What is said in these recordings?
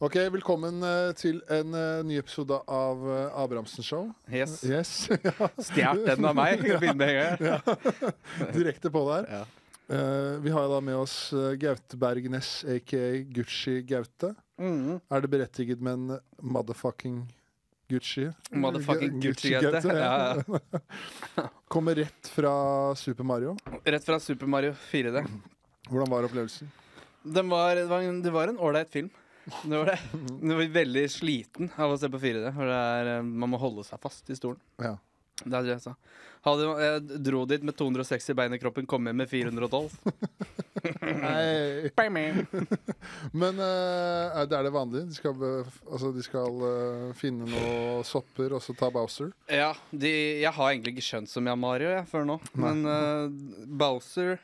Ok, Velkommen eh, til en eh, ny episode av uh, Abrahamsen Show. Yes. Yes, ja, Stjert den av meg. ja, ja. Direkte på der. Eh, vi har da med oss uh, Gaute Bergnes, aka Gucci Gaute. Mm. Er det berettiget med en motherfucking Gucci? Motherfucking Gu- Gucci Gaute. Ja. Kommer rett fra Super Mario. Rett fra Super Mario 4D. Hvordan var opplevelsen? Den var, det var en- det var en ålreit film. Det var det. Det var veldig sliten av å se på 4D. For det er, eh, man må holde seg fast i stolen. Ja. Det er det jeg sa. Hadde, jeg dro dit med 260 bein i kroppen, kom hjem med 412. Nei. Bang, Men eh, er det er det vanlige? De skal, altså, de skal uh, finne noe sopper og så ta Bowser. Ja, de, jeg har egentlig ikke skjønt så mye av Mario jeg, før nå. Men uh, Bowser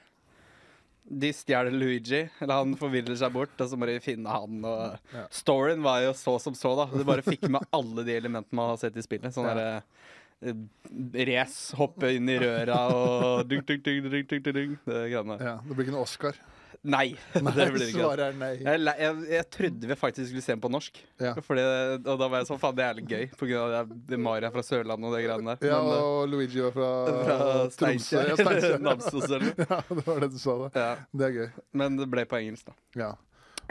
De stjeler Luigi, eller han forvirrer seg bort, og så må de finne han. Og. Storyen var jo så som så, da. Du bare fikk med alle de elementene man har sett i spillet. Sånn Ja. eh, race, hoppe inn i røra og dung, dung, dung, dung, dung, dung, dung, Det greiene der. Ja, det blir ikke noe Oscar. Nei, det blir ikke. Svaret er nei. Jeg, er jeg, jeg trodde vi faktisk skulle se den på norsk. Ja. Fordi, og da var jeg sånn, faen det er litt gøy, på grunn av det er Maria fra Sørlandet og det greiene der. Ja, Men, eh, og Luigi var fra, fra Tromsø. Ja, Namsos eller ja, det var det du sa. da. Ja, Det er gøy. men det ble på engelsk, da. Ja,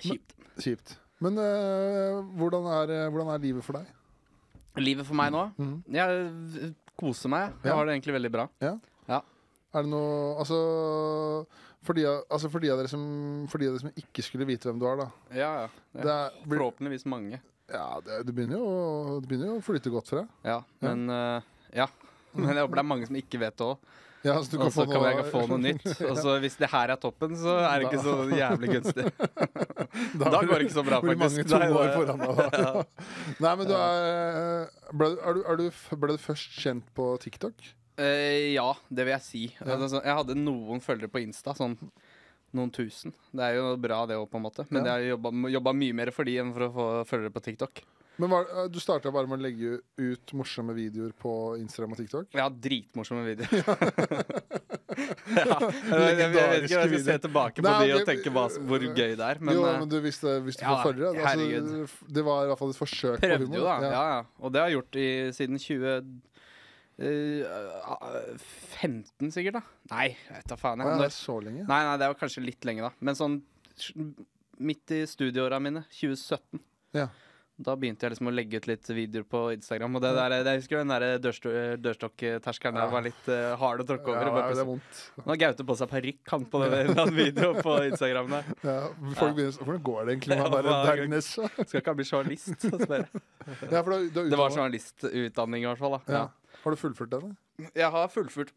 Kjipt. Kjipt. Men øh, hvordan, er, eh, hvordan er livet for deg? Livet for meg nå? Mm. Jeg koser meg. Jeg Ja. har det egentlig veldig bra. Er det noe Altså for de, altså for de av dere som For de av dere som ikke skulle vite hvem du er, da. Ja, ja. Det, er, blir, Forhåpentligvis mange. ja, det, det, begynner jo, det begynner jo å flyte godt for deg. Ja, men uh, Ja. Men jeg håper det er mange som ikke vet det òg. Ja, så du Og så kan noe- jeg få noe nytt. Og så hvis det her er toppen, så er det ikke så jævlig gunstig. Da da, går det ikke så bra, faktisk. mange. Nei, år foran deg. da. Nei, men du er, ble, er, du, er du, ble du først kjent på TikTok? Eh, ja, det vil jeg si. Ja. Altså, jeg hadde noen følgere på Insta, sånn noen tusen. Det er jo bra, det òg, på en måte. Men Ja. jeg har jobba, mye mer for de enn for å få følgere på TikTok. Men var, eh, Du starta bare med å legge ut morsomme videoer på Instagram og TikTok? Ja, dritmorsomme videoer. ja, jeg, jeg, vet ikke om jeg skal se tilbake på Nei, de og det- tenke hva, hvor gøy det er. Men, jo, eh, men du visste hvis du ja, får følgere? Altså, det var i hvert fall et forsøk på humor. prøvde jo, da. Ja. Ja. Og det har jeg gjort i, siden 2015, sikkert. da Nei, jeg vet da faen. Jeg. det Når, så lenge? nei, nei, det var kanskje litt lenge, da. Men sånn midt i studieåra mine, 2017. Ja. Da begynte jeg liksom å legge ut litt videoer på Instagram. Og det der, jeg husker den der dørsto- dørstokkterskelen Ja. der var litt uh, hard å tråkke over. Ja, bare det er vondt. Nå har Gaute på seg parykk, han, på den videoen på Instagram der. Ja, folk begynner, hvordan går det egentlig med han Dagnes? Skal ikke han bli journalist? så spør jeg. Ja, for da, er Det var journalistutdanning, i hvert fall. da ja. Ja. Har du fullført den? Jeg har fullført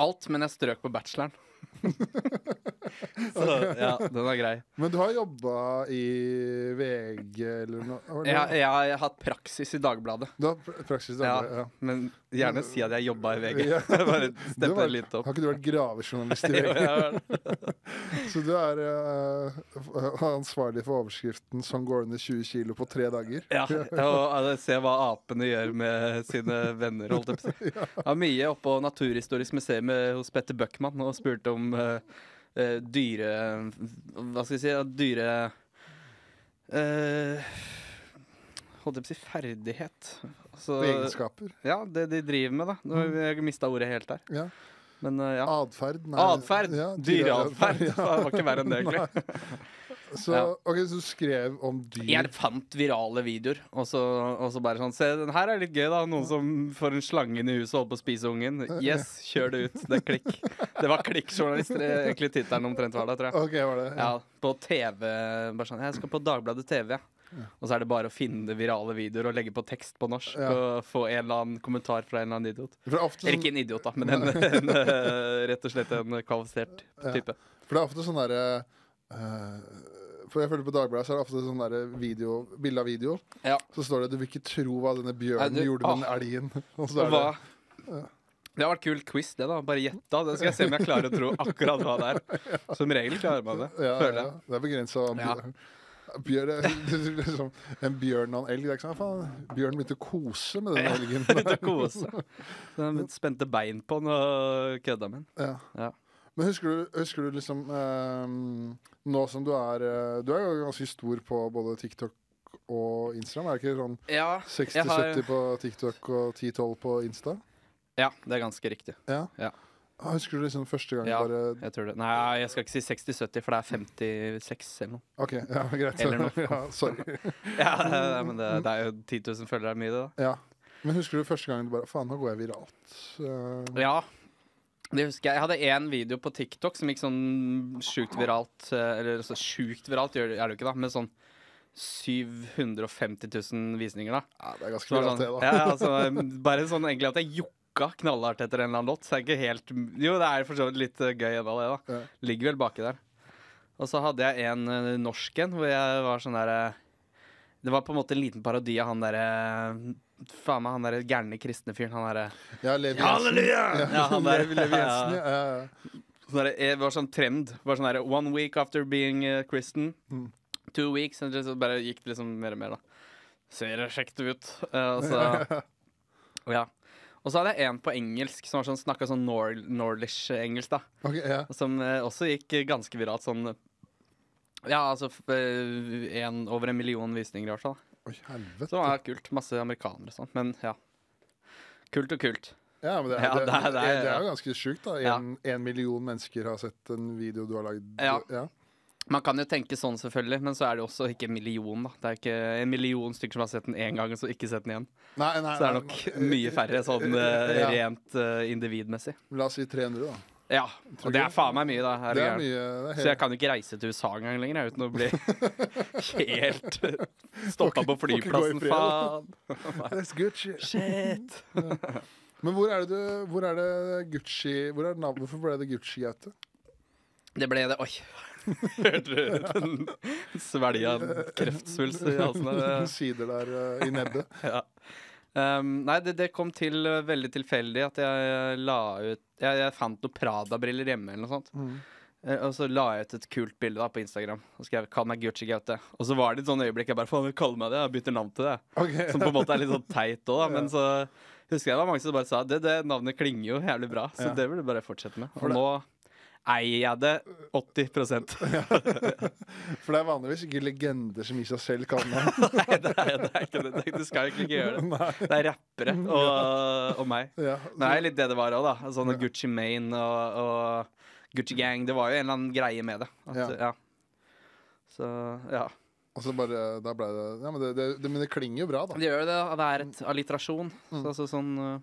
alt, men jeg strøk på bacheloren. Så ja, den er grei. Men du har jobba i VG eller noe? Jeg, jeg, har hatt praksis i Dagbladet. Du har pr- praksis i Ja, Dagbladet? Ja. men gjerne si at jeg jobba i VG. Ja. Bare steppe var- litt opp. Har ikke du vært gravejournalist i VG? Så du er uh, ansvarlig for overskriften 'Som går under ned 20 kilo på tre dager'? Ja, og se hva apene gjør med sine venner, holdt jeg på si. Jeg mye oppå Naturhistorisk museum hos Petter Bøckmann og spurte om uh, uh, dyre Hva skal vi si? Dyre uh, Holdt jeg på å si ferdighet. Altså, Egenskaper? ja, det de driver med, da. Nå har Jeg mista ordet helt der. Ja. Men uh, ja. Atferd? Nei, Atferd! ja, Dyreatferd. Ja. Det var ikke verre enn det, egentlig. Så, Ja. ok, så du skrev om dyr Jeg fant virale videoer, og så, og så bare sånn Se, den her er litt gøy, da. Noen som får en slange inn i huset og holder på å spise ungen. Yes, kjør det ut. Det er klikk. Det var klikkjournalister er egentlig tittelen omtrent var da, tror jeg. Okay, var det? Ja, på TV. Bare sånn Jeg skal på Dagbladet TV, ja. Og så er det bare å finne virale videoer og legge på tekst på norsk Ja. og få en eller annen kommentar fra en eller annen idiot. Er Eller sånn, ikke en idiot, da, men en, en, eh, rett og slett en kvalifisert Ja. type. for det er ofte sånn derre eh, For jeg føler på Dagbladet så er det ofte sånn derre video, bilde av video. Ja. Så står det 'Du vil ikke tro hva denne bjørnen Nei, du- gjorde med den elgen'. Og så er hva det Det har vært kult quiz, det, da. Bare gjett, da. Det skal jeg se om jeg klarer å tro akkurat hva det er. Som regel klarer man det, ja, føler ja, det er begrensa. Ja. Bjørn, liksom, en bjørn og en elg. Det er ikke sånn, Bjørn begynte å kose med den Ja, elgen. Begynte å kose. Så han spente bein på den og kødda med den. Ja. Ja. Men husker du, husker du liksom ehm, Nå som du er eh, Du er jo ganske stor på både TikTok og Instagram? Er det ikke sånn Ja, 60-70 på TikTok og 10-12 på Insta? ja, det er ganske riktig. Ja. Ja. Ah, husker du liksom første gang Ja. bare Jeg tror det. Nei, jeg skal ikke si 60-70, for det er 56 eller noe. OK, ja, greit. Eller noe. ja, sorry. Ja, men det, det er jo 10 000 følgere er mye, det, da. Ja. Men husker du første gang du bare Faen, nå går jeg viralt. Uh, Ja. Det husker jeg. Jeg hadde én video på TikTok som gikk sånn sjukt viralt. eh, Eller så sjukt viralt er det jo ikke, da, med sånn 750 000 visninger, da. ja, det er ganske Så det det, sånn, da. ja, altså, bare sånn egentlig at jeg jokka knallhardt etter en eller annen låt. Så er ikke helt Jo, det er for så vidt litt eh, gøy ennå, det, da. Ligger vel baki der. Og så hadde jeg en eh, norsk en hvor jeg var sånn derre Det var på en måte en liten parodi av han derre Faen meg han derre gærne kristne fyren. Han derre Ja, Levi Halleluja! Ja, han der. Levi, Jensen, ja. ja. ja. Sånn der, det var sånn trend. Var sånn der, One week after being uh, Christian. Mm. Two weeks. Og så bare gikk det liksom mer og mer, da. Ser kjekt ut. Uh, og så Ja. Og så hadde jeg en på engelsk som var sånn, snakka sånn nor Norlish-engelsk, da. okay, ja. Som uh, også gikk ganske viralt. Sånn Ja, altså f- eh, en, over en million visninger, i hvert fall. Oi, helvete. Så det kult. Masse amerikanere og sånn. Men ja. Kult og kult. Ja, men det, er, Ja, det, er- det er- det er jo ganske sjukt, da. Ja. En, en million mennesker har sett en video du har lagd. Ja. ja. Man kan jo tenke sånn, selvfølgelig, men så er det også ikke en million. da Det er ikke en million stykker som har sett den én gang, og så ikke sett den igjen. Nei, nei, Så det er nok mye færre sånn eh, Ja. rent uh, individmessig. La oss si 300, da. Ja, og det er faen meg mye, da. Her Det er mye. Det er Så jeg kan jo ikke reise til USA engang lenger jeg, uten å bli helt stoppa på flyplassen. Faen. That's Gucci. Shit. Men hvor er det, du, hvor er det Gucci hvor er det navn, Hvorfor ble det Gucci Gaute? Det ble det Oi. Hørte du den svelga kreftsvulst i halsen der? Sider der uh, i nebbet. Ja. Um, nei, det, det kom til uh, veldig tilfeldig at jeg la ut Jeg, jeg fant noen Prada-briller hjemme, eller noe sånt. Mm. Eh, og så la jeg ut et kult bilde da på Instagram og skrev 'Kall meg Gucci Gaute'. Og så var det et sånn øyeblikk jeg bare faen, kalle meg det. Jeg bytter navn til det. Okay. Som på en måte er litt sånn teit òg, da. Men så husker jeg det var mange som bare sa det, det navnet klinger jo jævlig bra, så Ja. det vil du bare fortsette med. Og For nå eier jeg det 80% For det er vanligvis ikke legender som i seg selv kan det. Nei, det er, det er ikke det. Du skal jo ikke gjøre det. Nei. Det er rappere og, og meg. Ja, det er litt det det var òg, da. Sånn Gucci Mane og, og Gucci Gang. Det var jo en eller annen greie med det. At, Ja. ja. Så ja. Og så bare Da ble det Ja, men det, det, det, men det klinger jo bra, da. Det gjør det. Det er et alliterasjon. Så, altså sånn uh,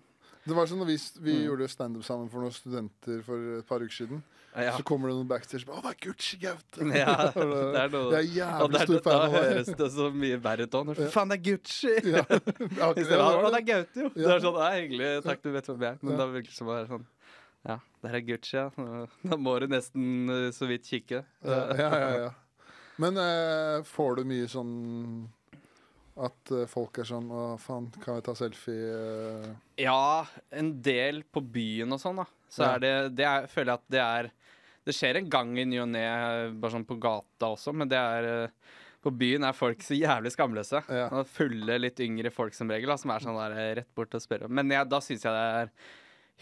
Det var sånn når vi, vi Mm. gjorde standup sammen for noen studenter for et par uker siden. Ja. Så kommer det noen backstage bare, 'Å, det er Gucci Gaute'. ja. Det er noe Jeg er jævlig det stor fan av deg. høres det så mye verre ut òg. Faen, det er Gucci! Ja, ja, det det det. er Gaute, jo. Det er sånn, det er hyggelig, takk, du vet hvem jeg er. Men Ja. da virker som å være sånn Ja, der er Gucci, ja. Da må du nesten uh, så vidt kikke. Ja, ja, ja, ja. Men eh, får du mye sånn at eh, folk er sånn 'Å, faen, kan vi ta selfie?' eh?» Ja, en del på byen og sånn, da. Så Ja. er det, det er, føler jeg at det er Det skjer en gang i ny og ne, bare sånn på gata også, men det er eh, På byen er folk så jævlig skamløse. Ja. Fulle, litt yngre folk som regel, da, som er sånn der eh, rett bort og spør. Men jeg, da syns jeg det er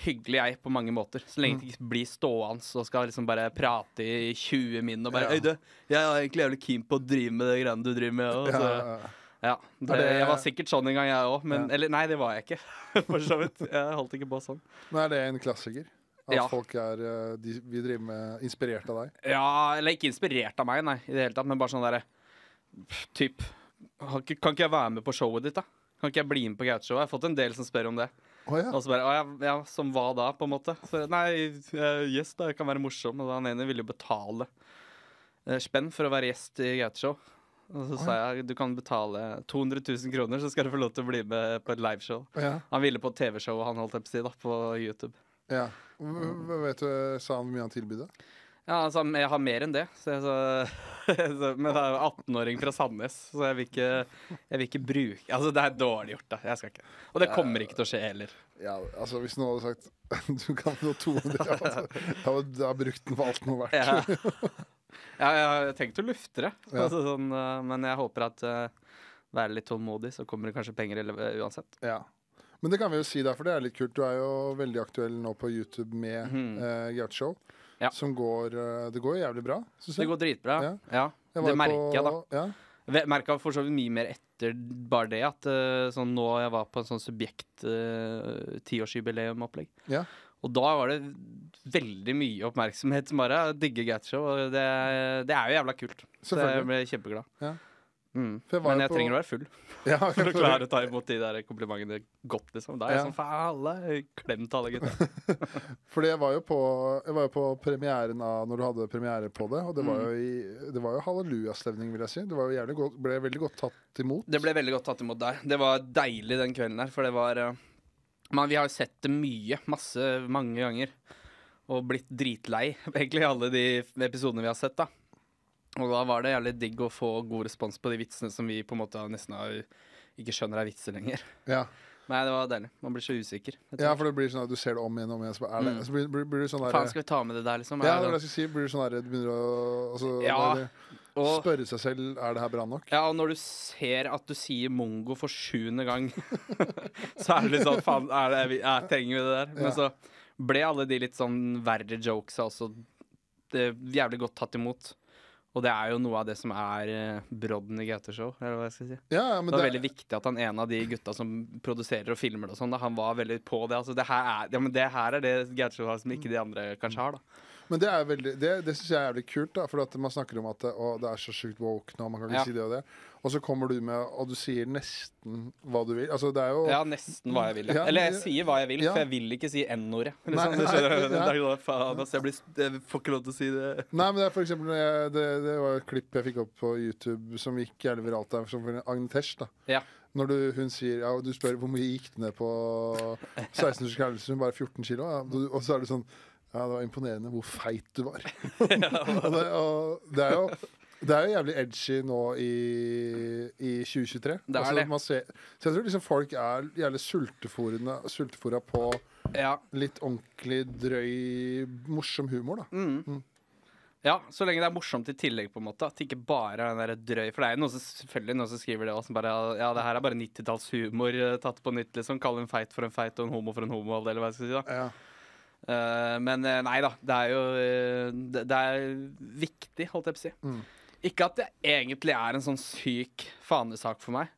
hyggelig, jeg, på mange måter. Så lenge det ikke blir stående og skal liksom bare prate i 20 min og bare. Øy, du, jeg er egentlig jævlig keen på å drive med det greiene du driver med. Og så, ja, ja. det- Jeg var sikkert sånn en gang, jeg òg. Men Ja. Eller nei, det var jeg ikke. For så vidt. Jeg holdt ikke på sånn. Men er det en klassiker? At Ja. folk er eh, de, Vi driver med inspirert av deg? Ja, eller ikke inspirert av meg, nei, i det hele tatt, men bare sånn derre Typ Kan ikke jeg være med på showet ditt, da? Kan ikke jeg bli med på Gaute-showet? Jeg har fått en del som spør om det. Oh, ja. Og så bare ja, ja, som hva da, på en måte? Så, nei, eh, yes, da, jeg kan være morsom. Og han ene ville jo betale eh, spenn for å være gjest i Gaute-show. Og så sa jeg du kan betale 200 000 kroner, så skal du få lov til å bli med på et liveshow. ja. Han ville på et TV-show, han holdt på å si, da, på YouTube. ja. Hva- Vet du, Sa han hvor mye han tilbød? Ja, altså, jeg har mer enn det. Så jeg, så, så, men det er jo 18-åring fra Sandnes, så jeg vil ikke, jeg vil ikke bruke Altså, det er dårlig gjort, da. Jeg skal ikke. Og det kommer ikke til å skje heller. Ja, altså Hvis noen hadde sagt du kan få 200 ja, altså, Jeg hadde- jeg har brukt den for alt den var verdt. Ja. ja, jeg har tenkt å lufte det, altså, sånn, eh, men jeg håper at uh, være litt tålmodig, så kommer det kanskje penger eh, uansett. Ja. Men det kan vi jo si der, for det er litt kult. Du er jo veldig aktuell nå på YouTube med mm. uh, Gaute Show. Ja. Som går eh, Det går jo jævlig bra, syns Det går dritbra. Ja. Ja, det merker jeg, da. Ja. Merka for så vidt mye mer etter bare det. At eh, sånn nå jeg var på en sånn subjekt eh, tiårsjubileumopplegg. Ja. Og da var det veldig mye oppmerksomhet som bare digger Gatshow. Og det, det er jo jævla kult. Så jeg ble kjempeglad. Ja. Mm. For jeg var Men jeg på- trenger å være full Ja, for å klare å ta imot de der komplimentene godt, liksom. Da er jeg Ja. sånn faen, alle klem alle gutta. Fordi jeg var jo på, jeg var jo på premieren av når du hadde premiere på det, og det Mm. var jo, i, det var jo hallelujastemning, vil jeg si. Det var jo jævlig godt, ble veldig godt tatt imot. Det ble veldig godt tatt imot der. Det var deilig den kvelden der, for det var eh, Men vi har jo sett det mye, masse, mange ganger. Og blitt dritlei, egentlig, alle de episodene vi har sett, da. Og da var det jævlig digg å få god respons på de vitsene som vi på en måte nesten har, ikke skjønner er vitser lenger. Ja. Nei, det var deilig. Man blir så usikker. ja, for det blir sånn at du ser det om igjen og om igjen. Så, er det, Mm. så blir, blir, blir det sånn der Faen, skal vi ta med det der, liksom? Ja, det var det det- jeg skulle si. Blir du sånn der, du begynner å altså, Ja, og, spørre seg selv er det her bra nok. ja, og når du ser at du sier mongo for sjuende gang, så er det litt sånn Faen, er det, er, trenger vi det der? Men Ja. så ble alle de litt sånn verre jokesa også det, jævlig godt tatt imot. Og det er jo noe av det som er eh, brodden i Gaute-show. eller hva jeg skal si. Ja, Det var det, veldig viktig at han ene av de gutta som produserer og filmer det og sånn, han var veldig på det. Altså, det, her er, ja, men det her er det Gaute-show har som ikke de andre kanskje har, da. men det er veldig Det, det syns jeg er jævlig kult, da, for at man snakker om at å, det er så sjukt woke nå, man kan ikke Ja. si det og det. Og så kommer du med, og du sier nesten hva du vil. Altså, det er jo Ja, nesten hva jeg vil. Ja. Eller jeg sier hva jeg vil, for jeg vil ikke si N-ordet. Nei, Liksom, Nei, nei, er sånn, faen, altså, jeg, jeg får ikke lov til å si det. Nei, men det er for eksempel jeg, det, det var et klipp jeg fikk opp på YouTube som gikk jævlig viralt der, som for Agnetesh, da. Ja. Når du, hun sier Ja, du spør hvor mye gikk du ned på 16 ukers kærlighet, hun bare 14 kilo. Ja. Og så er det sånn Ja, det var imponerende hvor feit du var. og, det, og det er jo det er jo jævlig edgy nå i, i 2023. Det er det. man ser, så jeg tror liksom folk er jævlig sultefòra på Ja. litt ordentlig drøy, morsom humor, da. Mm. Mm. Ja, så lenge det er morsomt i tillegg, på en måte. At det ikke bare er den der drøy For det er jo noen som, selvfølgelig noen som skriver det også, bare Ja, det her er bare 90-tallshumor eh, tatt på nytt, liksom. Kalle en feit for en feit og en homo for en homo, eller hva jeg skal si, da. Ja. Uh, men eh, nei da, det er jo det, det er viktig, holdt jeg på å si. Mm. Ikke at det egentlig er en sånn syk fanesak for meg.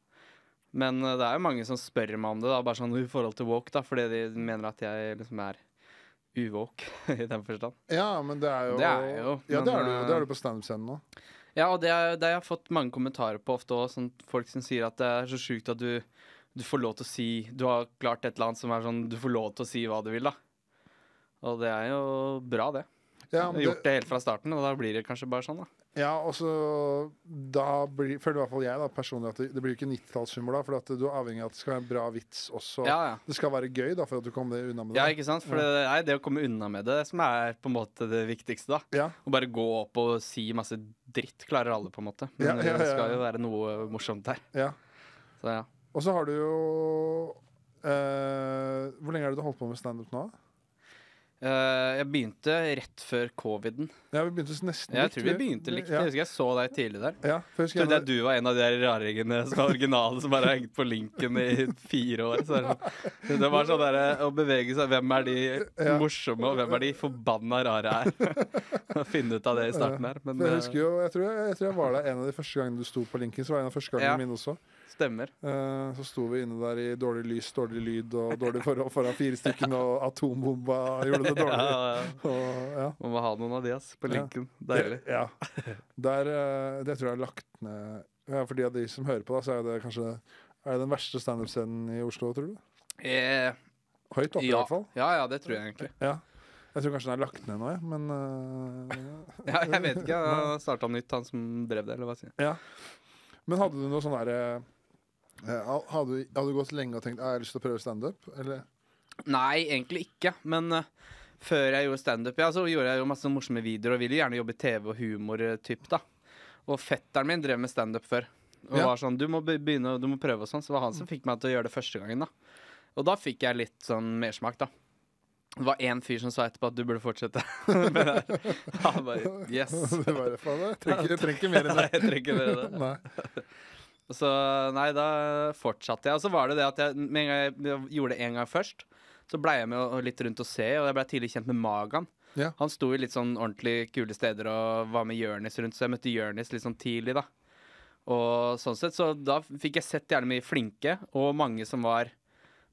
Men eh, det er jo mange som spør meg om det, da, bare sånn i forhold til woke, da, fordi de mener at jeg liksom er uvåk i den forstand. Ja, men det er jo Det er jo, Ja, det er du jo. Det eh, er du på standup-scenen nå. Ja, og det, er, det har jeg fått mange kommentarer på ofte òg. Sånn, folk som sier at det er så sjukt at du, du får lov til å si Du har klart et eller annet som er sånn Du får lov til å si hva du vil, da. Og det er jo bra, det. Ja, Jeg har gjort det, det helt fra starten, og da blir det kanskje bare sånn, da. Ja og så Da blir, føler i hvert fall jeg da personlig at det, det blir ikke 90-tallshumor, da. For at du er avhengig av at det skal være en bra vits også. Ja, ja. Det skal være gøy, da, for at du kommer deg unna med det. Ja, ikke sant? For det er det å komme unna med det som er på en måte det viktigste, da. Ja. Å bare gå opp og si masse dritt klarer alle, på en måte. Men Ja, ja, det skal jo være noe morsomt der. ja. Så ja. Og så har du jo eh, Hvor lenge det du holdt på med standup nå? Eh, jeg begynte rett før coviden. Ja, vi begynte nesten Jeg likt, tror vi begynte likt. Ja, Jeg husker jeg så deg tidlig der. ja jeg Trodde jeg, du var en av de raringene som var originale, som bare har hengt på linken i fire år. Så er det, sånn- var sånn der, å bevege seg Hvem er de morsomme, og hvem er de forbanna rare her? Finne ut av det i starten her. Men jeg husker jo jeg tror jeg, jeg tror jeg var der en av de første gangene du sto på linken. Så var det en av de første gangene Ja. mine også. Stemmer. Eh, så sto vi inne der i dårlig lys, dårlig lyd og dårlig forhold foran fire stykker, og atombomba gjorde det dårlig. ja, ja. Og, ja. Man må ha noen av de ass, på linken. Deilig. Ja. Der, eh, det tror jeg er lagt ned ja, For de av de som hører på, da, så er det kanskje er det den verste standup-scenen i Oslo, tror du? Eh, Høyt oppe, i hvert fall. ja, ja, det tror jeg egentlig. Ja. Jeg tror kanskje den er lagt ned nå, jeg, men uh, Ja, jeg vet ikke. Han starta nytt, han som drev det, eller hva sier jeg. Ja. Men hadde du noe sånn derre eh, hadde, du- hadde du gått lenge og tenkt «Ah, jeg har lyst til å prøve standup? Eller? Nei, egentlig ikke. Men uh, før jeg gjorde standup, ja, så gjorde jeg jo masse morsomme videoer og ville gjerne jobbe i TV og humor-typ, da. Og fetteren min drev med standup før. Og Ja. var sånn Du må begynne, du må prøve og sånn. Så det var han som fikk meg til å gjøre det første gangen, da. Og da fikk jeg litt sånn mersmak, da. Det var én fyr som sa etterpå at du burde fortsette. Han bare Yes. det var, faen, jeg, trenger, ikke mer enn Nei, det. jeg trenger mer enn det. Nei. Så nei, da fortsatte jeg. Og så var det det at jeg jeg gjorde det en gang først, så blei jeg med og- litt rundt og se, og jeg blei tidlig kjent med Magan. Ja. Han sto i litt sånn ordentlig kule steder og var med Jørnis rundt, så jeg møtte Jørnis litt sånn tidlig, da. Og sånn sett, så da fikk jeg sett gjerne mye flinke, og mange som var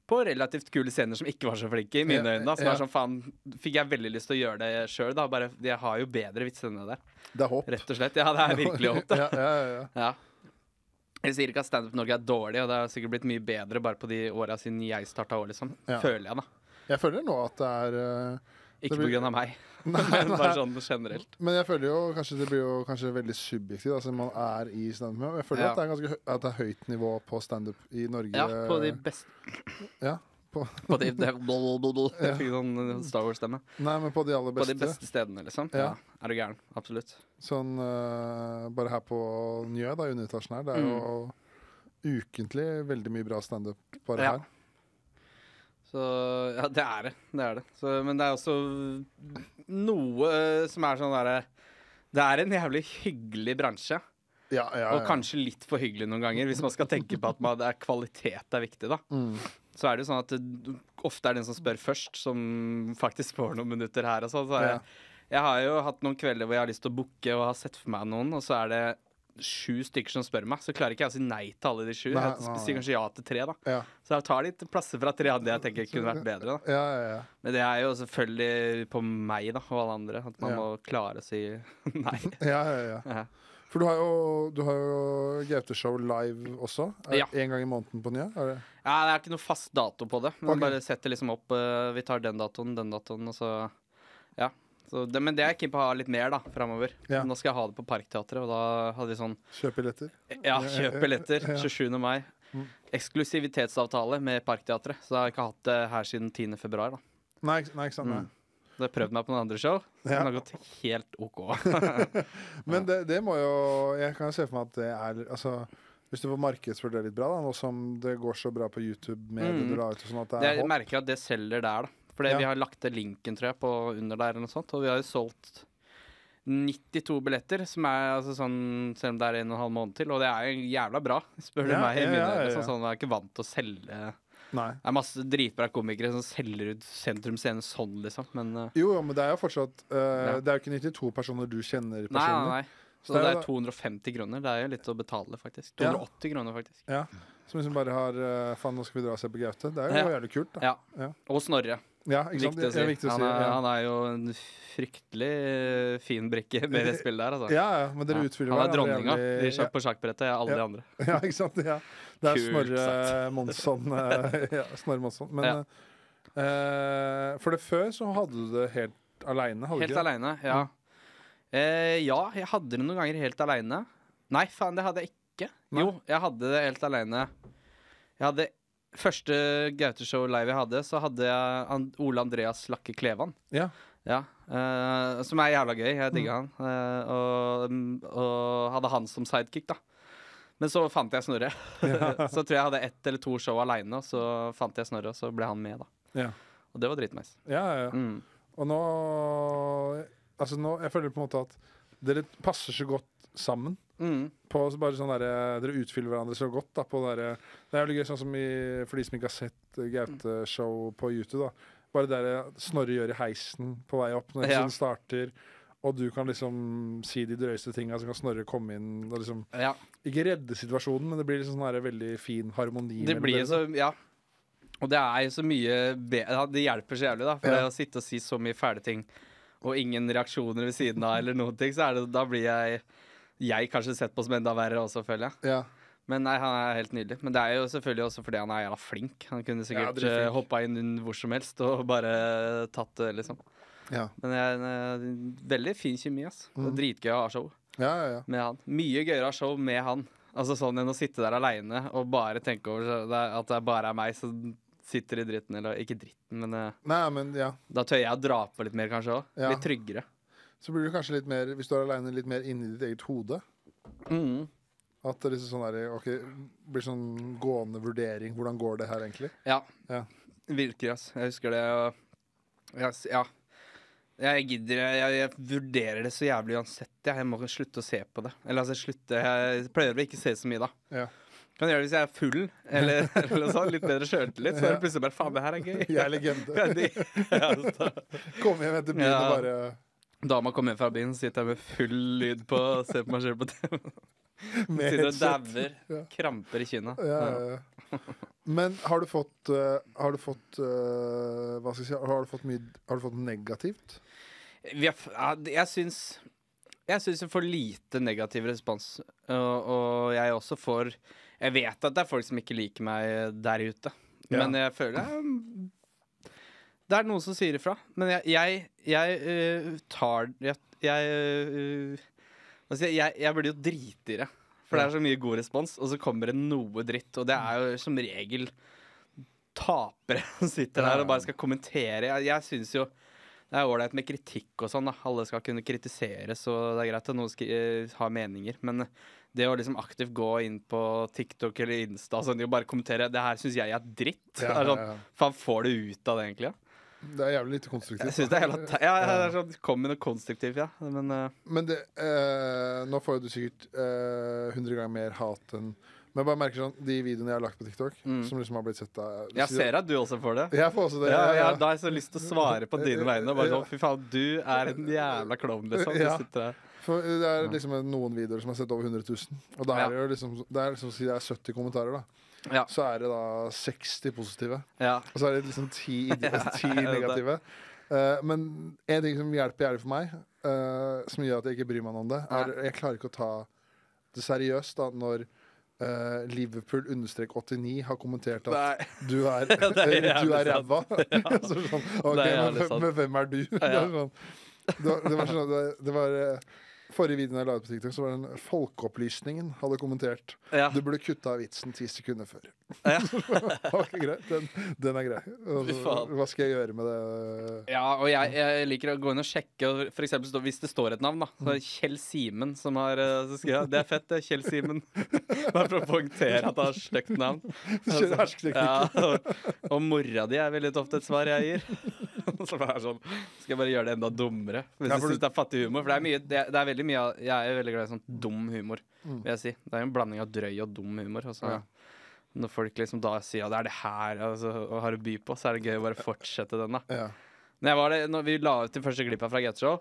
på relativt kule scener som ikke var så flinke, i mine Ja, øyne. da, Som ja. var sånn, faen, Fikk jeg veldig lyst til å gjøre det sjøl, da. Bare, jeg har jo bedre vitser enn det der. Det er håp. Rett og slett. Ja, det er virkelig håp, ja, ja, ja, ja. Jeg sier ikke at Standup Norge er dårlig, og det har sikkert blitt mye bedre bare på de åra siden jeg starta òg, liksom. Ja. Føler jeg, da. Jeg føler nå at det er uh, Ikke Det på blir- grunn av meg, Nei, men nei. bare sånn generelt. Men jeg føler jo kanskje det blir jo kanskje veldig subjektivt. Altså man er i standup. Men Jeg føler Ja. at det er ganske at det er høyt nivå på standup i Norge. Ja, på de beste Ja, på, På de, det, Jeg fikk sånn Star Wars-stemme. Nei, men på de aller På beste. de beste stedene, liksom. Ja. Ja. Er du gæren? Absolutt. Sånn uh, bare her på Njø, da, i underetasjen her. Det er jo ukentlig veldig mye bra standup bare Ja. her. Så ja, det er det. Det er det. Så, men det er også noe eh, som er sånn derre Det er en jævlig hyggelig bransje. Ja, ja, Og kanskje litt for hyggelig noen ganger, hvis man skal tenke på at man, det er kvalitet er viktig, da. Mm. Så er det jo sånn at det, ofte er det den som spør først, som faktisk får noen minutter her og sånn. Så jeg, jeg har jo hatt noen kvelder hvor jeg har lyst til å booke og har sett for meg noen, og så er det sju stykker som spør meg, så klarer ikke jeg å si nei til alle de sju. Nei, Jeg sier kanskje ja til tre, da. Ja. Så jeg tar litt plasser fra tre andre jeg tenker kunne vært bedre. Ja, ja, ja. Men det er jo selvfølgelig på meg da og alle andre, at man må klare å si nei. ja, ja, ja. For du har jo, du har jo GT-show live også. En gang i måneden på nye? Er det? Ja, det er ikke noe fast dato på det. Men okay. bare setter liksom opp uh, Vi tar den datoen, den datoen, og så Ja. Så det, men det er jeg keen på å ha litt mer da, framover. Ja. Nå skal jeg ha det på Parkteatret, og da hadde vi sånn Kjøp billetter? Ja, kjøp billetter. 27. mai. Mm. Eksklusivitetsavtale med Parkteatret. Så jeg har ikke hatt det her siden 10. februar. da Nei, nei, ikke sant. Nei. Mm. Så jeg prøvd meg på noen andre show. Ja. Den har gått helt OK. Men det, det må jo Jeg kan se for meg at det er Altså hvis du får markedsført det litt bra, da, nå som det går så bra på YouTube med det Mm. du la ut og sånn at det Det, er jeg merker at det selger der, da. Fordi Ja. vi har lagt linken, tror jeg, på under der eller noe sånt. Og vi har jo solgt 92 billetter, som er altså sånn Selv om det er en og en halv måned til. Og det er jo jævla bra, spør du Ja, meg. i ja, ja, ja, ja. sånn, jeg er ikke vant til å selge Nei. Det er masse dritbra komikere som selger ut Sentrum Scene sånn, liksom. Men uh, Jo, jo, men det er jo fortsatt uh, Ja. Det er jo ikke 92 personer du kjenner nei, personlig. nei, nei. Så Så det det er er 250 kroner. Det er jo litt å betale, faktisk. Ja. 280 kroner, faktisk. Ja, Som liksom bare har uh, Faen, nå skal vi dra og se på Gaute. Det er jo Ja. jævlig kult, da. Ja. Ja. Og Snorre. Ja, ikke sant? Viktig å si. viktig å Han er, Ja. han er jo en fryktelig eh, fin brikke med det spillet der, altså. ja, ja, men dere Ja. utfyller Han er dronninga jævlig- på sjakkbrettet. Alle Ja. de andre. Ja, ikke sant? Ja. Det er Kult Snorre. Monsson. eh, ja, Snorre Monsson. Men Ja. eh, for det før så hadde du det helt aleine, hadde du Helt ikke aleine, ja. Eh, ja, jeg hadde det noen ganger helt aleine. Nei, faen, det hadde jeg ikke. Nei. Jo, jeg hadde det helt aleine. Jeg hadde Første Gaute-show live jeg hadde, så hadde jeg Ole Andreas Lakke Klevan. Ja. Ja, eh, som er jævla gøy. Jeg digga han. Eh, og, og hadde han som sidekick, da. Men så fant jeg Snorre. så tror jeg jeg hadde ett eller to show aleine, og så fant jeg Snorre, og så ble han med, da. Ja. Og det var dritnice. Ja, ja, ja. Mm. Og nå Altså nå, Jeg føler på en måte at dere passer så godt sammen. Mm. På så bare sånn der, Dere utfyller hverandre så godt. da på det Det er jo gøy, sånn som i, for de som ikke har sett eh, Gaute-show på YouTube. da Bare det der Snorre gjør i heisen på vei opp når Ja. episoden starter. Og du kan liksom si de drøyeste tinga, så kan Snorre komme inn og liksom Ja. Ikke redde situasjonen, men det blir liksom sånn her veldig fin harmoni. Det blir så Ja. Og det er jo så mye Det hjelper så jævlig, da. For Ja. det å sitte og si så mye fæle ting, og ingen reaksjoner ved siden av, eller noen ting, så det, da blir jeg Jeg kanskje sett på som enda verre også, føler jeg. Ja. Men nei, han er helt nydelig. Men det er jo selvfølgelig også fordi han er jævla flink. Han kunne sikkert ja, hoppa inn hvor som helst og bare tatt det, liksom. Ja. Men det er en, en veldig fin kjemi, ass. Det Mm. er dritgøy å ha show ja, ja, ja. med han. Mye gøyere å ha show med han. Altså sånn enn å sitte der aleine og bare tenke over så det er, at det bare er meg som sitter i dritten. Eller ikke dritten, men eh, Nei, men ja. da tør jeg å dra på litt mer, kanskje òg. Ja. Litt tryggere. Så blir du kanskje litt mer, hvis du er aleine, litt mer inni ditt eget hode. Mm. At det liksom sånn der, okay, blir sånn gående vurdering. Hvordan går det her egentlig? Ja. Ja. Virker, ass. Jeg husker det. Jeg, ja. Jeg gidder jeg, jeg vurderer det så jævlig uansett. Jeg, jeg må slutte å se på det. Eller altså slutte Jeg pleier å ikke se så mye, da. Ja. Kan gjøre det hvis jeg er full, eller, eller sånn. Litt bedre sjøltillit. Så er det plutselig bare faen, det her er gøy. Jeg er legende. Ja, de- ja, så- Kom hjem etter byen Ja. og bare Dama kommer hjem fra byen, sitter jeg med full lyd på og ser på meg sjøl på TV. Sitter og dauer. Ja. Kramper i kinna. Ja. Men har du fått eh, Har du fått eh, Hva skal jeg si Har du fått mye Har du fått negativt? Har, jeg syns Jeg syns jeg får lite negativ respons. Og, og jeg også får Jeg vet at det er folk som ikke liker meg der ute. Ja. Men jeg føler jeg, Det er noen som sier ifra. Men jeg, jeg, jeg uh, tar Jeg, jeg, øh, jeg, burde jo drite i det. For det er så mye god respons, og så kommer det noe dritt. Og det er jo som regel tapere som sitter der og bare skal kommentere. Jeg, jeg syns jo det er ålreit med kritikk og sånn. da Alle skal kunne kritiseres, og det er greit at noen skri eh, har meninger. Men det å liksom aktivt gå inn på TikTok eller Insta og sånn, og bare kommentere 'Det her syns jeg er dritt'. Ja, sånn, ja, ja. Faen, får du ut av det, egentlig? Det er jævlig lite konstruktivt. Jeg synes det er jævla te- ja, ja, det er sånn, Kom med noe konstruktivt, ja. Men uh. Men det, eh, nå får jo du sikkert eh, ganger mer hat enn Men jeg bare merker sånn de videoene jeg har lagt på TikTok, Mm. som liksom har blitt sett av jeg ser at du også får det. Jeg får også det. Ja, ja, ja. Da har jeg så lyst til å svare på dine vegne. Bare sånn, Fy faen, du er en jævla klovn, liksom. Du sitter der. For det er liksom noen videoer som har sett over 100 000. Og da er det jo liksom Det er liksom si det er 70 kommentarer, da. Ja. Så er det da 60 positive. Ja. Og så er det liksom 10, 10 Ja, det er det. negative. Uh, men en ting som hjelper jævlig for meg, uh, som gjør at jeg ikke bryr meg om det, er jeg klarer ikke å ta det seriøst da når Uh, Liverpool understrek 89 har kommentert at Nei. du er, du er ræva. Ja. sånn, ok, men, men hvem er du? Det, sånn, det, var, sånn det, det var eh, Forrige videoen jeg la ut på TikTok, så var det en Folkeopplysningen hadde kommentert. Ja. Du burde kutta av vitsen ti sekunder før. Ja. okay, greit. Den, den er grei. Og Fy så, faen. hva skal jeg gjøre med det? Ja, og jeg, jeg liker å gå inn og sjekke. For eksempel, hvis det står et navn, da. Så er det Kjell Simen som har eh, jeg, Det er fett, det. Kjell Simen. Bare for å poengtere at det har stygt navn. Altså. Ja, og, og mora di er veldig ofte et svar jeg gir. Så det er sånn, skal jeg bare gjøre det enda dummere? Hvis Ja, du syns det er fattig humor. For det er, mye, det, er- det er veldig mye av- Jeg er veldig glad i sånn dum humor, vil jeg si. Det er jo en blanding av drøy og dum humor. Og Ja. Når folk liksom da sier at det er det her altså, og har å by på, så er det gøy å bare fortsette den, da. Ja. Når, det, når vi la ut den første klippa fra Get Show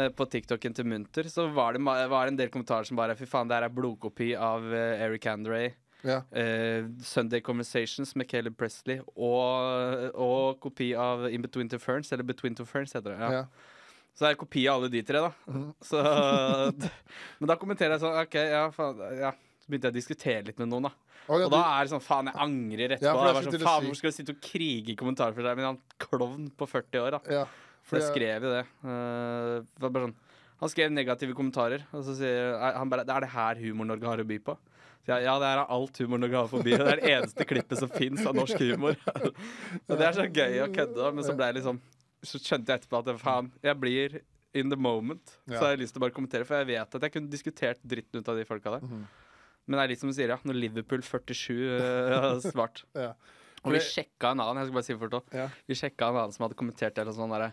eh, på TikToken til Munter, så var det, var det en del kommentarer som bare Fy faen, det her er blodkopi av eh, Eric Andre. Ja. eh, Sunday Conversations med Caleb Presley og, og kopi av In Between the Ferns, eller Between the Ferns heter det. Ja. Ja. Så det er kopi av alle de tre, da. Mm. Så, men da kommenterer jeg sånn OK, ja, faen. Ja. Så begynte jeg å diskutere litt med noen, da. Oh, ja, Og da du- er det sånn faen, jeg angrer etterpå. Ja, jeg sånn, faen, Hvor skal du sitte og krige i kommentarer for deg med en klovn på 40 år, da? ja, For jeg jeg- skrev jo det. Uh, det bare sånn, han skrev negative kommentarer, og så sier han bare Det er det her Humor-Norge har å by på. Jeg, ja, det er alt Humor-Norge har å by. Det er det eneste klippet som fins av norsk humor. Så det er så gøy å kødde, men så liksom Så skjønte jeg etterpå at faen, jeg blir in the moment. Ja. Så har jeg lyst til å bare kommentere, for jeg vet at jeg kunne diskutert dritten ut av de folka der. Mhm. Men det er litt som du sier, ja. Når Liverpool 47 eh, har svart. Ja. Og vi sjekka en annen, jeg skal bare si det fort også. Ja. Vi sjekka en annen som hadde kommentert det. Eller sånn derre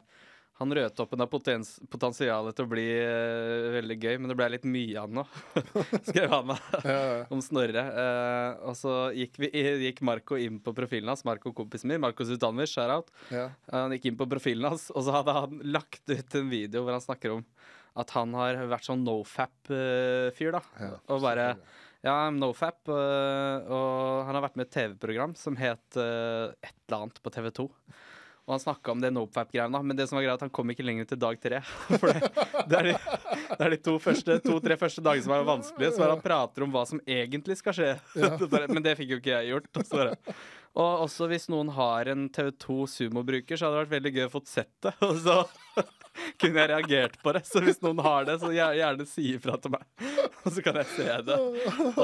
han rødtoppen har potens, potensialet til å bli uh, veldig gøy, men det ble litt mye av nå. Skrev han ja. Om Snorre. Uh, og så gikk, vi, gikk Marco inn på profilen hans. Marco kompisen min. Marco Zutanvi, shout-out. ja. Han gikk inn på profilen hans, og så hadde han lagt ut en video hvor han snakker om at han har vært sånn nofap-fyr, da. Ja, og bare Ja, nofap. øh, og han har vært med i et TV-program som het et eller annet på TV2. Og han snakka om det nofap-greiene, men det som var greia, at han kom ikke lenger til dag tre. For det, det er de, det er de to første- to-tre første dagene som er vanskelige, så er han prater om hva som egentlig skal skje. Ja. men det fikk jo ikke jeg gjort. Og, så og også hvis noen har en TV2 Sumo-bruker, så hadde det vært veldig gøy å fått sett det. Og så kunne jeg reagert på det. Så hvis noen har det, så gjerne si ifra til meg. Og så kan jeg se det.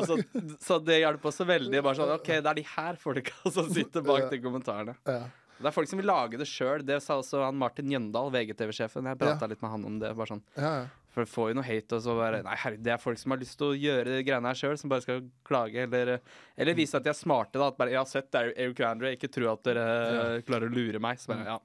Så, så det hjelper også veldig. Bare sånn OK, det er de her folka som sitter bak de kommentarene. Ja. Det er folk som vil lage det sjøl. Det sa også han Martin Jøndal, VGTV-sjefen. Jeg prata Ja. litt med han om det. Bare sånn, Ja, ja. for det får jo noe hate. Og så bare Nei, herregud, det er folk som har lyst til å gjøre greiene her sjøl, som bare skal klage. Eller, eller vise at de er smarte. da At bare, Jeg har sett Eric Andre, ikke tro at dere klarer å lure meg. Så bare, ja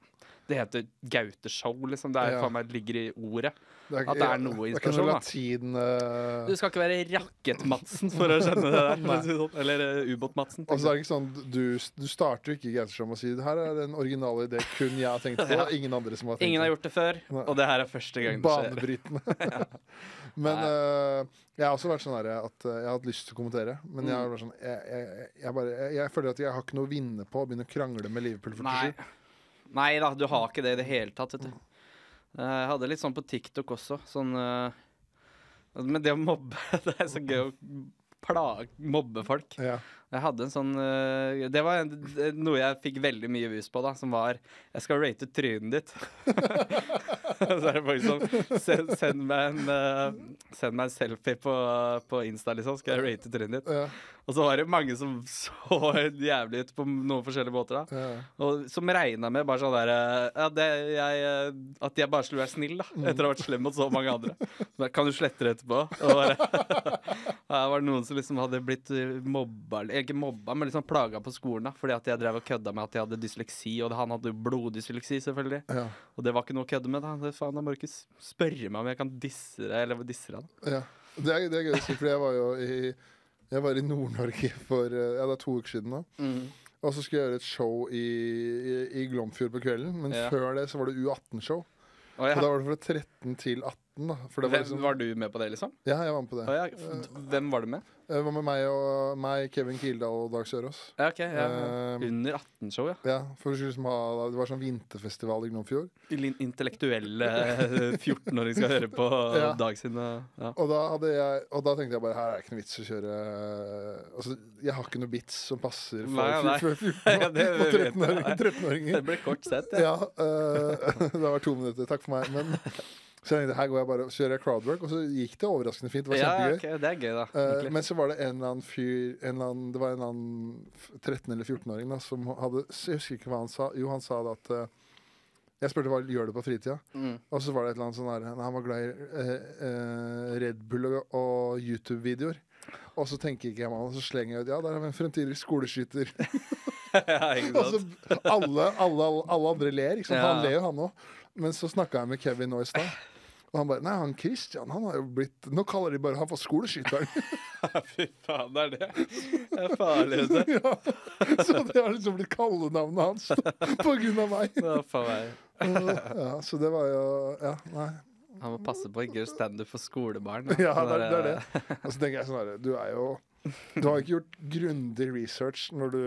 Det heter Gaute-show, liksom. Det er Ja. meg ligger i ordet. Det er, At det er noe det er ikke inspirasjon, noe da. latin uh... Du skal ikke være Racket-Madsen for å skjønne det der. det sånn. Eller uh, Ubåt-Madsen. Altså, er sånn Du, du starter jo ikke gauteshow med å si her er den originale idé kun jeg har tenkt på. Ja. Ingen andre som har tenkt Ingen har gjort det før, Nei. og det her er første gang det skjer. Banebrytende. men uh, jeg har også vært sånn at eh, jeg har hatt lyst til å kommentere. Men jeg, har Mm. vært sånn, jeg, jeg, jeg, bare, jeg, jeg føler at jeg har ikke noe å vinne på å begynne å krangle med Liverpool. for Nei. Nei da, du har ikke det i det hele tatt, vet du. Eh, Jeg hadde litt sånn på TikTok også, sånn eh, Men det å mobbe Det er så gøy å plage, mobbe folk. Ja. Jeg hadde en sånn eh, Det var en, noe jeg fikk veldig mye vus på, da, som var Jeg skal rate trynet ditt. så er det folk som send, send, meg en, eh, send meg en selfie på, på Insta, liksom. Skal jeg rate trynet ditt? Ja, Og så var det mange som så jævlig ut på noen forskjellige båter, da. ja. Og som regna med bare sånn der eh, ja, det, jeg, eh, At jeg bare skulle være snill, da. Etter å ha vært slem mot så mange andre. Så kan du slette det etterpå? Og bare, ja, det var noen som liksom hadde blitt eh, mobba eller Ikke mobba, men liksom plaga på skolen. da Fordi at jeg drev og kødda med at jeg hadde dysleksi, og han hadde jo bloddysleksi, selvfølgelig. ja. Og det var ikke noe å kødde med. da det, faen, Da må du ikke spørre meg om jeg kan disse deg, eller disse deg. da. Ja. Det, er, det er gøy å si, for jeg var jo i i Nord-Norge for eh, ja, det er to uker siden. nå Og så skulle jeg gjøre et show i, i, i Glomfjord på kvelden. Men Ja. før det så var det U18-show. Oh, ja. Og da var det fra 13 til 18. da For det var Hvem, liksom, var du med på det, liksom? Ja, jeg var med på det. Å, ja. Hvem var du med? Det var med meg og meg, Kevin Kildahl og Dag Sørås. Ja, ok, ja. Eh, Under 18-show, ja. Ja, for ha, Det var sånn vinterfestival i Gnomfjord Lin- Intellektuelle eh, 14-åring skal høre på Ja. Dag sine og- ja. Og da, hadde jeg, og da tenkte jeg bare her er det ikke noe vits å kjøre Altså, Jeg har ikke noe bits som passer for Nei, nei. fj- fj- Ja, 14 det og vet jeg. 13-åringer. 13-åringer. Det ble kort sett, ja. Ja, uh, det var to minutter. Takk for meg. Men så jeg tenkte her går jeg bare og kjører jeg crowdwork, og så gikk det overraskende fint. Det var Ja, kjempegøy. ok, Det er gøy, da. Eh, men så var det en eller annen fyr en eller annen, Det var en eller annen 13- eller 14-åring da, som hadde Jeg husker ikke hva han sa. Jo, han sa det at eh, Jeg spurte hva gjør du på fritida, Mm. og så var det et eller annet sånn der Han var glad i eh, eh, Red Bull og, og YouTube-videoer. Og så tenker ikke jeg meg om, og så slenger jeg ut Ja, der har vi en fremtidig skoleskyter. ja, ikke Og så sant? alle, alle, alle andre ler. Ikke sant? Ja. Han ler jo, han òg. Men så snakka jeg med Kevin nå i stad. Og han bare Nei, han Christian, han har jo blitt Nå kaller de bare han for skoleskytteren. Fy faen, det er det. Det er farlig, vet du. ja. Så det har liksom blitt kallenavnet hans på grunn av meg. Ja, faen meg. Ja, så det var jo Ja, nei. Han må passe på å ikke gjøre standup for skolebarn. da. Ja, det er det. Er det. Og så tenker jeg sånn herre Du er jo Du har ikke gjort grundig research når du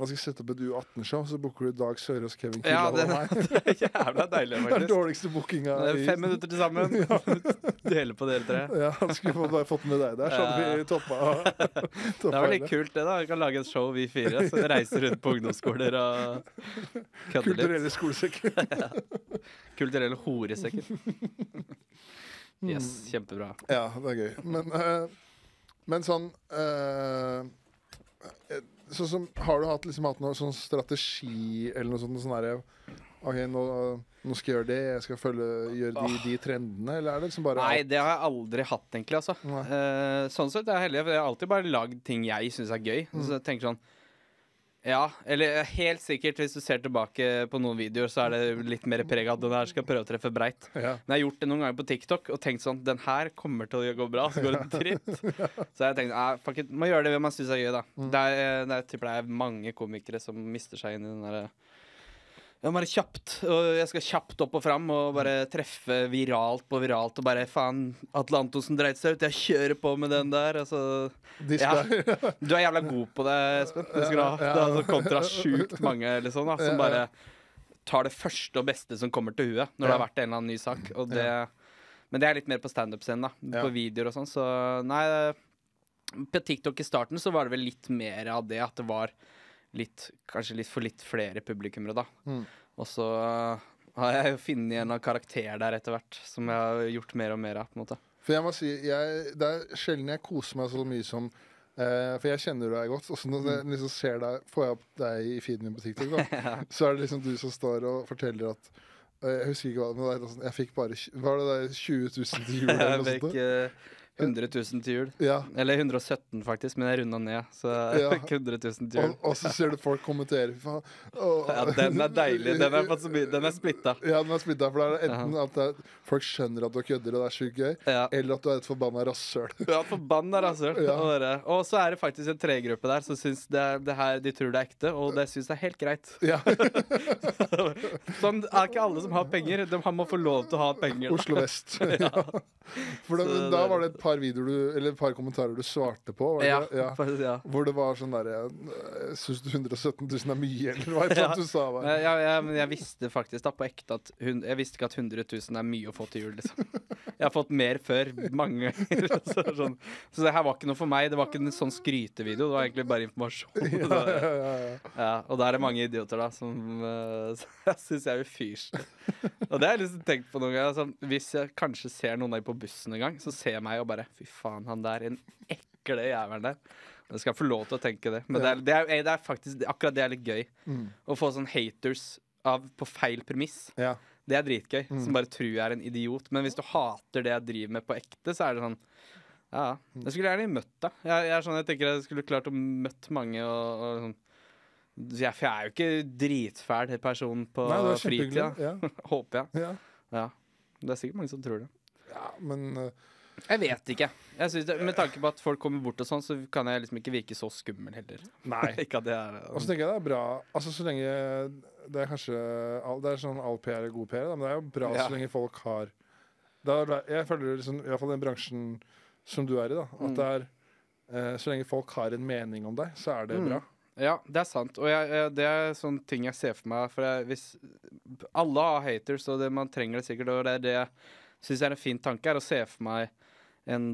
man skal sette opp et U18-show, så booker du Dag Sørås, Kevin Ja, det, og meg. det er jævla deilig, faktisk. Det er dårligste bookinga. Det i- fem minutter til sammen. Dele på dere tre. Ja, skulle bare fått med deg der, så hadde vi toppa, Det toppa var litt kult, det. da Vi kan lage et show, vi fire. Så reise rundt på ungdomsskoler og kødde litt. Kulturelle skolesekker. Kulturelle horesekker. Mm. Yes, kjempebra. Ja, det er gøy. Men, uh, men sånn eh, Sånn som Har du hatt, liksom, hatt noen sånn strategi eller noe sånt? Sånn derre OK, nå, nå skal jeg gjøre det, jeg skal følge, gjøre de, de trendene, eller er det liksom bare Nei, det har jeg aldri hatt, egentlig. altså. Eh, Sånn sett er jeg heldig, for jeg har alltid bare lagd ting jeg syns er gøy. Mm. Så jeg tenker sånn Ja, eller helt sikkert, hvis du ser tilbake på noen videoer, så er det litt mer preg av at den her skal prøve å treffe breit. ja. Men jeg har gjort det noen ganger på TikTok og tenkt sånn Den her kommer til å gå bra, så går det dritt. Så jeg tenkte ah, fuck it, må gjøre det man syns er gøy, da. Mm. Det er, eh, det er, det er mange komikere som mister seg inn i den derre ja, bare kjapt. Og jeg skal kjapt opp og fram og bare treffe viralt på viralt. Og bare faen, Atle Antonsen dreit seg ut. Jeg kjører på med den der. Altså, Ja. du er jævla god på det, Espen. Det skal du ha. Det er altså kontra sjukt mange liksom, da, som bare tar det første og beste som kommer til huet når det har vært en eller annen ny sak. Og det, Men det er litt mer på standup-scenen, da. På videoer og sånn. Så nei På TikTok i starten så var det vel litt mer av det at det var litt Kanskje litt for litt flere publikummere, da. Mm. Og så uh, har jeg jo funnet en karakter der etter hvert, som jeg har gjort mer og mer av. på en måte For jeg må si, jeg, det er sjelden jeg koser meg så mye som eh, For jeg kjenner deg godt. Og så når jeg liksom ser deg, får jeg opp deg i feeden min på TikTok, da, så er det liksom du som står og forteller at eh, Jeg husker ikke hva det er sånn, Jeg fikk bare Var det der 20 000 til jul eller noe sånt? Uh, 100 000 til jul. Ja. Eller 117, faktisk, men jeg runda ned. Så Ja. 100 000 til jul. og så ser du folk kommentere. Faen. Ja, den er deilig. Den er, fått den er splitta. Ja, den er splitta. For det er enten at det er, folk skjønner at du kødder, og det er sjukt gøy, Ja. eller at du er et forbanna rasshøl. Ja, forbanna rasshøl. Og så er det faktisk en tregruppe der som syns det, er- det her, de tror det er ekte, og det syns jeg er helt greit. Ja. Sånn er ikke alle som har penger. De må få lov til å ha penger. da. Oslo vest. ja. For da, da var det et par videoer du, eller par kommentarer du svarte på. Var det, Ja, ja. faktisk, ja. Hvor det var sånn derre Syns du 117 000 er mye, eller hva Ja. du sa? Der? Ja, ja, men jeg visste faktisk da på ekte at hun, Jeg visste ikke at 100 000 er mye å få til jul, liksom. Jeg har fått mer før, mange ganger. Så, sånn. så det her var ikke noe for meg. Det var ikke en sånn skrytevideo, det var egentlig bare informasjon. Ja, ja, ja, ja. ja, og da er det mange idioter da som jeg syns jeg er ufyselig. Og det har jeg liksom tenkt på noen ganger. Altså, hvis jeg kanskje ser noen der på bussen en gang, så ser jeg meg og bare Fy faen, han der, en ekle jævelen der. Jeg skal få lov til å tenke det. Men det, er, det, er, det er faktisk akkurat det er litt gøy. Mm. Å få sånn haters av, på feil premiss. ja. Det er dritgøy. Mm. Som bare tror jeg er en idiot. Men hvis du hater det jeg driver med på ekte, så er det sånn Ja, ja. Mm. Jeg skulle gjerne møtt deg. Jeg, jeg, sånn, jeg tenker jeg skulle klart å møtt mange og, og sånn. Jeg, for jeg er jo ikke dritfæl person på Nei, fritida. Ja. Håper jeg. Ja. Ja. Det er sikkert mange som tror det. ja, men uh, Jeg vet ikke. Jeg det, med tanke på at folk kommer bort og sånn, så kan jeg liksom ikke virke så skummel heller. Nei. ikke at det er Og så tenker jeg det er bra Altså så lenge Det er kanskje all- Det er sånn all PR er god PR, da, men det er jo bra Ja. så lenge folk har er Jeg føler liksom, i hvert fall den bransjen som du er i, da, at Mm. det er eh, Så lenge folk har en mening om deg, så er det Mm. bra. Ja, det er sant. Og jeg, jeg, det er sånne ting jeg ser for meg. For jeg, hvis Alle har haters, og det, man trenger det sikkert. Og det er det jeg syns er en fin tanke, er å se for meg en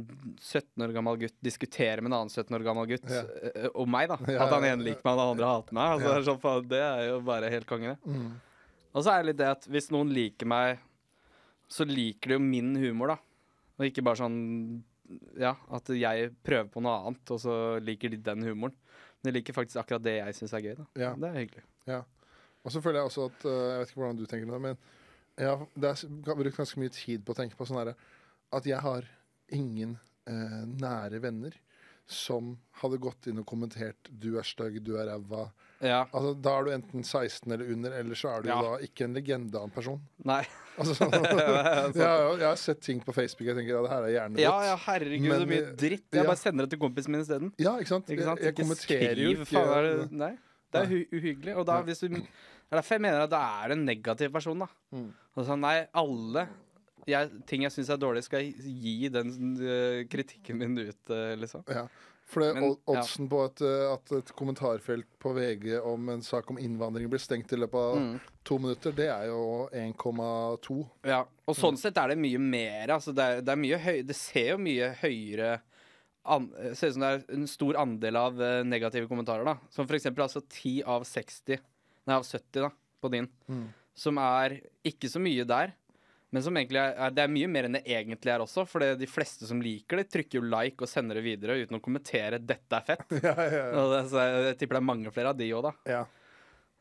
17 år gammel gutt diskutere med en annen 17 år gammel gutt Ja. uh, om meg. da Ja, At han ja, ene liker meg, og den andre hater meg. Altså, Ja. det, er sånn, det er jo bare helt konge, det. Mm. Og så er det litt det at hvis noen liker meg, så liker de jo min humor, da. Og ikke bare sånn Ja, at jeg prøver på noe annet, og så liker de den humoren. Men de liker faktisk akkurat det jeg syns er gøy. da Ja. Det er hyggelig. Og så føler jeg også at eh, Jeg vet ikke hvordan du tenker om det, men jeg har det er, brukt ganske mye tid på å tenke på sånn herre At jeg har ingen eh, nære venner som hadde gått inn og kommentert 'du er stygg', 'du er ræva'. Ja. Altså, da er du enten 16 eller under, eller så er du Ja. da ikke en legende av en person. Nei. Altså, jeg, har- jeg har sett ting på Facebook jeg tenker ja, det her er hjernedødt. Ja, ja, herregud, så Men, mye eh, dritt. Jeg ja. bare sender det til kompisen min isteden. Ja, ikke sant? Ikke sant? Jeg, jeg Ikke kommenterer jo ikke er det, Nei. Det er uhyggelig. Og da, hvis du, det er derfor jeg mener at da er en negativ person, da. Mm. Og sånn, nei, alle jeg, ting jeg syns er dårlig, skal jeg gi den uh, kritikken min ut, uh, liksom. Ja. For det, Men, od- oddsen på at, eh, at et kommentarfelt på VG om en sak om innvandring blir stengt i løpet av Mm. to minutter, det er jo 1,2. Ja, og sånn sett er det mye mer. Altså det, er, det, er mye høy, det ser jo mye høyere an, Ser ut som det er en stor andel av negative kommentarer. da Som eksempel altså 10 av 60 Nei, av 70 da på din. Mm. Som er ikke så mye der. Men som egentlig er, det er mye mer enn det egentlig er også. For de fleste som liker det, trykker jo like og sender det videre uten å kommentere 'dette er fett'. ja, ja, ja. Og det, så jeg, jeg tipper det er mange flere av de òg, da. ja.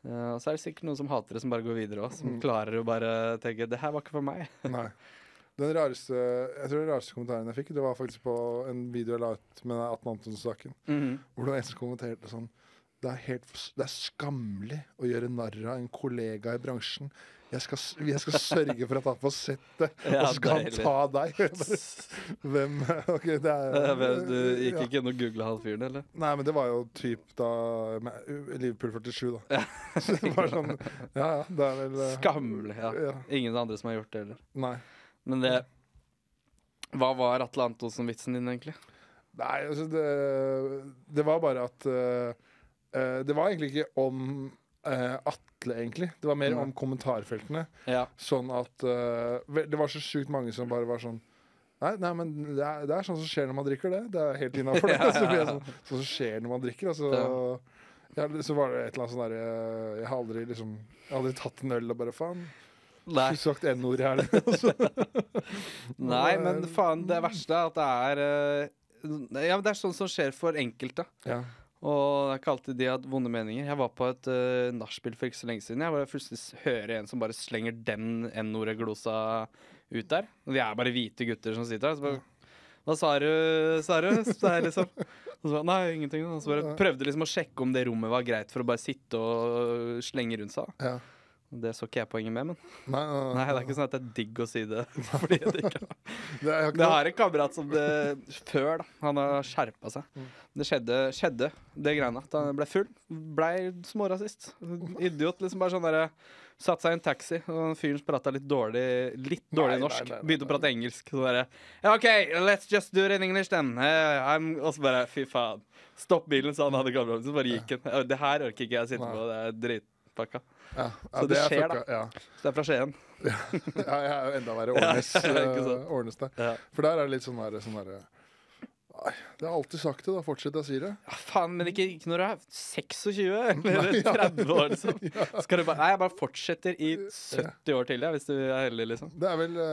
Uh, og så er det sikkert noen som hater det, som bare går videre òg. Som Mm. klarer å bare tenke 'det her var ikke for meg'. Nei. Den rareste, jeg tror den rareste kommentaren jeg fikk, det var faktisk på en video jeg la ut med 18 Antonsen-saken. Mhm. Hvor det var en som kommenterte sånn det er, helt, det er skammelig å gjøre narr av en kollega i bransjen. Jeg skal, jeg skal sørge for at han får sett det, Ja, og så skal han ta deg. Hvem Ok, det er Du gikk ikke inn og googla han fyren, eller? Nei, men det var jo typ da Liverpool 47, da. Så det var sånn Ja, ja, det er vel eh, Skammelig. Ja. Ja. Ingen andre som har gjort det heller. Nei. Men det Hva var Atle Antonsen-vitsen din, egentlig? Nei, altså det, det var bare at eh, Det var egentlig ikke om eh, Atle, egentlig. Det var mer om kommentarfeltene. Ja. Sånn at uh, Det var så sjukt mange som bare var sånn Nei, nei men det er, det er sånn som skjer når man drikker det. Det er helt innafor. Ja, ja, jeg sånn, sånn som skjer når man drikker. Altså, ja, så var det et eller annet sånn derre Jeg har aldri liksom Jeg har aldri tatt en øl og bare faen. Nei. Skulle sagt N-ord i helgen. Altså. Nei, men faen, det verste er at det er eh, Ja, men det er sånn som skjer for enkelte. ja. Og det er ikke alltid de har vonde meninger. Jeg var på et uh, nachspiel for ikke så lenge siden. Jeg bare plutselig hører en som bare slenger den N-ordet-glosa ut der. Og de er bare hvite gutter som sitter der. Så bare, Hva sa du, sa du? Så jeg liksom og så, bare, Nei, ingenting. Og så bare prøvde liksom å sjekke om det rommet var greit for å bare sitte og slenge rundt seg. Ja. Det så ikke jeg poenget med, men Nei, nei, Nei, det er ikke sånn at det er digg å si det. Fordi det ikke Det er, jeg har en kamerat som det før, da. Han har skjerpa seg. Mm. Det skjedde, skjedde, det greiene. At han ble full. Blei smårasist. Idiot. liksom Bare sånn derre Satt seg i en taxi, og fyren prata litt dårlig Litt dårlig norsk. Begynte å prate engelsk. Så bare OK, let's just do it in English then. Uh, I'm, og så bare Fy faen. Stopp bilen, sa han hadde kameraet. Så bare gikk han. Det her orker ikke jeg å sitte på. Det er dritpakka. ja, ja, Så det er skjer, fucka, Ja. Så det er fra Skien. ja, jeg er jo enda verre. Ja, Årnes, sant. eh, Årnes der. For der er det litt sånn derre sånn der, Nei, det har alltid sagt det, da. Fortsett å si det. Ja, faen, men ikke, ikke når du er 26 eller Nei, ja. 30 år, liksom. Skal du bare Nei, jeg bare fortsetter i 70 år til, jeg, hvis du er heldig, liksom. Det er vel uh,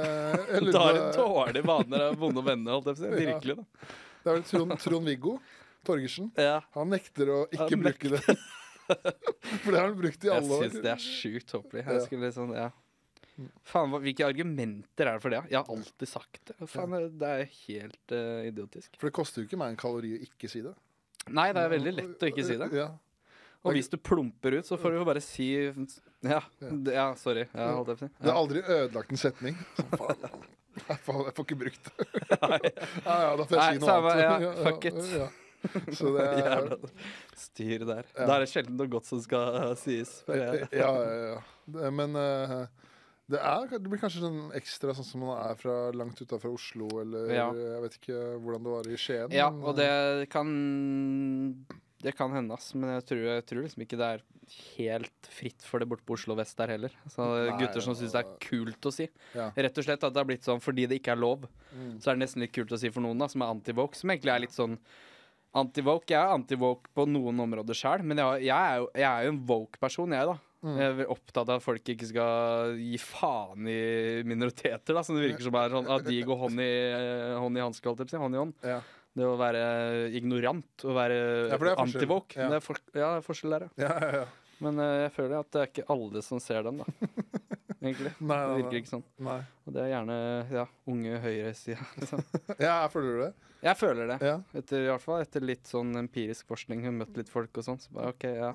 jeg lurer har du dårlige vaner av vonde venner, holdt jeg på å si. Virkelig, da. Det er vel Trond, Trond-Viggo Torgersen. Ja. Han nekter å ikke Han bruke det. For det har han brukt i alle år. Jeg syns det er sjukt håplig Jeg skulle liksom, ja. Faen, hvilke argumenter er det for det? Jeg har alltid sagt det. Faen, Det er helt uh, idiotisk. For det koster jo ikke meg en kalori å ikke si det. Nei, det er veldig lett å ikke si det. Ja. Og hvis du plumper ut, så får du jo bare si Ja, ja sorry. Ja, holdt jeg på å si. Det har aldri ødelagt en setning. Sånn, faen, Nei, faen, jeg får ikke brukt det. Ja, ja, da får jeg Nei, si noe samme, annet. ja, fuck it. Ja. Så det er Jævla styr der. Ja. Da er det sjelden noe godt som skal uh, sies. jeg. Ja, ja, ja. Det- Men uh, det, er, det blir kanskje sånn ekstra sånn som man er fra langt utafor Oslo, eller Ja. jeg vet ikke hvordan det var i Skien. Ja, men, og det kan Det kan hende, ass. Men jeg tror, jeg tror liksom ikke det er helt fritt for det borte på Oslo vest der heller. Så Nei, Gutter som ja. syns det er kult å si. Ja. Rett og slett at det har blitt sånn fordi det ikke er lov. Mm. Så er det nesten litt kult å si for noen, da, som er anti-woke. Som egentlig er litt sånn Anti-woke. Jeg er anti-woke på noen områder sjøl, men jeg, jeg, er jo, jeg er jo en woke-person, jeg, da. Mm. Jeg er opptatt av at folk ikke skal gi faen i minoriteter, da. Som det virker som er sånn at de går hånd i, hånd i hanske, holdt jeg på. Hånd i hånd. Ja. Det å være ignorant og være Ja, det er anti-woke. Ja. Det er for, ja, forskjell der, ja. Ja, ja, ja. Men uh, jeg føler at det er ikke alle som ser den, da. Egentlig. Nei, Det nei, virker ikke sånn. Nei. Og det er gjerne ja, unge høyresida. Liksom. Ja, føler du det? Jeg føler det. Ja. Etter, I hvert fall etter litt sånn empirisk forskning, har møtt litt folk og sånn. Så bare, ok, ja.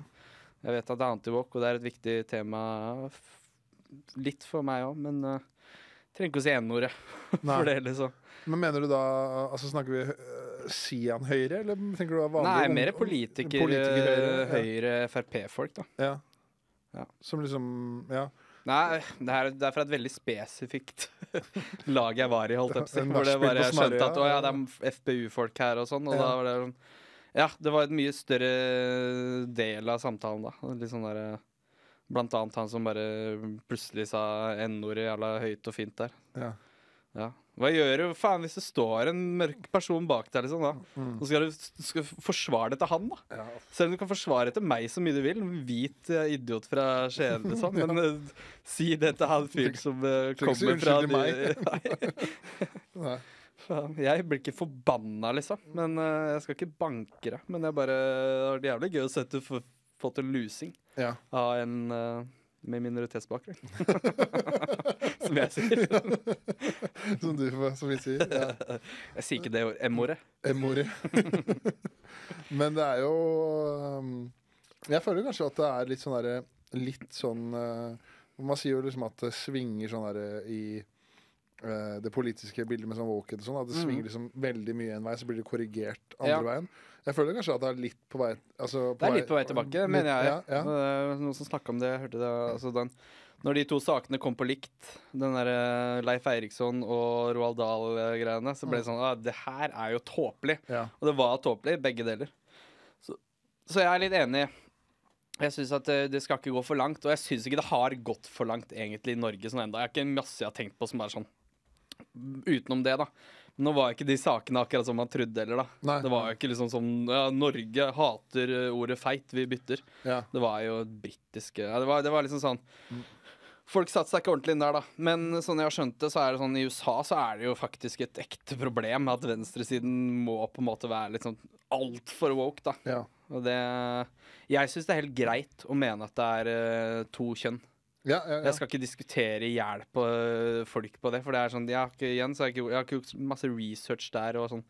Jeg vet at det er antiwalk, og det er et viktig tema litt for meg òg, men uh, trenger ikke å si n-ordet for det, liksom. Men mener du da Altså snakker vi uh, Sian Høyre, eller tenker du da vanlig Nei, mer politiker, politiker eh. Høyre, Frp-folk, da. Ja. Ja. Som liksom Ja. Nei, det, er, det er fra et veldig spesifikt lag jeg var i, holdt jeg på å si. Hvor det bare jeg skjønte at å, ja, det er FPU-folk her og sånn. Og Ja. da var det sånn Ja, det var et mye større del av samtalen da. Litt sånn der, Blant annet han som bare plutselig sa n-ordet jævla høyt og fint der. ja. Ja. Hva gjør du faen hvis det står en mørk person bak deg, liksom, da? Mm. Så skal du skal forsvare det til han, da. ja. Selv om du kan forsvare det til meg så mye du vil. En hvit eh, idiot fra Skien, liksom. Men uh, si det til han fyren som uh, kommer fra de- Nei, Nei. faen. Jeg blir ikke forbanna, liksom. Men uh, Jeg skal ikke banke det. Men jeg bare, det har vært jævlig gøy å se at du får fått en lusing Ja. av en med minoritetsbakgrunn. som jeg sier. Som du som vi sier. Ja. Jeg sier ikke det M-ordet. M-ordet. Men det er jo um, Jeg føler kanskje at det er litt sånn derre Litt sånn uh, Man sier jo liksom at det svinger sånn derre i uh, det politiske bildet med sånn wokehet og sånn. At det mm. svinger liksom veldig mye en vei, så blir det korrigert andre Ja. veien. Jeg føler kanskje at det er litt på vei altså, Det er litt på vei tilbake, litt- mener jeg. Ja, ja. Det Noen som snakka om det. Jeg hørte det altså den, Når de to sakene kom på likt, den derre Leif Eiriksson og Roald Dahl-greiene, så ble det sånn ah, Det her er jo tåpelig. Og det var tåpelig, begge deler. Så, så jeg er litt enig. Jeg syns at det, det skal ikke gå for langt, og jeg syns ikke det har gått for langt egentlig i Norge sånn enda. Jeg har ikke masse jeg har tenkt på som bare sånn utenom det, da. Nå var ikke de sakene akkurat som man trodde heller, da. Nei. Det var jo ikke liksom sånn ja, Norge hater eh, ordet feit, vi bytter. Ja. Det var jo britiske ja, det, var, det var liksom sånn Folk satte seg ikke ordentlig inn der, da. Men sånn jeg har skjønt det, så er det sånn i USA så er det jo faktisk et ekte problem at venstresiden må på en måte være litt sånn altfor woke, da. ja. Og det Jeg syns det er helt greit å mene at det er uh, to kjønn. Ja, ja, ja. Jeg skal ikke diskutere i hjel på øh, folk på det, for det er sånn Jeg har ikke, igjen, så jeg, ikke, jeg har ikke gjort masse research der og sånn.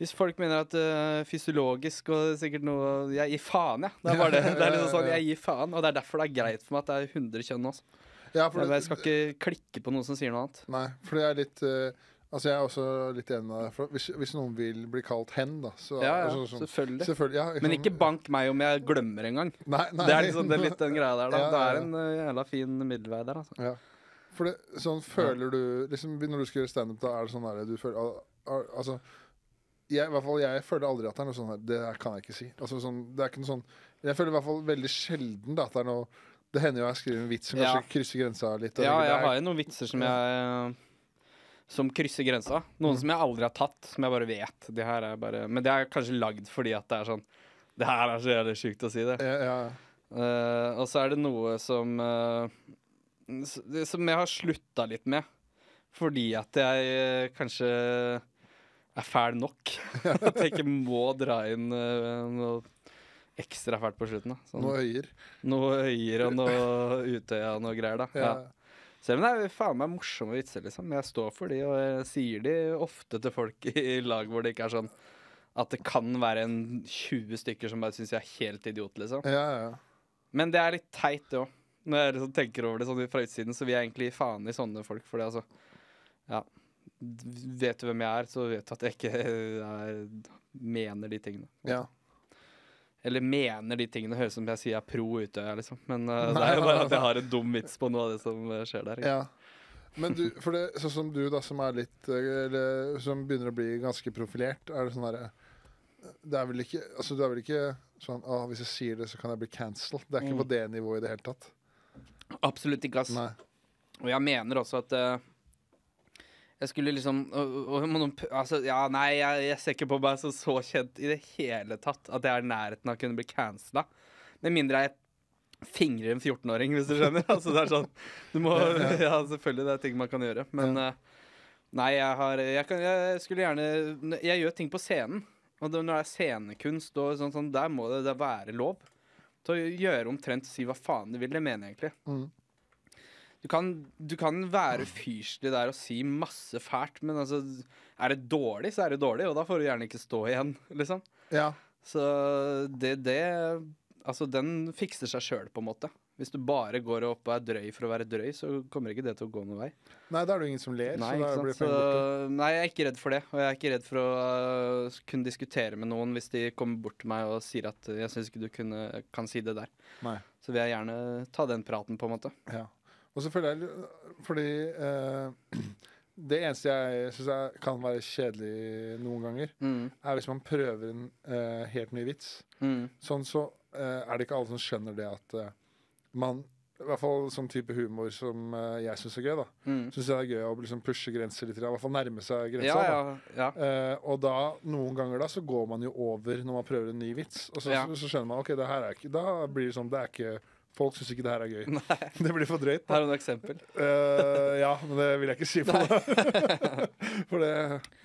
Hvis folk mener at uh, fysiologisk og sikkert noe Jeg gir faen, jeg. Det er bare det. Det er liksom sånn, jeg gir faen, og det er derfor det er greit for meg at det er 100 kjønn også. ja, for Jeg, skal ikke klikke på noen som sier noe annet. Nei, for det er litt eh, Altså, jeg er også litt enig med deg. Hvis, hvis noen vil bli kalt hen, da, så Ja, ja, altså, sånn- selvfølgelig. Selvfølgelig. Ja, Men ikke bank meg om jeg glemmer en gang. Nei, nei. Det er liksom det er litt den greia der, da. Ja, Det er en uh, jævla fin middelvei der, altså. Ja. For det, sånn føler du liksom, Når du skal gjøre standup, da er det sånn der du føler al- al- Altså jeg, i hvert fall, jeg føler aldri at det er noe sånn her Det kan jeg ikke si. Altså, sånn, det er ikke noe sånn Jeg føler i hvert fall veldig sjelden da, at det er noe Det hender jo jeg skriver en vits som kanskje krysser grensa litt. og Ja, jeg har jo noen vitser som jeg Som krysser grensa. Noen som jeg aldri har tatt, som jeg bare vet. Det her er bare Men det er kanskje lagd fordi at det er sånn Det her er så jævlig sjukt å si det. ja, ja, Uh, og så er det noe som uh, Som jeg har slutta litt med. Fordi at jeg uh, kanskje er fæl nok. at jeg ikke må dra inn noe ekstra fælt på slutten. Sånn, Noe øyer. noe øyer og noe Utøya og noe greier, da. Ja. Ja. Selv om det er faen meg morsomme vitser, liksom. Jeg står for de, og jeg sier de ofte til folk i lag hvor det ikke er sånn at det kan være en 20 stykker som bare syns jeg er helt idiot, liksom. Ja, ja. Men det er litt teit, det òg. Når jeg liksom tenker over det sånn fra utsiden, så vil jeg egentlig gi faen i sånne folk. For det, altså Ja. Vet du hvem jeg er, så vet du at jeg ikke er, mener de tingene. ja. Eller mener de tingene. Høres ut som jeg sier jeg er pro Utøya, liksom. Men uh, det er jo bare at jeg har en dum vits på noe av det som eh, skjer der. ja. Men du, for det, sånn som du, da, som er litt eh, Eller som begynner å bli ganske profilert, er det sånn derre Det er vel ikke Altså, du er vel ikke sånn Å, hvis jeg sier det, så kan jeg bli cancelled. Det er ikke Mm. på det nivået i det hele tatt. Absolutt ikke, ass. Nei. Og jeg mener også at eh, jeg skulle liksom og, og, og, altså, Ja, nei, jeg, jeg ser ikke på meg som så kjent i det hele tatt at jeg er i nærheten av å kunne bli cancela. Med mindre jeg fingrer en 14-åring, hvis du skjønner. altså, det er sånn Du må Ja, selvfølgelig, det er ting man kan gjøre. Men eh, nei, jeg har jeg, kan, jeg skulle gjerne Jeg gjør ting på scenen. Og det, når det er scenekunst og sånn, sånn der må det, det være lov. Til å gjøre omtrent si hva faen du vil. Det mener jeg egentlig. Mm. Du kan, du kan være fyrslig der og si masse fælt, men altså Er det dårlig, så er det dårlig, og da får du gjerne ikke stå igjen, liksom. Ja. Så det, det Altså, den fikser seg sjøl, på en måte. Hvis du bare går opp og er drøy for å være drøy, så kommer ikke det til å gå noen vei. Nei, da er det jo ingen som ler. Nei, så da blir? Så, nei, jeg er ikke redd for det. Og jeg er ikke redd for å uh, kunne diskutere med noen hvis de kommer bort til meg og sier at uh, 'jeg syns ikke du kunne, kan si det der'. Nei. Så vil jeg gjerne ta den praten, på en måte. Ja. Og så føler jeg Fordi eh, det eneste jeg syns kan være kjedelig noen ganger, Mm. er hvis man prøver en eh, helt ny vits. Mm. Sånn så eh, er det ikke alle som skjønner det at man i hvert fall sånn type humor som jeg syns er gøy. da Mm. Syns jeg det er gøy å liksom pushe grenser litt. I hvert fall nærme seg grensa. Ja, ja, ja. Og da, noen ganger da, så går man jo over når man prøver en ny vits. Og så, så, så skjønner man ok, det her er ikke Da blir det sånn, det er ikke Folk syns ikke det her er gøy. det blir for drøyt. da Har du noe eksempel? Uh, Ja, men det vil jeg ikke si på det. for det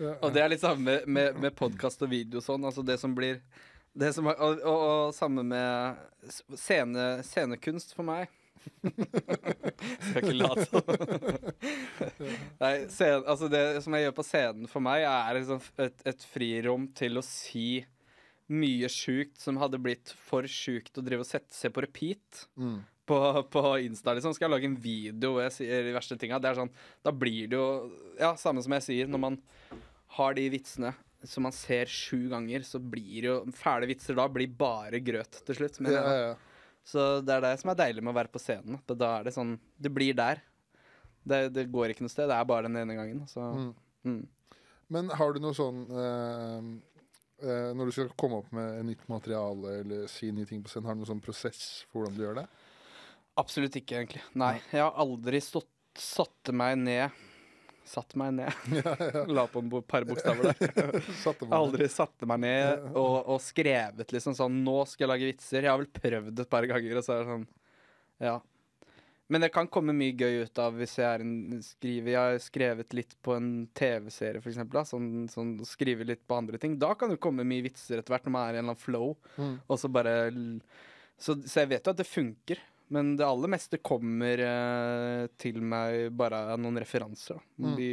ja. Og det er litt samme med, med, med podkast og video sånn. Altså det som blir det som og, og, og samme med scene, scenekunst for meg. Skal ikke late som. Nei, scen, altså det som jeg gjør på scenen for meg, er liksom et, et frirom til å si mye sjukt som hadde blitt for sjukt å drive og sette, se på repeat Mm. på, på Insta. liksom Skal jeg lage en video hvor jeg sier de verste tinga. Sånn, da blir det jo Ja, samme som jeg sier, når man har de vitsene som man ser sju ganger, så blir det jo Fæle vitser da blir bare grøt til slutt. Men, Ja, ja. Så det er det som er deilig med å være på scenen. Da er det sånn Det blir der. Det, det går ikke noe sted. Det er bare den ene gangen. Så Mm. mm. Men har du noe sånn eh, Når du skal komme opp med nytt materiale eller si nye ting på scenen, har du noen sånn prosess for hvordan du gjør det? Absolutt ikke, egentlig. Nei. Jeg har aldri stått, satt meg ned Satt meg ned. La på en par bokstaver der. Satte Aldri satte meg ned og, og skrevet liksom sånn Nå skal jeg lage vitser. Jeg har vel prøvd et par ganger, og så er det sånn Ja. Men det kan komme mye gøy ut av hvis jeg en skriver Jeg har skrevet litt på en TV-serie. Da, sånn, sånn, skriver litt på andre ting. Da kan det komme mye vitser etter hvert, når man er i en eller annen flow. Mm. Og så bare så, så jeg vet jo at det funker. Men det aller meste kommer eh, til meg bare av noen referanser. Da. Mm. De,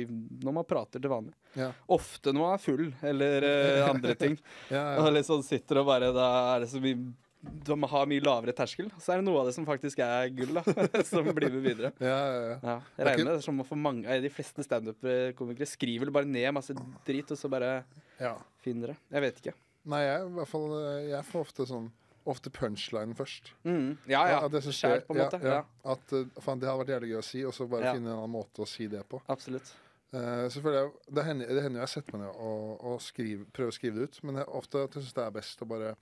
når man prater til vanlig. Ja. Ofte når man er full, eller eh, andre ting. Ja, Og liksom sitter og bare Da er det så mye Du må ha mye lavere terskel. Så er det noe av det som faktisk er gull, da. som blir med videre. ja, ja, ja. Ja, jeg regner med det som for mange eh, De fleste standup-komikere skriver vel bare ned masse drit, og så bare ja. finner det. Jeg vet ikke. Nei, jeg, i hvert fall, eh, jeg får ofte sånn Ofte punchline først. Mm. Ja ja. at jeg synes det- på en måte. Ja, Ja, At eh, faen, det hadde vært jævlig gøy å si, og så bare Ja. finne en annen måte å si det på. absolutt. Uh, hender, det hender jo jeg setter meg ned og, og skriver, prøver å skrive det ut, men jeg, ofte syns jeg det er best å bare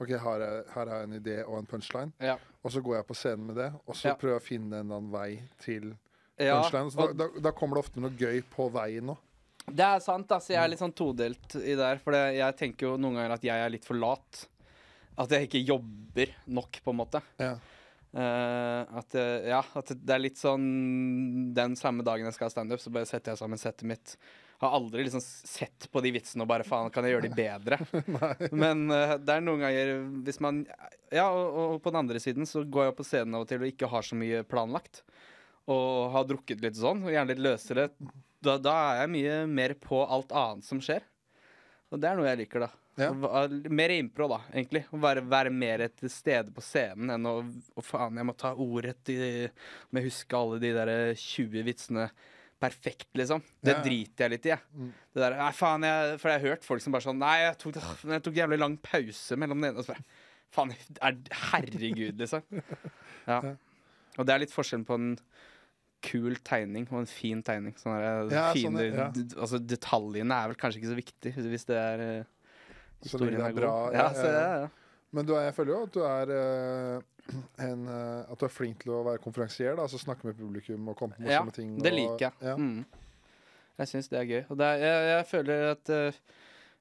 OK, her er, her er en idé og en punchline, Ja. og så går jeg på scenen med det, og så Ja. prøver jeg å finne en annen vei til ja punchline. Så da, da, da kommer det ofte noe gøy på veien òg. det er sant, altså. Jeg er litt sånn todelt i det her. For det, jeg tenker jo noen ganger at jeg er litt for lat. At jeg ikke jobber nok, på en måte. Ja. Eh, at, eh, ja, at det er litt sånn Den samme dagen jeg skal ha standup, så bare setter jeg sammen settet mitt. Har aldri liksom sett på de vitsene og bare faen, kan jeg gjøre de bedre? Men uh, det er noen ganger hvis man Ja, og, og på den andre siden så går jeg på scenen av og til og ikke har så mye planlagt. Og har drukket litt sånn, og gjerne litt løsere. Da, da er jeg mye mer på alt annet som skjer. Og det er noe jeg liker, da. Ja. Mer impro, da, egentlig. Være, være mer til stede på scenen enn å Å, faen, jeg må ta ordet i Om jeg husker alle de der 20 vitsene perfekt, liksom. Det Ja, driter jeg litt i, jeg. Mm. Det der, nei, faen, jeg, for jeg har hørt folk som bare sånn Nei, jeg tok, jeg tok jævlig lang pause mellom den ene. Og så bare Faen, er, herregud, liksom. Ja. Og det er litt forskjellen på en kul tegning og en fin tegning. Sånn der, Ja, fine, sånn, ja. altså Detaljene er vel kanskje ikke så viktig hvis det er eh, Så lenge det er bra. Ja, Ja, så, ja, ja, ja. Men du er, jeg føler jo at du er uh, en, uh, At du er flink til å være konferansier. da, altså Snakke med publikum og komme på Ja, morsomme ting. Det liker jeg. Ja. Mm. Jeg syns det er gøy. Og det er, jeg, jeg føler at uh,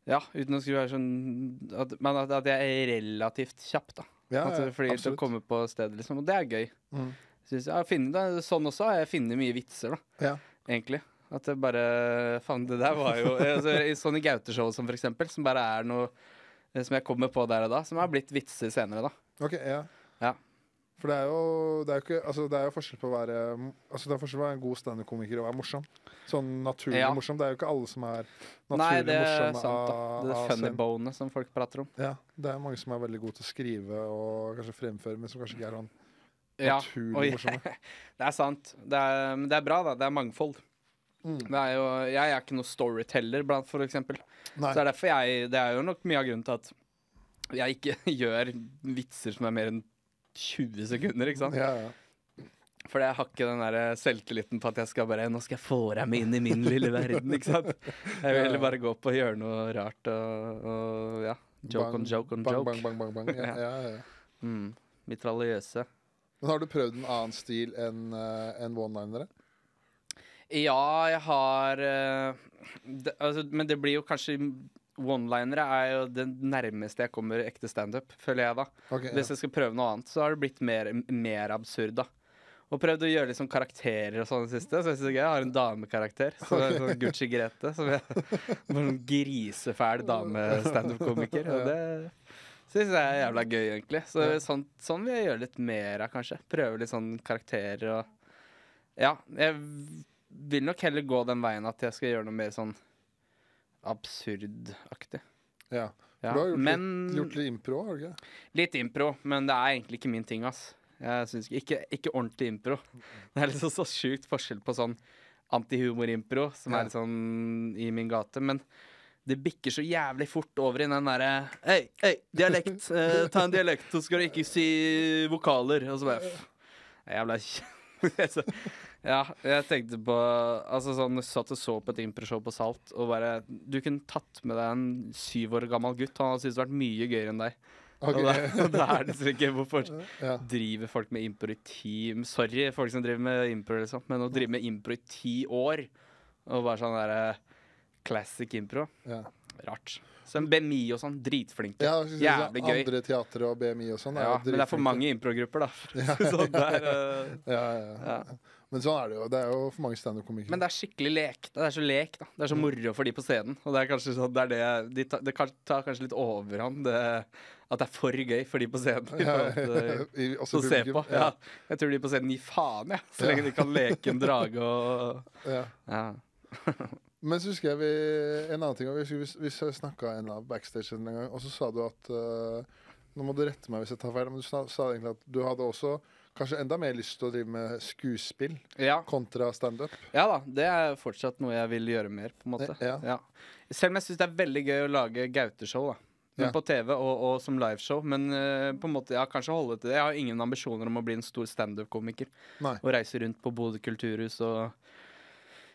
Ja, uten å skulle være sånn at, Men at, at jeg er relativt kjapp, da. Ja, at, ja, fordi til å absolutt. komme på stedet, liksom. Og det er gøy. Mm. Synes jeg, sånn også har jeg funnet mye vitser, da. Ja. Egentlig. At det bare Faen, det der var jo altså, i sånne Gaute-show som for eksempel, som bare er noe eh, som jeg kommer på der og da, som har blitt vitser senere, da. Ok, ja. Ja. For det er jo det er jo ikke, altså det er jo forskjell på å være Altså det er forskjell på å være en god standup-komiker og være morsom. Sånn naturlig Ja. morsom. Det er jo ikke alle som er naturlig Nei, det er morsomme sant, da. Det er funny bone som folk prater om. Ja, det er mange som er veldig gode til å skrive og kanskje fremføre, men som kanskje ikke er sånn naturlig ja. morsomme. Det er sant. Det er, men det er bra, da. Det er mangfold. Mm. Er jo, jeg er ikke noe storyteller, blant, for eksempel. Nei. Så det er derfor jeg Det er jo nok mye av grunnen til at jeg ikke gjør vitser som er mer enn 20 sekunder, ikke sant? Ja, ja. For jeg har ikke den der selvtilliten på at jeg skal bare Nå skal jeg få deg med inn i min lille verden, ikke sant? Jeg vil heller bare gå opp og gjøre noe rart og, og ja. Joke Bang, on joke on bang, joke. Bang, bang, bang, bang. Ja, ja, ja. Mm. Mitraljøse. Men har du prøvd en annen stil enn uh, en one-linere? Ja, jeg har eh, det, altså, Men det blir jo kanskje One-linere er jo det nærmeste jeg kommer ekte standup, føler jeg da. Okay, ja. Hvis jeg skal prøve noe annet, så har det blitt mer, mer absurd, da. Og prøvd å gjøre liksom karakterer og sånn i det siste. Så jeg synes det er gøy. Jeg har en damekarakter. Så det er sånn Gucci Grete. Som er en grisefæl damestandup-komiker. Og det syns jeg er jævla gøy, egentlig. Så sånn, sånn vil jeg gjøre litt mer av, kanskje. Prøve litt sånn karakterer og Ja. Jeg vil nok heller gå den veien at jeg skal gjøre noe mer sånn absurdaktig. ja. Ja. Du har gjort, Men litt, gjort litt impro, har du ikke? Litt impro, men det er egentlig ikke min ting, ass. Jeg synes ikke, ikke, ikke ordentlig impro. Det er liksom så sjukt forskjell på sånn antihumor-impro, som Ja. er litt sånn i min gate, men det bikker så jævlig fort over i den derre Hei, hei, dialekt! Eh, ta en dialekt, så skal du ikke si vokaler. Og så bare Jævla Ja, jeg tenkte på Altså sånn, jeg satt og så på et improshow på Salt, og bare Du kunne tatt med deg en syv år gammel gutt. Han hadde syntes det vært mye gøyere enn deg. Okay. Og da, er det liksom ikke Hvorfor ja. driver folk med impro i ti Sorry, folk som driver med impro, liksom, men å drive med impro i ti år, og bare sånn derre classic impro Ja. Rart. Så en BMI og sånn, dritflinke. Ja, det er Jævlig gøy. Andre teatre og BMI og sånn. Ja, men det er for mange improgrupper, da. sånn eh, Ja, ja, ja. Men sånn er det jo. Det er jo for mange standup-komikere. Men det er skikkelig lek. Det er så lek, da. Det er så moro for de på scenen. Og det er kanskje sånn, det er det de tar, Det tar kanskje litt overhånd, det at det er for gøy for de på scenen. Ja, i- også å se på. Ja. Jeg tror de på scenen gir faen, jeg. Så lenge de kan leke en drage og ja. Ja. Men så husker jeg vi, en annen ting Vi, vi, vi snakka en av backstage en gang, og så sa du at uh, Nå må du rette meg hvis jeg tar feil, men du sa, sa egentlig at du hadde også kanskje enda mer lyst til å drive med skuespill ja. kontra standup. Ja da, det er fortsatt noe jeg vil gjøre mer, på en måte. Ja. Selv om jeg syns det er veldig gøy å lage gauteshow, da. Men Ja. På TV og, og som liveshow. Men uh, på en måte, ja, kanskje holde til det. Jeg har ingen ambisjoner om å bli en stor standup-komiker og reise rundt på Bodø kulturhus og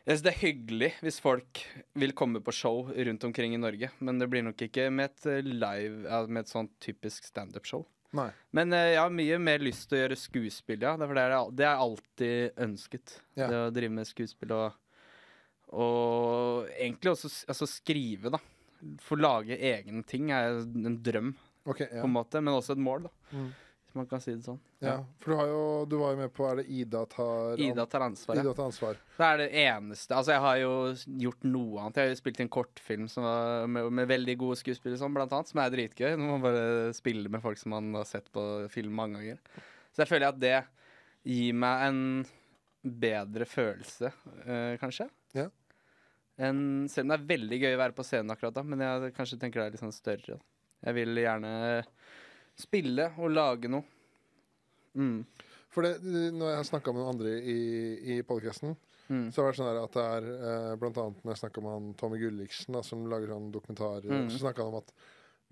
Jeg synes det er hyggelig hvis folk vil komme på show rundt omkring i Norge, men det blir nok ikke med et eh, live ja, Med et sånn typisk standup-show. Nei. Men eh, jeg har mye mer lyst til å gjøre skuespill, ja. Det er, det er, det er alltid ønsket. Ja. Det å drive med skuespill og Og egentlig også altså skrive, da. Få lage egne ting er en drøm, okay, Ja. på en måte, men også et mål, da. Mm. Hvis man kan si det sånn. ja. For du, har jo, du var jo med på Er det Ida tar Ida tar ansvar. Ida tar ansvar. Det er det eneste. Altså, jeg har jo gjort noe annet. Jeg har jo spilt en kortfilm som var med, med veldig gode skuespillere, sånn, blant annet, som er dritgøy. Når man bare spiller med folk som man har sett på film mange ganger. Så jeg føler at det gir meg en bedre følelse, øh, kanskje. Ja. En, selv om det er veldig gøy å være på scenen akkurat da, men jeg kanskje tenker det er litt sånn større. Jeg vil gjerne spille og lage noe. Mm. For det, når jeg har snakka med noen andre i, i podkasten, Mm. så har det vært sånn at det er eh, Blant annet når jeg snakka med han Tommy Gulliksen, da, som lager sånn dokumentarer, Mm. så snakka han om at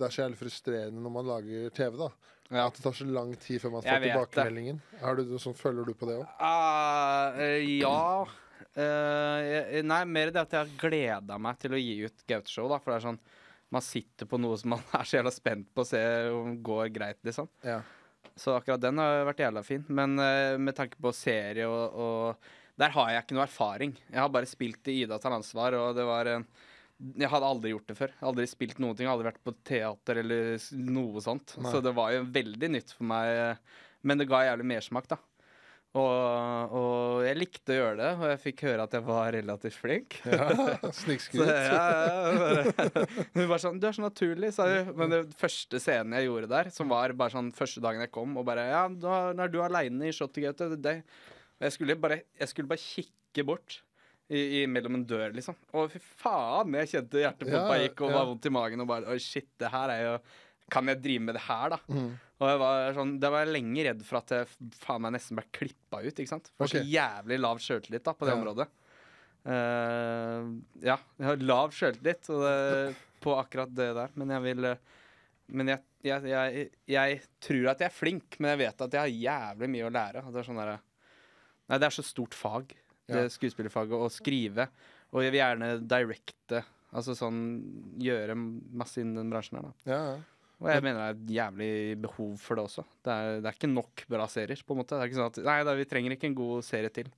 det er så jævlig frustrerende når man lager TV, da. Ja. At det tar så lang tid før man får tilbakemeldingen. Er du, sånn, føler du på det òg? Uh, eh, ja Uh, Nei, mer det at jeg har gleda meg til å gi ut Gaute-show. da For det er sånn Man sitter på noe som man er så jævla spent på å se om det går greit, liksom. Ja. Så akkurat den har vært jævla fin. Men uh, med tanke på serie og, og Der har jeg ikke noe erfaring. Jeg har bare spilt i Ida tar ansvar, og det var en jeg hadde aldri gjort det før. Aldri spilt noen ting. Aldri vært på teater eller noe sånt. Nei. Så det var jo veldig nytt for meg. Men det ga jævlig mersmak, da. Og, og jeg likte å gjøre det, og jeg fikk høre at jeg var relativt flink. ja. Snikskryt. hun var sånn 'Du er så naturlig', sa hun. Men den første scenen jeg gjorde der, som var bare sånn første dagen jeg kom, og bare 'Ja, da er du aleine i shottet, Gaute'. Det, det. Jeg skulle bare, jeg skulle bare kikke bort. I, i, mellom en dør, liksom. Og fy faen, jeg kjente hjertepumpa Ja, gikk og ja. var vondt i magen. Og bare Oi, shit, det her er jo Kan jeg drive med det her, da? Mm. Og jeg var sånn, da var jeg lenge redd for at jeg faen meg nesten ble klippa ut. ikke sant? For okay. så jævlig lav sjøltillit på det Ja. området. Uh, ja, jeg har lav sjøltillit på akkurat det der, men jeg vil eh, Men jeg, jeg, jeg, jeg tror at jeg er flink, men jeg vet at jeg har jævlig mye å lære. Det er sånn der, Nei, det er så stort fag, det Ja. skuespillerfaget, å skrive. Og jeg vil gjerne directe. Altså sånn gjøre masse innen den bransjen her, da. Ja, ja. Og jeg mener det er et jævlig behov for det også. Det er, det er ikke nok bra serier, på en måte. Det er ikke sånn at Nei, da, vi trenger ikke en god serie til.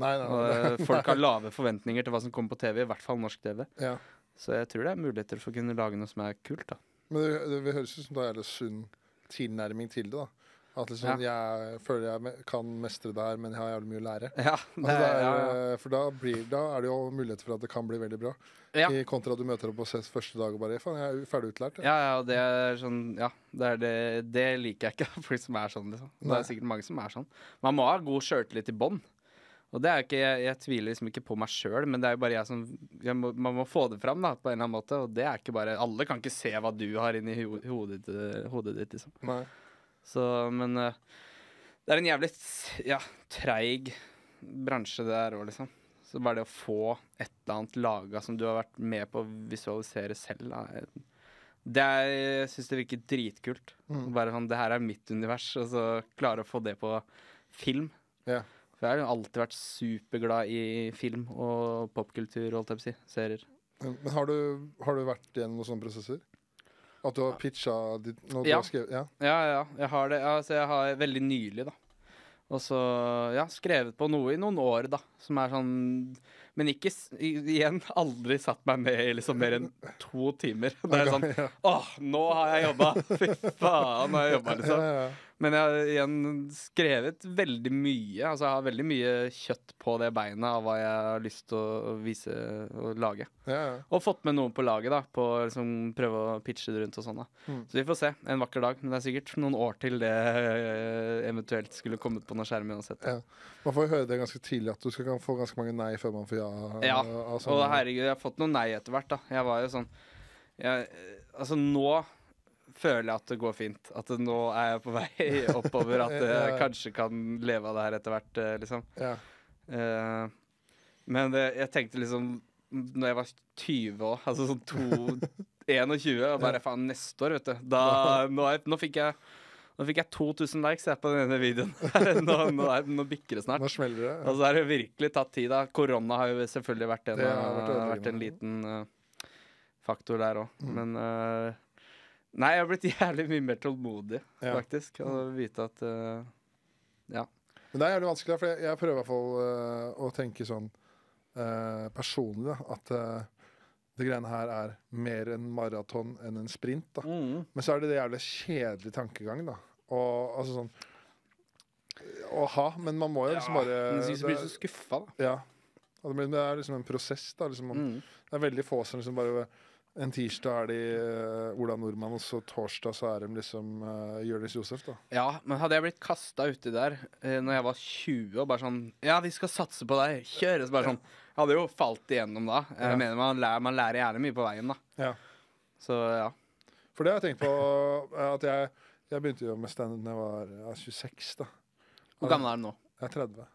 Nei, nei, nei. og folk har lave forventninger til hva som kommer på TV, i hvert fall norsk TV. Ja. Så jeg tror det er muligheter for å kunne lage noe som er kult, da. Men det, det, det høres ut som det er en sunn tilnærming til det. da At liksom, jeg føler jeg kan mestre det her, men jeg har jævlig mye å lære. Ja, Altså, det, det er, ja, ja. eh, For da, blir, da er det jo muligheter for at det kan bli veldig bra. Ja. I kontra at du møter opp på sess første dag og bare Faen, jeg er ferdig utlært. Ja, ja, det er sånn Ja, det, er det, det liker jeg ikke. Folk som er sånn, liksom. Det er sikkert mange som er sånn. Man må ha god sjøltillit i bånn. Og det er ikke, jeg, jeg tviler liksom ikke på meg sjøl, men det er jo bare jeg som jeg må, Man må få det fram da, på en eller annen måte. Og det er ikke bare Alle kan ikke se hva du har inni ho hodet, hodet ditt, liksom. Nei. Så, men eh, det er en jævlig ja, treig bransje det der òg, liksom. Så bare det å få et eller annet laga som du har vært med på å visualisere selv, da, er- det er, jeg syns det virker dritkult. Mm. Bare sånn, det her er mitt univers, og så klare å få det på film. Ja. For jeg har jo alltid vært superglad i film og popkultur, holdt jeg på å si. Serier. Men, men har, du, har du vært gjennom noen sånne prosesser? At du har pitcha ditt, noe du Ja. har skrevet? Ja. Ja, ja, jeg har det. Altså, jeg har veldig nylig, da. Og så, ja, skrevet på noe i noen år, da. Som er sånn Men ikke igjen aldri satt meg med i liksom mer enn to timer. Det er sånn. Åh, nå har jeg jobba! Fy faen, nå har jeg jobba, liksom. Men jeg har igjen skrevet veldig mye. Altså jeg har veldig mye kjøtt på det beinet av hva jeg har lyst til å vise og lage. Ja, ja. Og fått med noen på laget, da. På å liksom prøve å pitche det rundt og sånn. da Mm. Så vi får se. En vakker dag. Men det er sikkert noen år til det eh, eventuelt skulle kommet på noen skjerm uansett. Ja. Man får jo høre det ganske tidlig at du skal få ganske mange nei før man får ja. Ja, Og herregud, jeg har fått noen nei etter hvert, da. Jeg var jo sånn jeg, Altså, nå føler jeg at det går fint. At nå er jeg på vei oppover. At jeg kanskje kan leve av det her etter hvert, eh, liksom. ja. Uh, men det, jeg tenkte liksom Når jeg var 20 òg, altså sånn to 21, og bare faen, neste år, vet du. Da, nå, er, nå fikk jeg Nå fikk jeg 2000 likes jeg, på denne videoen. nå, nå, er, nå bikker det snart. Nå smeller det. Og så har det virkelig tatt tid. da Korona har jo selvfølgelig vært en, vært uh, vært en liten uh, faktor der òg. Mm. Men uh, Nei, jeg har blitt jævlig mye mer tålmodig, Ja. faktisk. Å vite at uh, Ja. Men det er jævlig vanskelig, for jeg, jeg prøver i hvert fall uh, å tenke sånn uh, personlig, da, at det greiene her er mer en maraton enn en sprint. da. Mm. Men så er det det jævlig kjedelig tankegang, da. Og altså sånn Å ha, men man må jo liksom bare Men jeg blir så skuffa, da. Ja. Ja, det er liksom en prosess, da. Liksom, man, Mm. Det er veldig få som liksom bare En tirsdag er de eh, Ola Nordmann, og så torsdag så er de liksom uh, Jonis Josef, da. Ja, men hadde jeg blitt kasta uti der uh, når jeg var 20 og bare sånn Ja, vi skal satse på deg, kjøre. Så bare sånn Jeg hadde jo falt igjennom da. Jeg Ja. mener man lærer, man lærer gjerne mye på veien, da. Ja. Så ja. For det har jeg tenkt på eh, at jeg, jeg begynte jo med standup da jeg var ja, 26, da. Hvor gammel er du nå? Jeg er 30.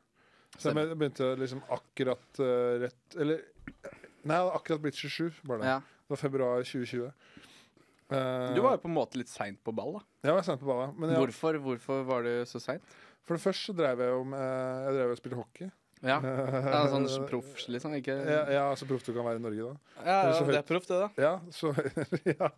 Så jeg begynte liksom akkurat uh, rett Eller Nei, jeg hadde akkurat blitt 27, bare det. Ja. Det var februar 2020. Uh, Du var jo på en måte litt seint på ball, da. Jeg var sent på ballet. Men jeg, Hvorfor, hvorfor var du så seint? for det første så drev jeg jo med Jeg drev og spilte hockey. Ja. ja sånn proff, liksom? Ikke Ja, ja, så proff du kan være i Norge, da. Ja, ja, det er proff, det, da. Ja, så Ja.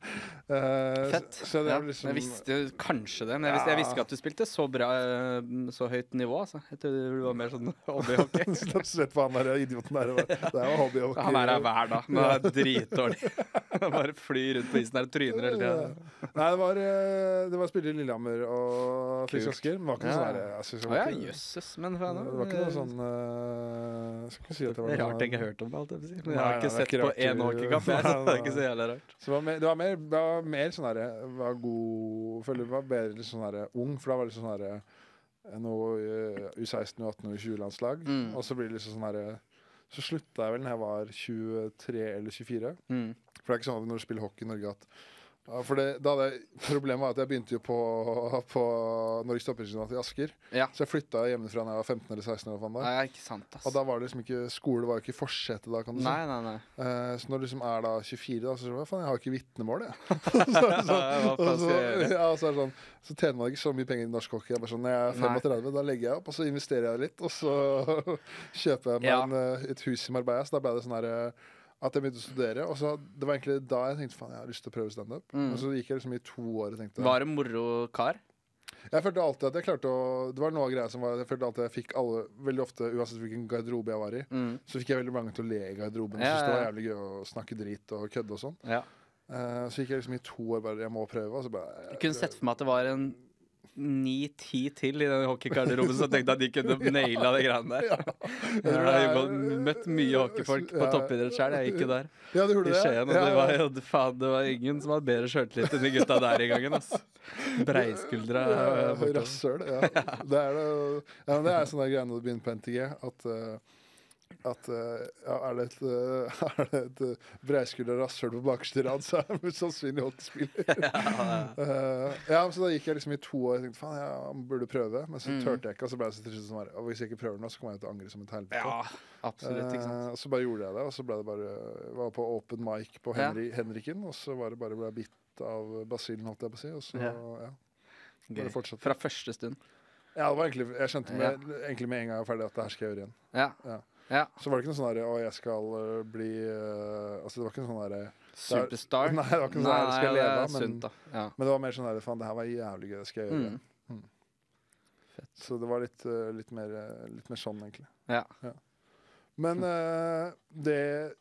Uh, Fett. Så, så det Ja, liksom jeg visste jo kanskje det, men jeg visste, jeg visste ikke at du spilte så bra eh, Så høyt nivå, altså. Jeg trodde du var mer sånn hobbyhockey. På han der idioten der. Det det er jo hobbyhockey. Han er her hver dag, men han er dritdårlig. Han bare flyr rundt på isen der og tryner hele tida. Nei, det var, eh, det var spiller i Lillehammer og Frisk Asker. Men det var ikke noe sånn det var ikke- jøsses, men faen. Det var ikke noe sånn Jeg skal ikke si at det var noe rart jeg ikke har hørt om alt jeg si. Men Nei, jeg har nei, ikke er sett ikke på én hockeykamp. jeg, så Det er ikke så jævlig rart. Så det var mer, det var mer, det var mer sånn herre Var god Føler det var bedre litt sånn herre ung, for da var det sånn herre noe eh, U16, U18 og U20-landslag. Mm. Og så blir det liksom sånn herre Så slutta jeg vel når jeg var 23 eller 24. Mm. For det er ikke sånn at når du spiller hockey i Norge at ja, for det, da hadde jeg, Problemet var at jeg begynte jo på, på Norges toppidrettsgymnas i Asker. Ja. Så jeg flytta hjemmefra da jeg var 15 eller 16 Eller da. Nei, ikke sant, ass. Og da var det liksom ikke skole var jo ikke i forsetet da, kan du si. Nei, nei, nei. Eh, så når du liksom er da 24, da, så Faen, jeg har ikke vitnemål, jeg. Og faen så, jeg gjøre? ja, så, sånn, så tjener man ikke så mye penger i norsk hockey. Jeg bare sånn, Når jeg er Nei. 35, da legger jeg opp, og så investerer jeg litt. Og så kjøper jeg meg Ja. en, eh, et hus i Marbella. Så da ble det sånn her eh, at jeg begynte å studere. Og så Det var egentlig da jeg tenkte faen, jeg har lyst til å prøve standup. Mm. Og så gikk jeg liksom i to år og tenkte Var det moro kar? Jeg følte alltid at jeg klarte å Det var noe greia som var Jeg følte alltid at jeg fikk alle Veldig ofte, uansett hvilken garderobe jeg var i, Mm. så fikk jeg veldig mange til å le i garderoben. Og Ja, syntes det var jævlig gøy å snakke drit og kødde og sånn. Ja. Uh, så gikk jeg liksom i to år bare Jeg må prøve. Og så bare Jeg kunne sett for meg at det var en ni-ti til i den hockeygarderoben som tenkte at de kunne naila de greiene der. Jeg tror jeg har møtt mye hockeyfolk på toppidrett sjøl. Jeg gikk jo der Ja, du gjorde i? Skien, og det var jo faen, det var ingen som hadde bedre sjøltillit enn de gutta der i gangen. ass. Breiskuldra. Rasshøl, ja. Det er, det, ja, det er sånne greier når du begynner på NTG, at eh, at eh, ja, er det et, eh, er det et uh, og rasshøl på bakerste rad, så er det sannsynlig hockeyspiller. uh, ja, så da gikk jeg liksom i to år og tenkte faen, jeg burde prøve. Men så Mm. turte jeg ikke, og så ble det så til som her, og hvis jeg ikke prøver nå, så kommer jeg til å angre som et helvete. Ja, absolutt. ikke sant? Uh, og så bare gjorde jeg det, og så ble det bare var på open mic på Ja. Henriken, og så var det bare ble bitt av basillen, holdt jeg på å si, og så Ja. ja. Fra første stund. Ja, det var egentlig, jeg skjønte med, egentlig med en gang jeg var ferdig at det her skal jeg gjøre igjen. Ja. Ja. Ja. Så var det ikke noe sånn derre Å, jeg skal uh, bli uh, Altså, det var ikke noe sånn derre Superstar. Nei, det var ikke noe sånn her, skal jeg leve av, men- sunt, da. Ja. Men det var mer sånn derre Faen, det her var jævlig gøy, det skal jeg gjøre Mm. Mm. Så det var litt, uh, litt, mer, litt mer sånn, egentlig. Ja. Men uh, det,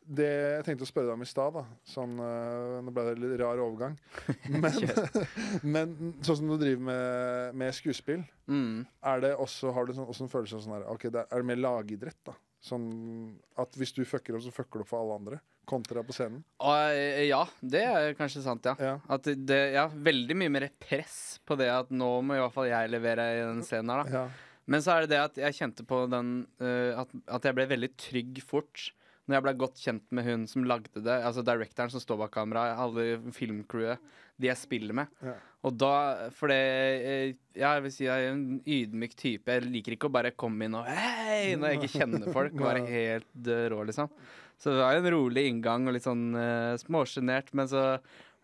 det jeg tenkte å spørre deg om i stad, sånn, uh, Nå ble det en litt rar overgang. Men, men sånn som du driver med, med skuespill, Mm. er det også, har du sånn, også en følelse av sånn her Ok, det er, er det mer lagidrett, da? Sånn at hvis du fucker opp, så fucker du opp for alle andre? Kontra på scenen? Eh, ja, det er kanskje sant, ja. Ja. At det, ja, veldig mye mer press på det at nå må i hvert fall jeg levere i den scenen her, da. ja. Men så er det det at jeg kjente på den uh, at, at jeg ble veldig trygg fort. Når jeg ble godt kjent med hun som lagde det, altså directoren som står bak kamera, alle filmcrewet, de jeg spiller med. Ja. Og da For det eh, Ja, jeg vil si jeg er en ydmyk type. Jeg liker ikke å bare komme inn og hei når jeg ikke kjenner folk. Og være helt eh, rå, liksom. Så det var en rolig inngang og litt sånn uh, småsjenert. Men så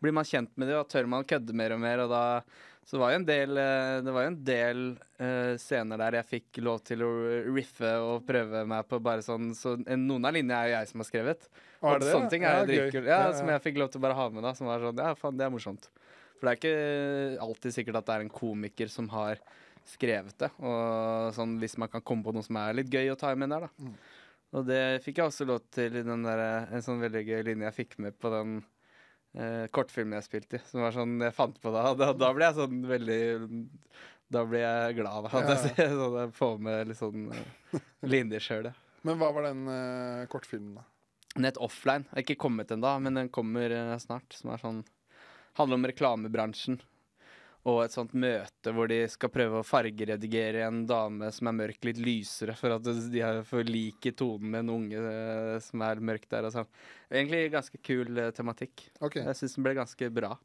blir man kjent med det, og tør man kødde mer og mer, og da så var jo en del, eh, det var jo en del uh, scener der jeg fikk lov til å riffe og prøve meg på bare sånn Så en- noen av linjene er jo jeg som har skrevet. Og er det det? Sånne ting er Ja, jo gøy. dritkult. Ja, Ja, ja. Som jeg fikk lov til å bare ha med, da. Som var sånn Ja, faen, det er morsomt. For det er ikke alltid sikkert at det er en komiker som har skrevet det. Og sånn hvis man kan komme på noe som er litt gøy å ta med der, da. Mm. Og det fikk jeg også lov til i den der, en sånn veldig gøy linje jeg fikk med på den eh, kortfilmen jeg spilte i. Som var sånn jeg fant på da. Da, da ble jeg sånn veldig Da ble jeg glad av at Ja, jeg sånn, jeg får med litt sånn uh, linjer sjøl. Men hva var den eh, kortfilmen, da? Het Offline. Jeg er ikke kommet ennå, men den kommer eh, snart. Som er sånn Handler om reklamebransjen. Og et sånt møte hvor de skal prøve å fargeredigere en dame som er mørk, litt lysere, for at de er for lik i tonen med en unge eh, som er mørk der. Og sånn. Egentlig ganske kul eh, tematikk. Okay. Jeg syns den ble ganske bra.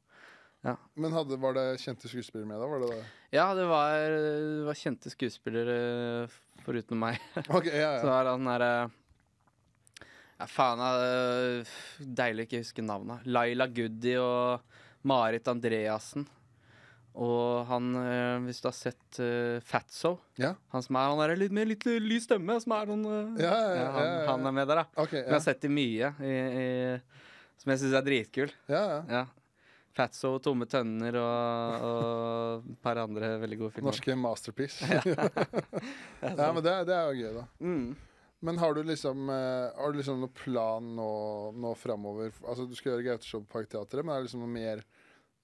Men hadde, var det kjente skuespillere med, da? Var det det? Ja, det var, det var kjente skuespillere eh, foruten meg. Ok, ja, ja. Så var han derre Ja, faen, uh, deilig å ikke huske navnet. Laila Goody og Marit Andreassen. Og han, eh, hvis du har sett uh, Fatso Ja. Han som er han er litt med litt lys stemme, som er noen, eh, Ja, ja, ja, han, han er med der, da. Men Jeg har sett det mye, i, i, som jeg syns er dritkul. ja, ja. Ja. Fatso, Tomme tønner og, og et par andre veldig gode filmer. Norske masterpiece. ja, men det, det er jo gøy, da. Mm. Men har du liksom eh, Har du liksom noen plan nå, nå framover? Altså, du skal gjøre Gauteshow på Parkteatret, men er det liksom noe mer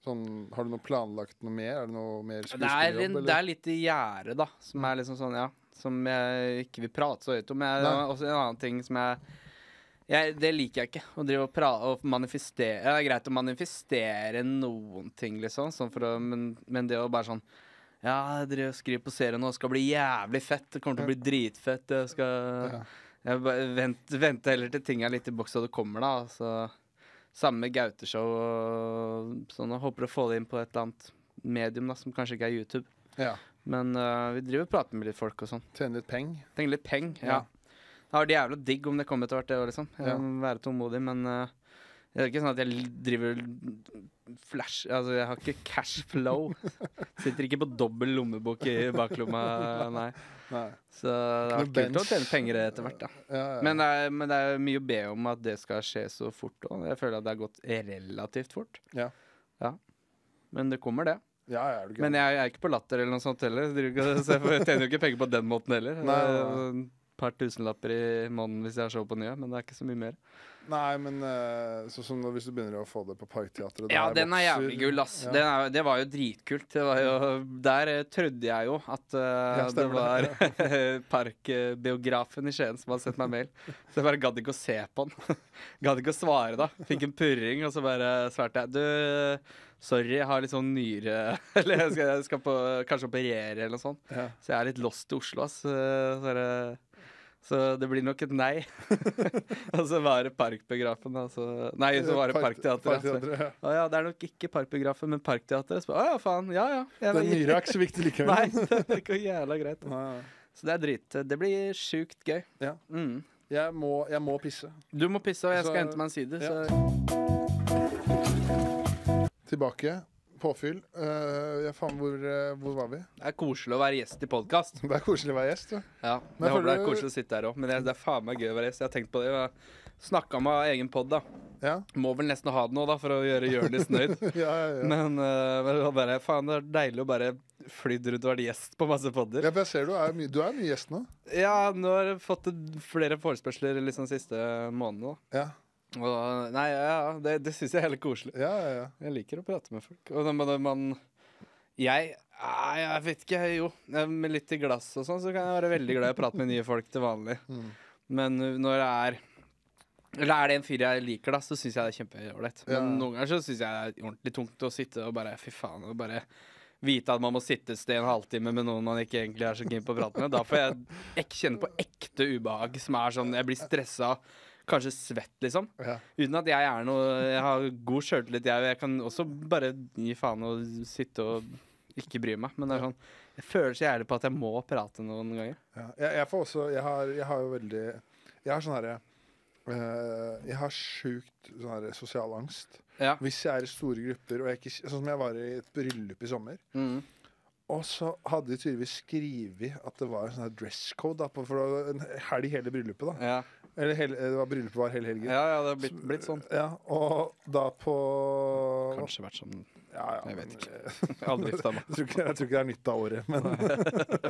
sånn Har du noe planlagt noe mer? Er det noe mer Det er, skuespillerjobb, det er litt i gjerdet, da. Som er liksom sånn, ja. Som jeg ikke vil prate så høyt om. Jeg, også en annen ting som jeg, jeg Det liker jeg ikke. Å drive og prate og manifestere Det er greit å manifestere noen ting, liksom. Sånn å, men, men det å bare sånn Ja, jeg driver og skriver på serien nå, skal bli jævlig fett. Det kommer til å bli dritfett. Jeg skal Ja. jeg bare vent, venter heller til ting er litt i boks og det kommer, da. Så, samme med Gauteshow og sånn. Og håper å få det inn på et eller annet medium da, som kanskje ikke er YouTube. ja. Men uh, vi driver og prater med litt folk og sånn. Tjene litt peng? Tjene litt peng. Ja. Ja. Det hadde vært jævla digg om det kom etter hvert, det òg, liksom. Jeg må være tålmodig, men øh, det er ikke sånn at jeg driver flash Altså, jeg har ikke cash flow. Sitter ikke på dobbel lommebok i baklomma, nei. Nei. Så det har Noe vært kult å tjene penger etter hvert, da. Ja, ja. Men det, er, men det er mye å be om at det skal skje så fort òg. Jeg føler at det har gått relativt fort. Ja. Ja. Men det kommer, det. ja, ja, er du Men jeg, jeg er ikke på latter eller noe sånt heller. Jeg Så jeg tjener jo ikke penger på den måten heller. Nei, Det er nei, nei. Par tusenlapper i måneden hvis jeg har show på nye, men det er ikke så mye mer. Nei, men sånn som hvis du begynner å få det på Parkteatret Ja, den er vokser- jævlig gull, ass. Ja. Den er, det var jo dritkult. Det var jo, der eh, trodde jeg jo at uh, Ja, det var parkbiografen i Skien som hadde sendt meg mail. Så jeg bare gadd ikke å se på den. gadd ikke å svare da. Fikk en purring, og så bare svarte jeg. Du, sorry, jeg har litt sånn nyre Eller jeg skal, jeg skal på, kanskje operere eller noe sånt. Ja. Så jeg er litt lost i Oslo, ass. Så, så, er det- så det blir nok et nei. og så var det Parkbiografen, Altså. Nei, så var det Parkteatret. Park ja. Å ja, det er nok ikke Parkbiografen, men Parkteatret. Å ja, faen. Ja ja. Jeg Den nyra er ikke så viktig likevel. Nei, det er ikke jævla greit. Ja. Så det er drit. Det blir sjukt gøy. Ja. Mm. Jeg, må, jeg må pisse. Du må pisse, og jeg skal Så- hente meg en side. ja. Så Tilbake. Påfyll. Uh, faen, hvor, uh, hvor var vi? det er koselig å være gjest i podkast. Det er koselig å være gjest. ja. Ja, Men jeg håper det er koselig å sitte her òg, men det, er faen meg gøy å være gjest. Jeg har tenkt på det. og Snakka med egen pod, da. Ja, Må vel nesten ha det nå, da, for å gjøre Jonis nøyd. ja, ja. ja. Men uh, bare, faen, det er deilig å bare flydd rundt og vært gjest på masse podder. ja for jeg ser du er, du er mye gjest nå. Ja, nå har jeg fått flere forespørsler liksom siste måneden. da. Ja, Og nei, ja, det, det syns jeg er heller koselig. ja, ja. ja. Jeg liker å prate med folk. Og når man, Jeg nei, Jeg vet ikke, jo. Med litt i glass og sånn, så kan jeg være veldig glad i å prate med nye folk til vanlig. Mm. Men uh, når det er Eller er det en fyr jeg liker, da, så syns jeg det er kjempeålreit. Men Ja. noen ganger så syns jeg det er ordentlig tungt å sitte og bare Fy faen. Og bare vite at man må sitte et sted en halvtime med noen man ikke egentlig er så keen på å prate med. Da får jeg ek kjenne på ekte ubehag, som er sånn Jeg blir stressa. Kanskje svett, liksom. ja. Uten at jeg er noe Jeg har god sjøltillit, jeg. Jeg kan også bare gi faen og sitte og ikke bry meg. Men det er sånn Jeg føler så jævlig på at jeg må prate noen ganger. Ja, jeg, jeg får også jeg har, jeg har jo veldig Jeg har sånn herre øh, Jeg har sjukt sånn herre sosial angst. Ja. Hvis jeg er i store grupper, og jeg ikke Sånn som jeg var i et bryllup i sommer. Mm. Og så hadde de tydeligvis skrevet at det var en sånn dress code da, på, for det var en helg hele bryllupet. da Ja. Eller hele, det var bryllupet var hele helgen. ja, ja, det har blitt, blitt sånn. Ja, og da på Kanskje vært sånn ja, ja, Jeg vet ikke. jeg, Aldri gifta meg. Jeg tror, ikke, jeg tror ikke det er nytt av året, men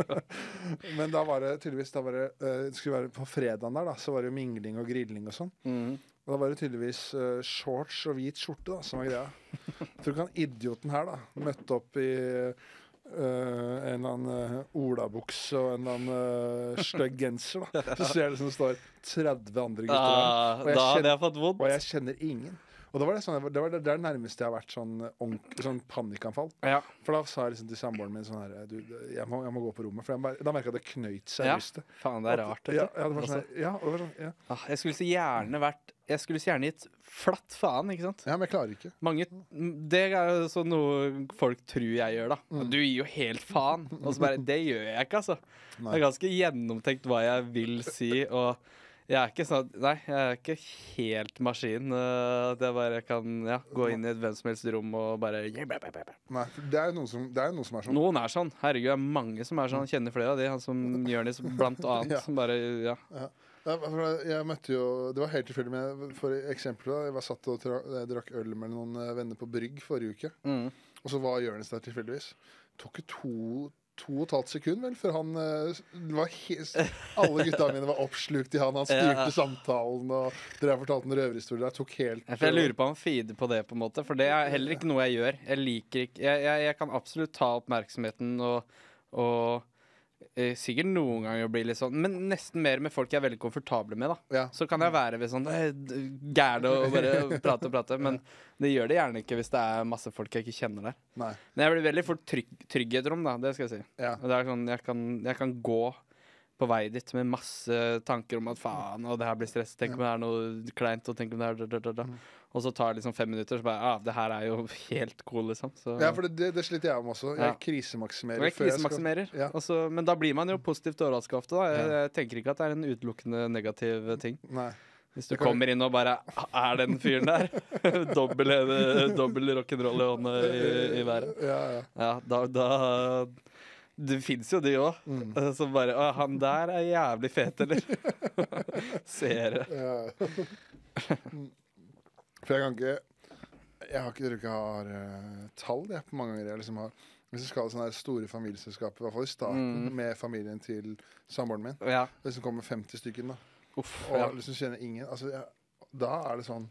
Men da var det tydeligvis da var det, eh, det skulle være På fredagen der, da, så var det jo mingling og grilling og sånn. Mm. Og da var det tydeligvis uh, shorts og hvit skjorte da, som var greia. Jeg tror ikke han idioten her da møtte opp i eh, en eller annen uh, olabukse og en eller annen uh, stygg genser. da Så ser jeg det som det står 30 andre gutter der. Ah, Og jeg da kjenner- jeg fått vondt. Og jeg kjenner ingen. Og da var det, sånn, det var det, det er det nærmeste jeg har vært sånn, onk, sånn panikkanfall. Ja. For da sa jeg liksom til samboeren min sånn her du, jeg, må, jeg må gå på rommet. For jeg, da merka jeg at det knøyt seg i Ja. brystet. Faen, det er rart. Ja, ja, sånn, Altså, ja, sånn, ja. ah, jeg skulle så gjerne vært Jeg skulle gjerne gitt flatt faen, ikke sant? ja, men jeg klarer ikke. Mange, det er jo sånn noe folk tror jeg gjør, da. Mm. Du gir jo helt faen. Og så bare Det gjør jeg ikke, altså. Nei. Det er ganske gjennomtenkt hva jeg vil si, og jeg er ikke sånn Nei, jeg er ikke helt maskin. øh, At jeg bare kan ja, gå inn i et hvem som helst rom og bare Nei, det er jo noen som, det er noen som er sånn. Noen er sånn. Herregud, det er mange som er sånn. Kjenner flere av de. Han som Jonis, blant annet. Ja. Som bare Ja. Ja, jeg- møtte jo Det var helt tilfeldig med For eksempel Jeg var satt og drakk øl med noen eh, venner på Brygg forrige uke. Mm. Og så var Jonis der tilfeldigvis. Tok ikke to To og et halvt sekund, vel, før han eh, Alle gutta mine var oppslukt i han. Han styrte Ja. samtalen, og dere har fortalt en røverhistorie der. Tok helt For jeg lurer på om han feeder på det, på en måte. For det er heller ikke noe jeg gjør. Jeg liker ikke Jeg, jeg, jeg kan absolutt ta oppmerksomheten og, og sikkert noen ganger bli litt sånn Men nesten mer med folk jeg er veldig komfortable med, da. Ja. Så kan jeg være ved sånn eh, gæren og bare prate og prate. Men det gjør det gjerne ikke hvis det er masse folk jeg ikke kjenner der. Nei. Men jeg blir veldig fort trygg, trygghet rom, da. Det skal jeg si. Ja. Og det er sånn, jeg kan, jeg kan gå på vei dit med masse tanker om at faen, og det her blir stress. Tenk om det er noe kleint, og tenk om det er da, da, da, da. Mm. Og så tar det liksom fem minutter, så bare ah, det her er jo helt cool, liksom. Så, Ja, for det, det, det sliter jeg med også. Jeg Ja. krisemaksimerer. jeg før jeg krisemaksimerer. Ja. Og men da blir man jo positivt overraska ofte. Da. Jeg, jeg tenker ikke at det er en utelukkende negativ ting. Nei. Hvis du kommer inn og bare "Ah, Er den fyren der? dobbel, dobbel rock'n'roll i hånda i, i været. Ja, ja. Ja, da, da Det fins jo de òg. Mm. Som bare Å, han der er jævlig fet, eller? Seere. Ja. Mm. For jeg kan ikke Jeg har ikke, ikke har uh, tall jeg, på mange ganger jeg liksom har Hvis jeg skal ha sånne store familieselskaper, i hvert fall i starten, Mm. med familien til samboeren min Ja. Det liksom kommer 50 stykker, da, Uff. og Ja. liksom kjenner ingen altså, jeg, Da er det sånn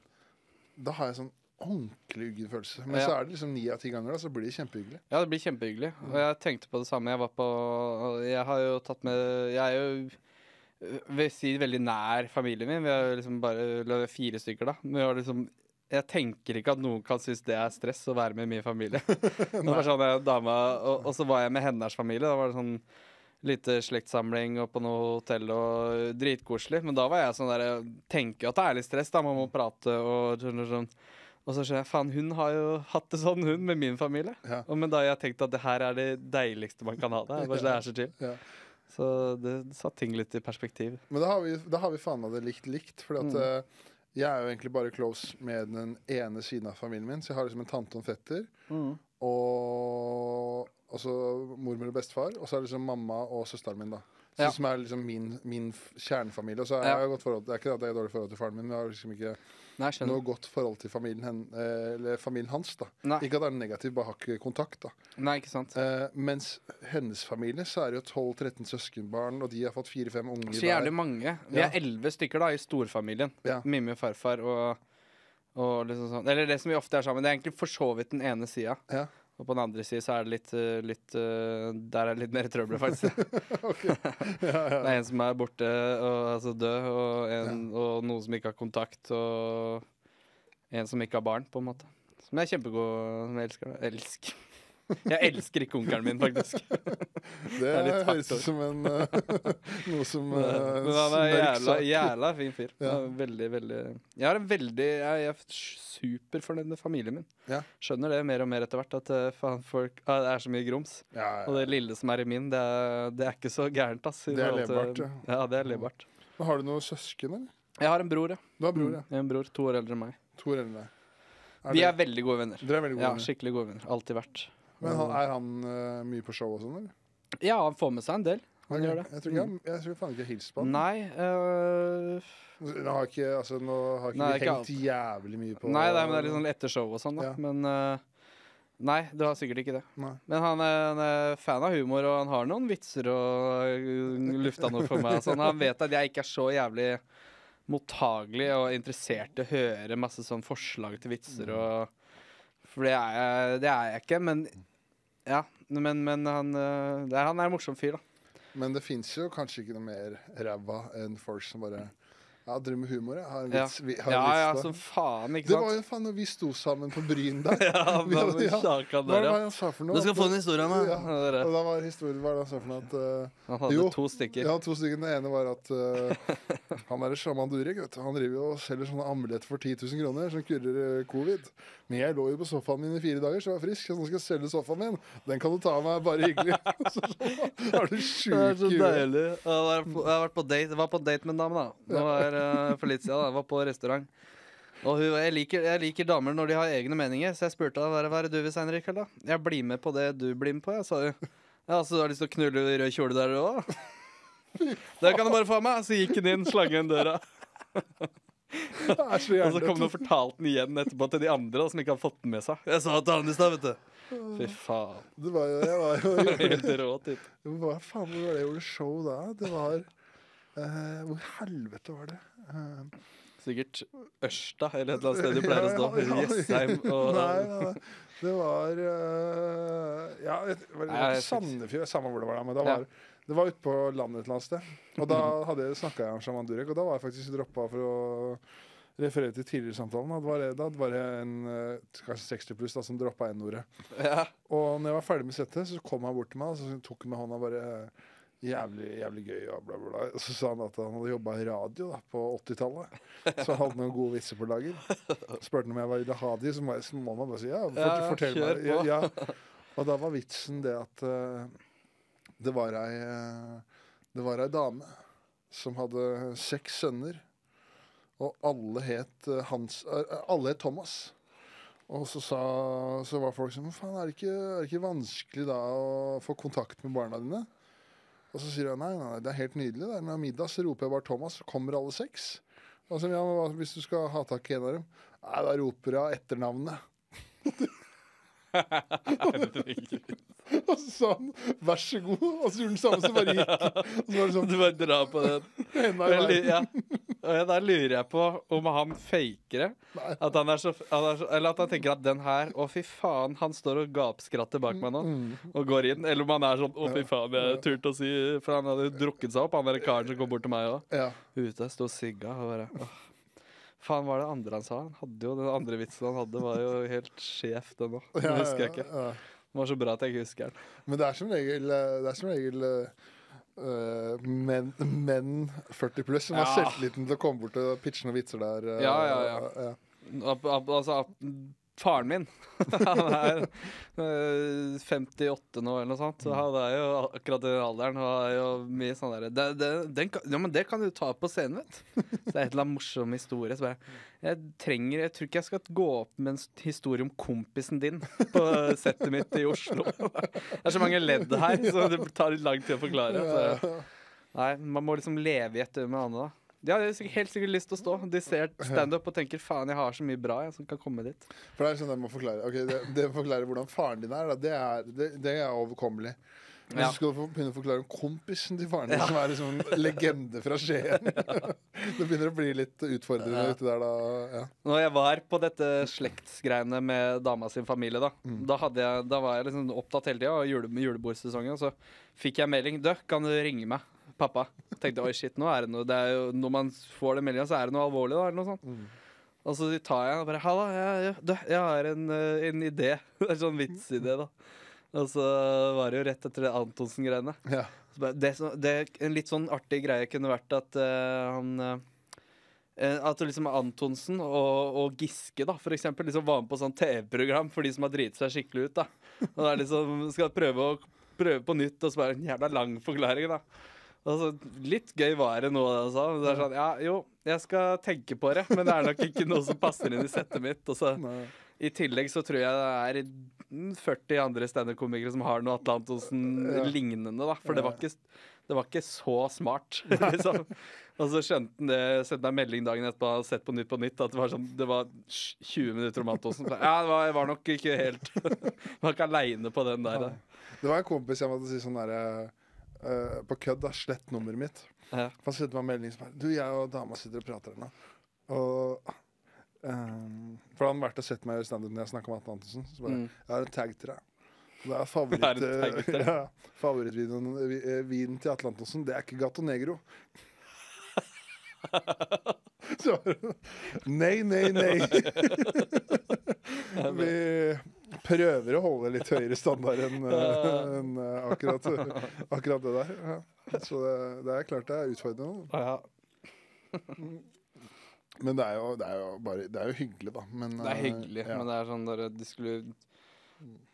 Da har jeg sånn ordentlig uggen følelse. Men Ja. så er det liksom ni av ti ganger, da, så blir det kjempehyggelig. ja, det blir kjempehyggelig. Og jeg tenkte på det samme. Jeg var på Jeg har jo tatt med Jeg er jo øh, vil si veldig nær familien min. Vi er jo liksom bare fire stykker, da. Vi har liksom jeg tenker ikke at noen kan synes det er stress å være med min familie. det var sånn jeg, dama, og, og så var jeg med hennes familie. Da var det sånn lite slektssamling og på noe hotell og dritkoselig. Men da var jeg sånn der jeg Tenker at det er litt stress, da. Man må prate og sånn og sånn. Og så skjønner jeg faen, hun har jo hatt det sånn, hun, med min familie. Ja. Og men da har jeg tenkt at det her er det deiligste man kan ha det. Bare så det er så chill. Ja. Så det satte ting litt i perspektiv. Men da har vi, da har vi faen meg det likt likt. Fordi at Mm. Jeg er jo egentlig bare close med den ene siden av familien min. Så jeg har liksom en tante og en fetter. Og altså mormor og bestefar. Og så er det liksom mamma og søsteren min, da. Så, Ja. Som er liksom min, min kjernefamilie. Og så Ja. jeg godt forhold Det er ikke det at jeg har dårlig forhold til faren min, men jeg har liksom ikke Nei, noe godt forhold til familien, eh, eller familien hans. da Nei. Ikke at det er negativt, bare har ikke kontakt. da Nei, ikke sant. eh, Mens hennes familie så er det jo 12-13 søskenbarn, og de har fått fire-fem unger Så jævlig hver. mange. Vi Ja. er elleve stykker da i storfamilien. Ja. Mimmi og farfar og, og liksom sånn. Eller det som vi ofte er sammen. Det er egentlig for så vidt den ene sida. Ja. Og på den andre sida så er det litt, eh, litt eh, Der er det litt mer trøbbel, faktisk. Det er en som er borte, og, altså død, og, en, og noen som ikke har kontakt, og en som ikke har barn, på en måte. Som er kjempegod Som jeg elsker. da. Jeg elsker ikke onkelen min, faktisk. Det er litt høres ut som en eh, noe som Men uh, han er jævla, jævla fin fyr. Ja. Er Veldig, veldig Jeg har en veldig Jeg er superfornøyd med familien min. Ja. Skjønner det mer og mer etter hvert, at eh, faen, folk, ah, det er så mye grums. ja, Og det lille som er i min, det er, det er ikke så gærent, ass. Det er levbart, ja. ja. det er levbart. Men Har du noen søsken, eller? Jeg har en bror, ja. Du har bror, ja. Mm, en bror, To år eldre enn meg. To år eldre enn deg. Vi det- er veldig gode venner. Dere er veldig gode Ja, venner. skikkelig gode venner. Alltid vært. Men han, er han uh, mye på show og sånn, eller? Ja, han får med seg en del. Han okay. gjør det. Jeg tror, ikke, han- jeg tror faen ikke jeg hilst på han. Nei Uh, Nå har ikke, altså, nå har ikke Nei, vi hengt jævlig mye på Nei, nei, men det er litt sånn etter show og sånn, da. Ja. Men uh, Nei, du har sikkert ikke det. Nei. Men han er, han er fan av humor, og han har noen vitser og øh, lufta noe for meg. Sånn. Han vet at jeg ikke er så jævlig mottagelig og interessert i å høre masse sånn forslag til vitser og For det er jeg, det er jeg ikke, men Ja. Men, men han, det er, han er en morsom fyr, da. Men det fins jo kanskje ikke noe mer ræva enn folk som bare Ja, driver med humor, jeg. Har en Ja. vits. Vi, har Ja, en ja, vits som faen, ikke sant? Det var jo faen når vi sto sammen på Bryn der. Ja, Vi da hadde- ja. sjaka Hva var det han sa for noe? Du skal få en historie av meg. Ja. Ja, det er det. Og da var historien hva var det han sa for noe at uh, Han hadde Jo. to stykker. Ja, to stykker. Den ene var at uh, han er sjaman Durek. vet du. Han driver jo og selger sånne amuletter for 10 000 kroner som kurer eh, covid. Men jeg lå jo på sofaen min i fire dager, så jeg var frisk. Så nå skal jeg selge sofaen min. Den kan du ta av meg, bare hyggelig. så, så er du Det sjuk er så i huet. deilig. Jeg var på, jeg har vært på date, jeg var på date med en dame, da. Det var eh, for litt siden. da. Jeg var på restaurant. Og hun, jeg, liker, jeg liker damer når de har egne meninger, så jeg spurte henne hva er det du vil senere i kveld. da? Jeg blir med på det du blir med på, jeg, sa hun. Ja, så du har lyst til å knulle i rød kjole der òg? Det kan du bare få av meg. Så gikk hun inn, slang igjen døra. Det er så Og så kom hun og fortalte den igjen etterpå til de andre da, som ikke hadde fått den med seg. Jeg sa til han i stad, vet du. Fy faen. Det var jo, jeg var jo Helt rå type. Hva faen var det jeg gjorde show da? Det var eh, Hvor helvete var det? Uh, Sikkert Ørsta eller et eller annet sted du pleier å stå. Ja, ja, ja. Jessheim og Nei, nei, nei. det var uh, Ja, Sandefjord, samme hvor det var, da, men da Ja. var, det var ute på landet et eller annet sted. Og da hadde jeg snakka med Shaman Durek, og da var jeg faktisk droppa for å referere til tidligere samtalen. Da var det, da var det en kanskje 60 pluss da, som droppa N-ordet. Ja. Og når jeg var ferdig med settet, så kom han bort til meg og så tok han med hånda bare Jævlig, jævlig gøy og bla, bla, bla. Så sa han at han hadde jobba i radio da, på 80-tallet. Så han hadde noen gode vitser på lager. Spurte han om jeg var Ilahadi, så må, jeg, så må man bare si ja. Fort, fortell meg. Ja, ja. Og da var vitsen det at eh, det var ei eh, Det var ei dame som hadde seks sønner, og alle het eh, Hans eh, Alle het Thomas. Og så, sa, så var folk sånn Men faen, er det, ikke, er det ikke vanskelig da å få kontakt med barna dine? Og så sier jeg nei, nei, det er helt nydelig. Det er middag, så roper jeg bare Thomas, kommer alle seks. Og så, ja, hvis du skal ha tak i en av dem? Nei, da roper jeg etternavnet. Og så sa han vær så god, og så gjorde han samme, så bare gikk. Og så var det sånn Du bare drar på den. enda i veien. ja. Og Da lurer jeg på om han faker det. At han er så, han så Eller at han tenker at den her Å, fy faen, han står og gapskratter bak meg nå. Mm. Og går inn. Eller om han er sånn Å, fy faen, jeg turte å si For han hadde jo drukket seg opp, han der karen som kom bort til meg òg. Ja. Ute, sto sigga og bare åh. Faen, hva er det andre han sa? Han hadde jo Den andre vitsen han hadde, var jo helt sjef, den òg. Det husker jeg ikke. Ja, ja. Den var så bra at jeg ikke husker den. Men det er som regel, eh, det er som regel Uh, menn, men 40 pluss som har Ja. selvtilliten til å komme bort og pitche noen vitser der. Uh, Ja, ja, ja. Ap- Altså, faren min Han er øh, 58 nå, eller noe sånt. Så han er jo akkurat den alderen. Og er jo mye sånn der, det, det, den kan- ja, men det kan du ta på scenen, vet du. Så det er et eller annet morsom historie. Så bare, jeg trenger Jeg tror ikke jeg skal gå opp med en s- historie om kompisen din på settet mitt i Oslo. Det er så mange ledd her, så det tar litt lang tid å forklare. Så. Nei, man må liksom leve i et med andre, da. De har helt sikkert lyst til å stå. De ser standup og tenker 'faen, jeg har så mye bra jeg, som kan komme dit'. For det er sånn jeg må forklare Ok, det, det forklare hvordan faren din er, da, det er, det, det er overkommelig. Men Ja. så skal du begynne å forklare om kompisen til faren din, som er liksom en legende fra Skien. det begynner å bli litt utfordrende Ja. ute der, da. Ja. Når jeg var på dette slektsgreiene med dama sin familie, da Mm. da, jeg, da var jeg liksom opptatt hele tida av jule, julebordsesongen. Så fikk jeg melding. 'Du, kan du ringe meg?' Pappa. Tenkte oi, shit, nå er det noe det er jo, Når man får den meldinga, så er det noe alvorlig, da, eller noe sånt. Mm. Og så tar jeg og bare 'Halla, jeg, jeg, jeg har en, eh, en idé'. Det er sånn vitsidé, da. Og så var det jo rett etter det Antonsen-greiene. Ja. Det, det, en litt sånn artig greie kunne vært at uh, han eh, At liksom Antonsen og, og Giske da, for eksempel, liksom var med på sånn TV-program for de som har driti seg skikkelig ut. da Og er liksom, Skal prøve, å, prøve på nytt, og så bare en jævla lang forklaring. da Altså, litt gøy var det nå, altså. Det er sånn, ja, jo, jeg skal tenke på det, men det er nok ikke noe som passer inn i settet mitt. Og så i tillegg så tror jeg det er mm, 40 andre standup-komikere som har noe Atle Antonsen-lignende, da. For det var ikke, det var ikke så smart, liksom. Og så skjønte han det, sendte han melding dagen etterpå og sett på Nytt på Nytt at det var sånn Det var 20 minutter om Antonsen. Ja, det var, jeg var nok ikke helt Var ikke aleine på den der. Da. Det var en kompis jeg måtte si sånn derre eh, På kødd, da. Slett nummeret mitt. Ja. Han sendte meg en melding som bare Du, jeg og dama sitter og prater ennå. Og um, For han har vært og sett meg i standup når jeg snakka om Atle Antonsen. Så bare Mm. Jeg har en tag til deg. Det er favoritt, Det er ja, favorittvideoen vi- eh, Vinen til Atle Antonsen. Det er ikke Gato Negro. Så Nei, nei, nei. Vi prøver å holde litt høyere standard enn en eh, akkurat, akkurat det der. Ja. Så det, det er klart det er utfordrende. Ja, Men det er jo, det er jo, bare, det er jo hyggelig, da. Men, det er eh, hyggelig, ja. men det er sånn der du skulle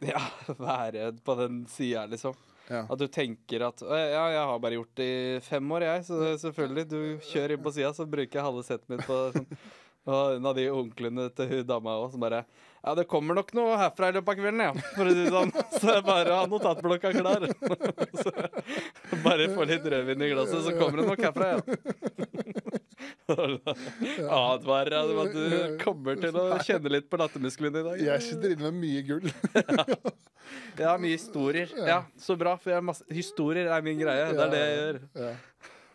ja, være på den sida, liksom. Ja. At du tenker at Ja, jeg har bare gjort det i fem år, jeg. Så selvfølgelig, du kjører inn på sida, så bruker jeg halve settet mitt på sånn. Og en av de onklene til hun dama òg, som bare Ja, det kommer nok noe herfra i løpet av kvelden, ja. For å si det sånn. Så jeg bare ha notatblokka klar. Så bare få litt rødvin i glasset, så kommer det nok herfra, ja. Advarer deg om at du kommer til å kjenne litt på lattermusklene i dag. Jeg sitter inne med mye gull. Ja, mye historier. Ja, så bra, for jeg har masse Historier er min greie. Det er det jeg gjør. Ja.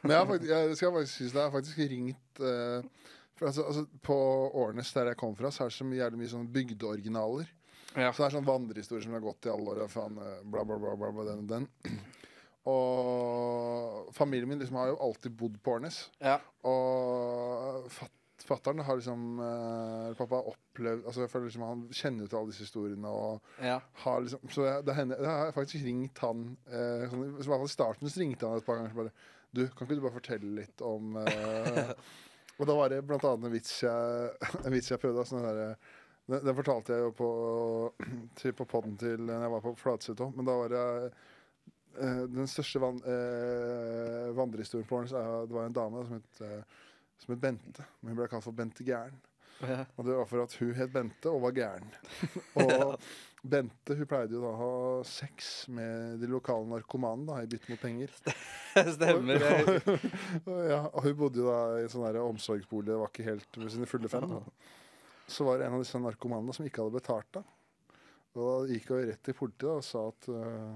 Men jeg, har faktisk, jeg skal faktisk synes det. Jeg har faktisk ringt eh, for altså, altså, På Årnes, der jeg kom fra, så er det så mye, mye sånn bygdeoriginaler. Ja. Så det er sånn vandrehistorier som har gått i alle år. Faen, eh, bla, bla, bla, bla, bla, den og den. Og familien min liksom har jo alltid bodd på Årnes. Ja. Og fat, fatteren har liksom eh, Pappa har opplevd altså jeg føler liksom Han kjenner til alle disse historiene. Og ja. har liksom Så jeg, det hender, jeg har faktisk ringt han eh, sånn, I hvert fall i starten så ringte han et par ganger. Så bare Du, kan ikke du bare fortelle litt om eh, Og da var det blant annet en vits jeg, en vits jeg prøvde. Sånn der, den, den fortalte jeg jo på, til, på podden til når jeg var på Flatseth òg. Men da var det eh, den største van, eh, vandrehistorien på Årnes. er- Det var en dame som het, eh, som het Bente. Men hun ble kalt for Bente Gæren. Ja. Og det var for at hun het Bente og var gæren. Og Bente hun pleide jo da å ha sex med de lokale narkomane da, i bytte mot penger. Stemmer. det. Og ja, og hun bodde jo da i en sånn omsorgsbolig, det var ikke helt med sine fulle fem. Da. Så var det en av disse narkomanene som ikke hadde betalt. da. Og da gikk hun rett til politiet da, og sa at øh,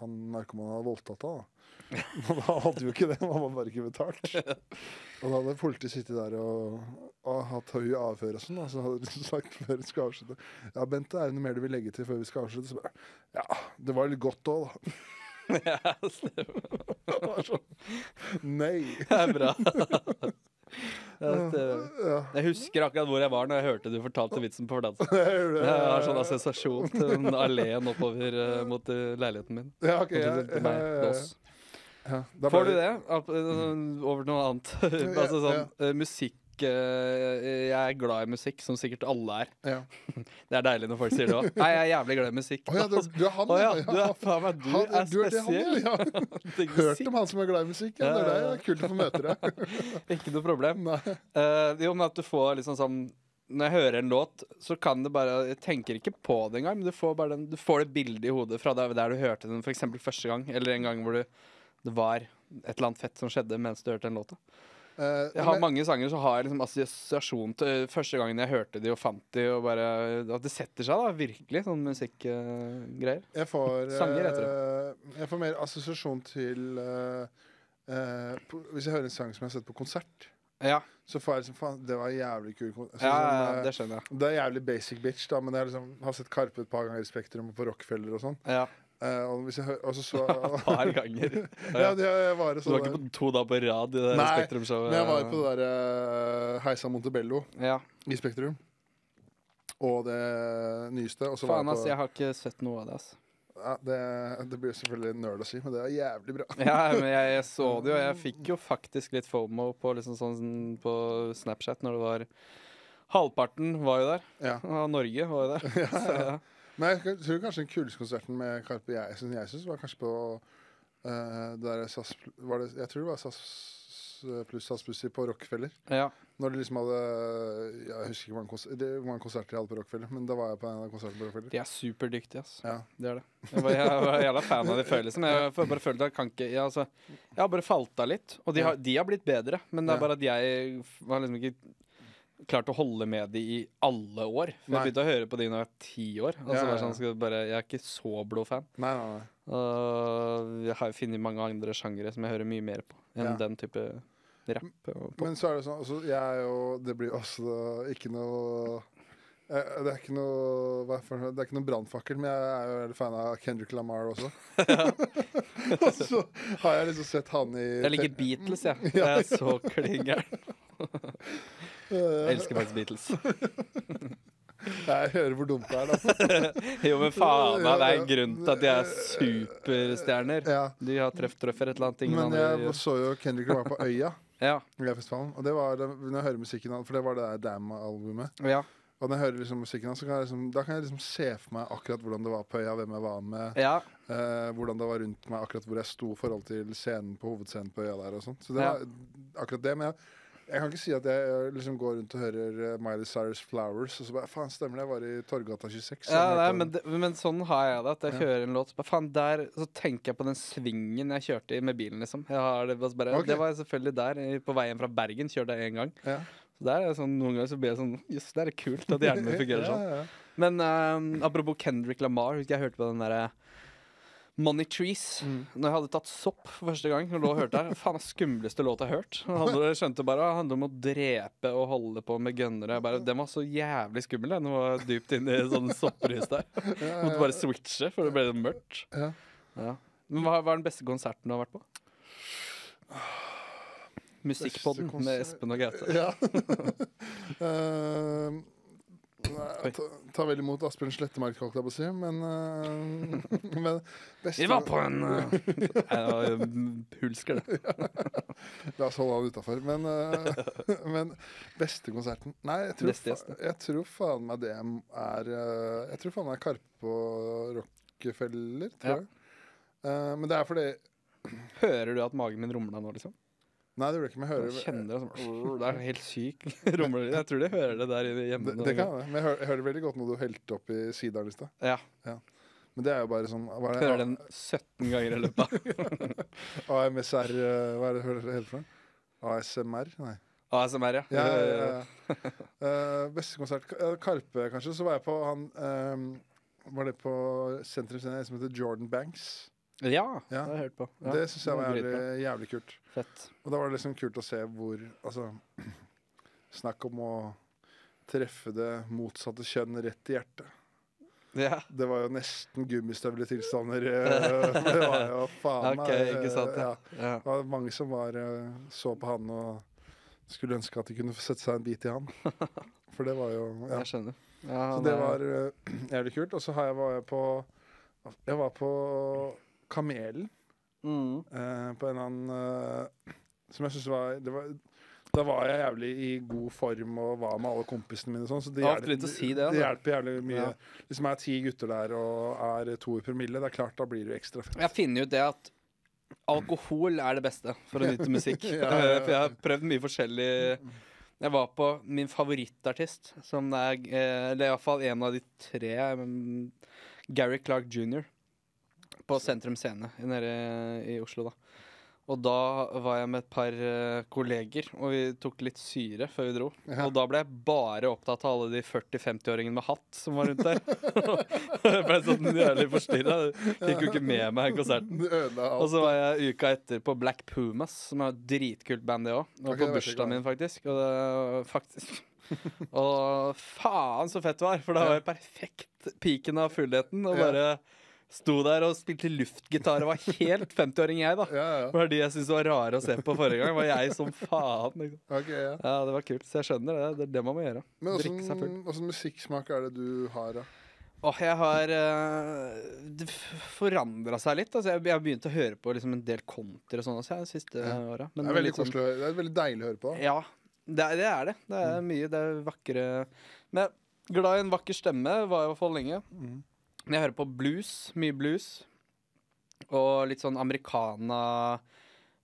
han narkomanen hadde voldtatt henne. Og da hadde jo ikke det, han hadde bare ikke betalt. Og da hadde politiet sittet der og, og hatt høy avhør og sånn. da, Så hadde de sagt før de skulle avslutte Ja, Bente, er det noe mer du vil legge til før vi skal avslutte? Så bare, ja, det var litt godt òg, da. ja, stemmer. Sånn, Nei. Det er bra. Ja. Jeg husker akkurat hvor jeg var når jeg hørte du fortalte vitsen på fordansen. Jeg. Har sånn assosiasjon til den alleen oppover eh, mot eh, leiligheten min. Ja, okay, ja, til til ja, ja. Får du det? Over til noe annet? altså sånn eh, musikk eh, Jeg er glad i musikk, som sikkert alle er. Ja. Det er deilig når folk sier det òg. Nei, jeg er jævlig glad i musikk. Oh, ja, du, du er han, oh, ja, du er faen meg Du Han- er du er han, ja. Hørt om han som er glad i musikk. Ja, det er deg. Kult å få møte deg. Ikke noe problem. Eh, jo, men at du får liksom sånn Når jeg hører en låt, så kan det bare Jeg tenker ikke på det engang, men du får bare den, du får det bildet i hodet fra der, der du hørte den eksempel første gang, eller en gang hvor du Det var et eller annet fett som skjedde mens du hørte den låta. Eh, Jeg har men- mange sanger så har jeg liksom assosiasjon til første gangen jeg hørte de og fant de, og bare At det setter seg, da. Virkelig. Sånn musikkgreier. Jeg får, Sanger heter eh, jeg får mer assosiasjon til eh, på, Hvis jeg hører en sang som jeg har sett på konsert, ja. så får jeg liksom Faen, det var jævlig kul konsert. ja, ja, det skjønner jeg. det er jævlig basic bitch, da, men jeg liksom, har sett Karpe et par ganger i Spektrum og på Rockefeller og sånn. Ja, Eh, og hvis jeg hører Og så så Et par ganger. Ja, det jeg var Du sånn var ikke på to da på rad i det Nei, Spektrum-showet? Men jeg var på det der uh, Heisa Montebello Ja. i Spektrum. Og det nyeste. Og så var Faen, jeg på Jeg har ikke sett noe av det, ass. ja, det, det blir selvfølgelig nerd å si, men det er jævlig bra. Ja, men jeg, jeg så det jo. Jeg fikk jo faktisk litt FOMO på, liksom sånn, på Snapchat når det var Halvparten var jo der. Ja. Og Norge var jo der. Så, ja. Men jeg tror kanskje den kuleste konserten med Karpe jeg, som jeg synes, var kanskje på uh, der SAS var det, Jeg tror det var SAS pluss SAS Bussi på Rockefeller. ja. Når de liksom hadde Jeg husker ikke hvor mange, konser, det, hvor mange konserter de hadde på Rockefeller, men da var jeg på en av konsertene på Rockefeller. De er superdyktige, ass. Ja. Det er det. Jeg var, jeg var jævla fan av de før, liksom. Jeg bare følte at jeg kan ikke jeg, altså, jeg har bare falt av litt. Og de har, de har blitt bedre, men det er bare at jeg var liksom ikke klart å holde med de i alle år. For Nei. jeg begynte å høre på de når jeg var ti år. Altså, Ja, ja, ja. sånn, bare, jeg er ikke så blodfan. Nei, nei, nei. Og jeg har jo funnet mange andre sjangere som jeg hører mye mer på enn Ja. den type rapp. Men så er det sånn altså, Jeg jo Det blir også ikke noe eh, det er ikke noe Det er ikke noe brannfakkel, men jeg er jo veldig fan av Kendrick Lamar også. Og så har jeg liksom sett han i Jeg liker Beatles, jeg. Jeg er så klin gæren. Jeg elsker faktisk Beatles. Jeg hører hvor dumt det er, da. Jo, men faen meg, det er en grunn til at de er superstjerner. Ja. De har treff-trøffer, et eller annet ingen Men jeg andre. så jo Kendrick Lamar på Øya. Ja, Og det var når jeg hører musikken hans, for det var det der Dam-albumet. ja, Og når jeg hører liksom musikken hans, kan liksom, da kan jeg liksom se for meg akkurat hvordan det var på Øya, hvem jeg var med, ja. eh, hvordan det var rundt meg, akkurat hvor jeg sto i forhold til scenen på hovedscenen på Øya der og sånn. Så det var akkurat det. Men jeg, jeg kan ikke si at jeg eh, liksom går rundt og hører eh, Miley Cyrus Flowers, og så bare Faen, stemmer det, jeg var i Torgata 26. ja nei, men, det, men sånn har jeg det. At jeg Ja. hører en låt så bare, Faen, der Så tenker jeg på den svingen jeg kjørte i med bilen, liksom. Jeg har det, bare, okay. det var selvfølgelig der. På veien fra Bergen kjørte jeg én gang. ja. Så der er sånn, Noen ganger så blir jeg sånn Jøss, det er kult at hjernen min fungerer sånn. Ja, ja, ja. Men um, apropos Kendrick Lamar, husker jeg hørte på den derre Money Trees. Mm. Når jeg hadde tatt sopp for første gang og lå og hørte her. Faen, det skumleste låta jeg har hørt. Handler, skjønte bare det handler om å drepe og holde på med gønnere. Den var så jævlig skummel. Den var dypt inne i sånn sopprys der. Måtte bare switche, for det ble mørkt. ja. Ja. Men hva hva er den beste konserten du har vært på? Musikkpodden med Espen og Gaute. Ja. Eh, nei, ta, ta vel imot Asbjørn Slettemark, holdt jeg på å si, men, uh, men beste, Vi var på en uh, hulsker, det. La oss holde han utafor. Men, uh, men beste konserten Nei, jeg tror, fa jeg tror faen meg det er Jeg tror faen meg Karpe og Rockefeller, tror Ja. jeg. Men det er fordi Hører du at magen min rumler nå, liksom? Nei, det gjør det ikke. Men jeg Jeg hører kjenner det som, Det er helt syk. Jeg tror de hører det der hjemme. det, det kan jeg. Men jeg hører, jeg hører veldig godt når du helte opp i Sidarlista. Ja. Men det er jo bare sånn hva er det? Hører den 17 ganger i løpet av AMSR eh, Hva er det det heter for noe? ASMR? Nei. ASMR, ja. Ja, ja, ja. uh, beste konsert Karpe, kanskje. Så var jeg på han um, Var det på sentrumsenet som heter Jordan Banks? Ja, Ja. det har jeg hørt på. Ja, det syns jeg var jævlig, jævlig kult. Fett. Og da var det liksom kult å se hvor Altså Snakk om å treffe det motsatte kjønn rett i hjertet. Ja. Det var jo nesten gummistøvletilstander. Det var jo faen okay, ikke sant, ja. ja. Det var mange som var, eh, så på han og skulle ønske at de kunne få sette seg en bit i han. For det var jo ja. Jeg skjønner. Ja, Så det var eh, jævlig kult. Og så har jeg, var jeg på Jeg var på Kamelen mm. Uh, på en eller annen uh, Som jeg syns var, var Da var jeg jævlig i god form og var med alle kompisene mine. Sånn, så det, Det er hjelper- å si det, det hjelper jævlig mye. Ja. Hvis man er ti gutter der og er to i promille, det er klart da blir det ekstra fett. Jeg finner ut det at alkohol er det beste for å nyte musikk. Ja, ja, ja. For jeg har prøvd mye forskjellig Jeg var på min favorittartist, som er eh, Eller iallfall en av de tre. mm, Gary Clark jr. På Sentrum Scene nede i Oslo, da. Og da var jeg med et par eh, kolleger, og vi tok litt syre før vi dro. Ja. Og da ble jeg bare opptatt av alle de 40-50-åringene med hatt som var rundt der. jeg ble sånn jævlig forstyrra. Fikk jo ikke med meg konserten. Og så var jeg uka etter på Black Pumas, som er et dritkult band, det òg. Og okay, på bursdagen min, faktisk. Og det, faktisk. Og faen så fett det var, for da var jeg perfekt piken av fullheten. Og Ja. Sto der og spilte luftgitar og var helt 50-åring, jeg, da. Ja, ja. Det var de jeg syntes var rare å se på forrige gang. Var jeg som faen. Liksom. Ok, ja. Ja, det var kult. Så jeg skjønner det. Det er det man må gjøre. Men åssen musikksmak er det du har, da? Åh, jeg har uh, Det forandra seg litt. Altså, jeg, jeg har begynt å høre på liksom, en del country og sånn også jeg, de siste Ja. åra. Det er veldig koselig å høre. Det er veldig deilig å høre på. Ja, det det er det. Det er mye. Det er vakre Men glad i en vakker stemme var jeg i hvert fall lenge. Mm. Jeg hører på blues. Mye blues. Og litt sånn americana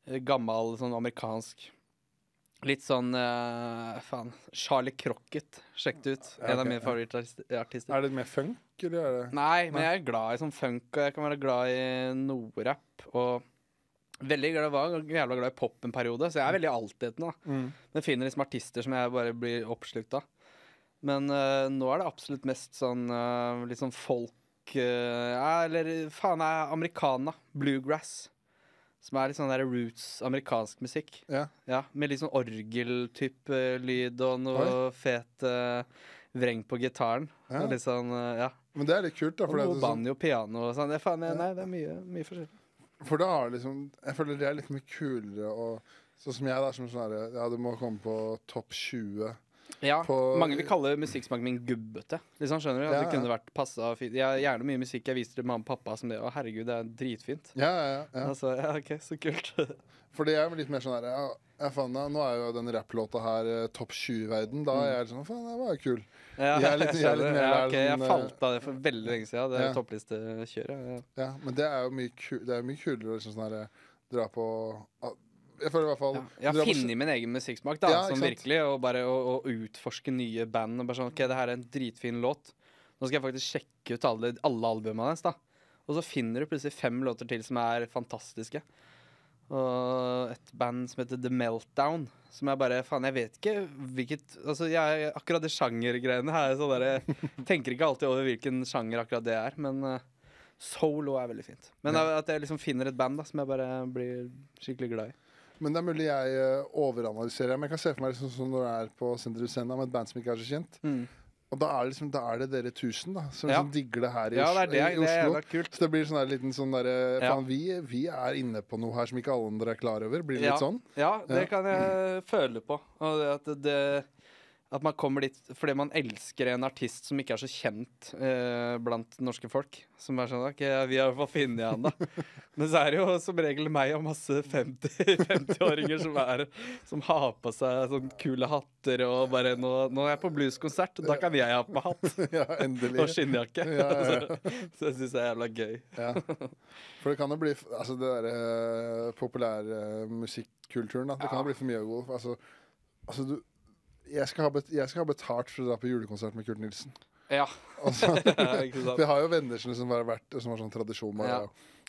eh, Gammel sånn amerikansk Litt sånn uh, Faen. Charlie Crocket. Sjekk det ut. Ja, En av mine favorittartister. Er det mer funk, eller er det Nei, men Nei. jeg er glad i sånn funk, og jeg kan være glad i noe rap. Og veldig glad, var jævla glad i pop en periode, så jeg er veldig altetende. mm. Men finner liksom artister som jeg bare blir oppslukt av. Men uh, nå er det absolutt mest sånn uh, litt sånn folk eh, Eller faen, er americana. Bluegrass. Som er litt sånn der roots amerikansk musikk. Ja. Ja, Med litt sånn orgeltype lyd og noe fet uh, vreng på gitaren. Ja. Og litt sånn, uh, ja. Men det er litt kult, da. Og For, det noe banjo, sånn, banjo, piano og sånn. Det, faen, nei, det er mye, mye forskjellig. for da er liksom Jeg føler det er litt mye kulere og Sånn som jeg, da. Som sånn herre Ja, du må komme på topp 20. Ja, På- Mange vil kalle musikksmaken min gubbete. Liksom, skjønner du? At Ja, det kunne vært passa fint. Jeg har gjerne mye musikk jeg viser til mamma og pappa som det. Å, herregud, det er dritfint. Ja, ja, ja. Altså, ja, OK, så kult. For det er litt mer sånn her ja, faen, ja, Nå er jo den rapplåta her eh, topp 20-verden. Da er jeg sånn Faen, det var jo kul. Ja, Jeg er litt- jeg er litt mer ja, okay, ok, Jeg sånn, falt av det for veldig lenge siden. Det er Ja. topplistekjøret. Ja. Ja, Men det er jo mye, ku det er mye kulere å liksom sånn her dra på Jeg føler i hvert fall Ja. Jeg har funnet min egen musikksmak, da, Ja, sånn virkelig. Og bare å, å utforske nye band. Og bare sånn, ok, det her er en dritfin låt. Nå skal jeg faktisk sjekke ut alle, alle albumene hennes. da Og så finner du plutselig fem låter til som er fantastiske. Og et band som heter The Meltdown. Som jeg bare Faen, jeg vet ikke hvilket Altså, jeg, akkurat det sjangergreiene her så der, Jeg tenker ikke alltid over hvilken sjanger akkurat det er, men uh, solo er veldig fint. Men Ja. at jeg liksom finner et band da som jeg bare blir skikkelig glad i. Men det er mulig jeg eh, overanalyserer. Men jeg kan se for meg liksom sånn når du er på Senter Usena med et band som ikke er så kjent. Mm. Og da er, det liksom, da er det dere tusen da som Ja. liksom digger det her i, Ja, det er det. i Det Oslo. kult. Så det blir sånn der liten sånn derre Ja. Vi, vi er inne på noe her som ikke alle andre er klar over. Blir det litt sånn? Ja, det kan jeg føle på. Og det at, det, at man kommer dit fordi man elsker en artist som ikke er så kjent eh, blant norske folk. Som er sånn OK, vi har i hvert fall funnet han, da. Men så er det jo som regel meg og masse 50 50-åringer som, er- som har på seg sånn kule hatter og bare Nå, nå er jeg på blueskonsert, da kan jeg ha på meg hatt ja, endelig. og skinnjakke. Ja, ja, ja. så så det syns jeg er jævla gøy. Ja. For det kan jo bli Altså det derre populære musikkulturen, da. Det kan jo bli for mye av. Altså, altså du jeg skal, ha bet, jeg skal ha betalt for å dra på julekonsert med Kurt Nilsen. Ja. Altså, jeg har jo venner som liksom har vært Som har sånn tradisjon med Ja.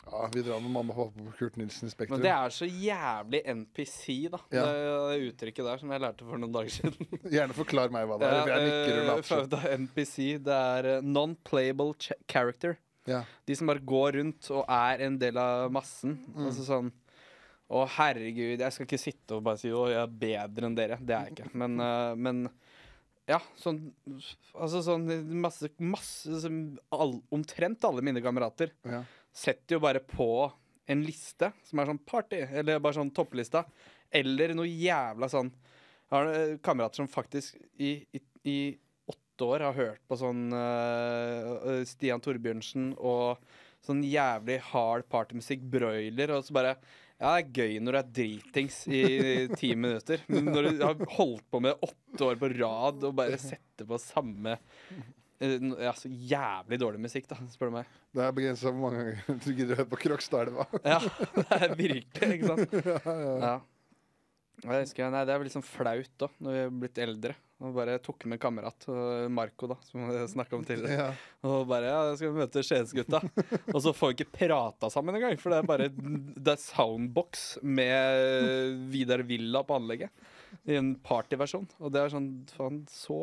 ja. Vi drar med mamma og pappa på Kurt Nilsen i Spektrum. Men det er så jævlig NPC, da. Ja. Det, uttrykket der som jeg lærte for noen dager siden. Gjerne forklar meg hva det er. Jeg nikker og eh, later. for det er NPC. Det er eh, non-playable character. Ja. De som bare går rundt og er en del av massen. Mm. Altså sånn Å, herregud, jeg skal ikke sitte og bare si å, jeg er bedre enn dere. Det er jeg ikke. Men, uh, men ja, sånn Altså sånn masse, masse sånn, all, Omtrent alle mine kamerater Ja. setter jo bare på en liste som er sånn party, eller bare sånn topplista, eller noe jævla sånn Jeg har eh, kamerater som faktisk i, i, i åtte år har hørt på sånn uh, Stian Torbjørnsen og sånn jævlig hard partymusikk, broiler, og så bare ja, det er gøy når du er dritings i ti minutter. Men når du har holdt på med åtte år på rad og bare setter på samme eh, ja, så jævlig dårlig musikk, da, spør du meg. Det er begrensa hvor mange ganger du gidder å høre på Krokstadelva. Ja, det er virkelig, ikke sant? ja, ja. Ja. Jeg husker, nei, Det er vel liksom flaut da, når vi er blitt eldre. Og bare tok med kamerat, Marco, da, som vi snakka om tidligere. Ja. Og bare ja, jeg skal møte Skiensgutta. og så får vi ikke prata sammen engang, for det er bare Det er soundbox med Vidar Villa på anlegget. I en partyversjon. Og det er sånn Faen, så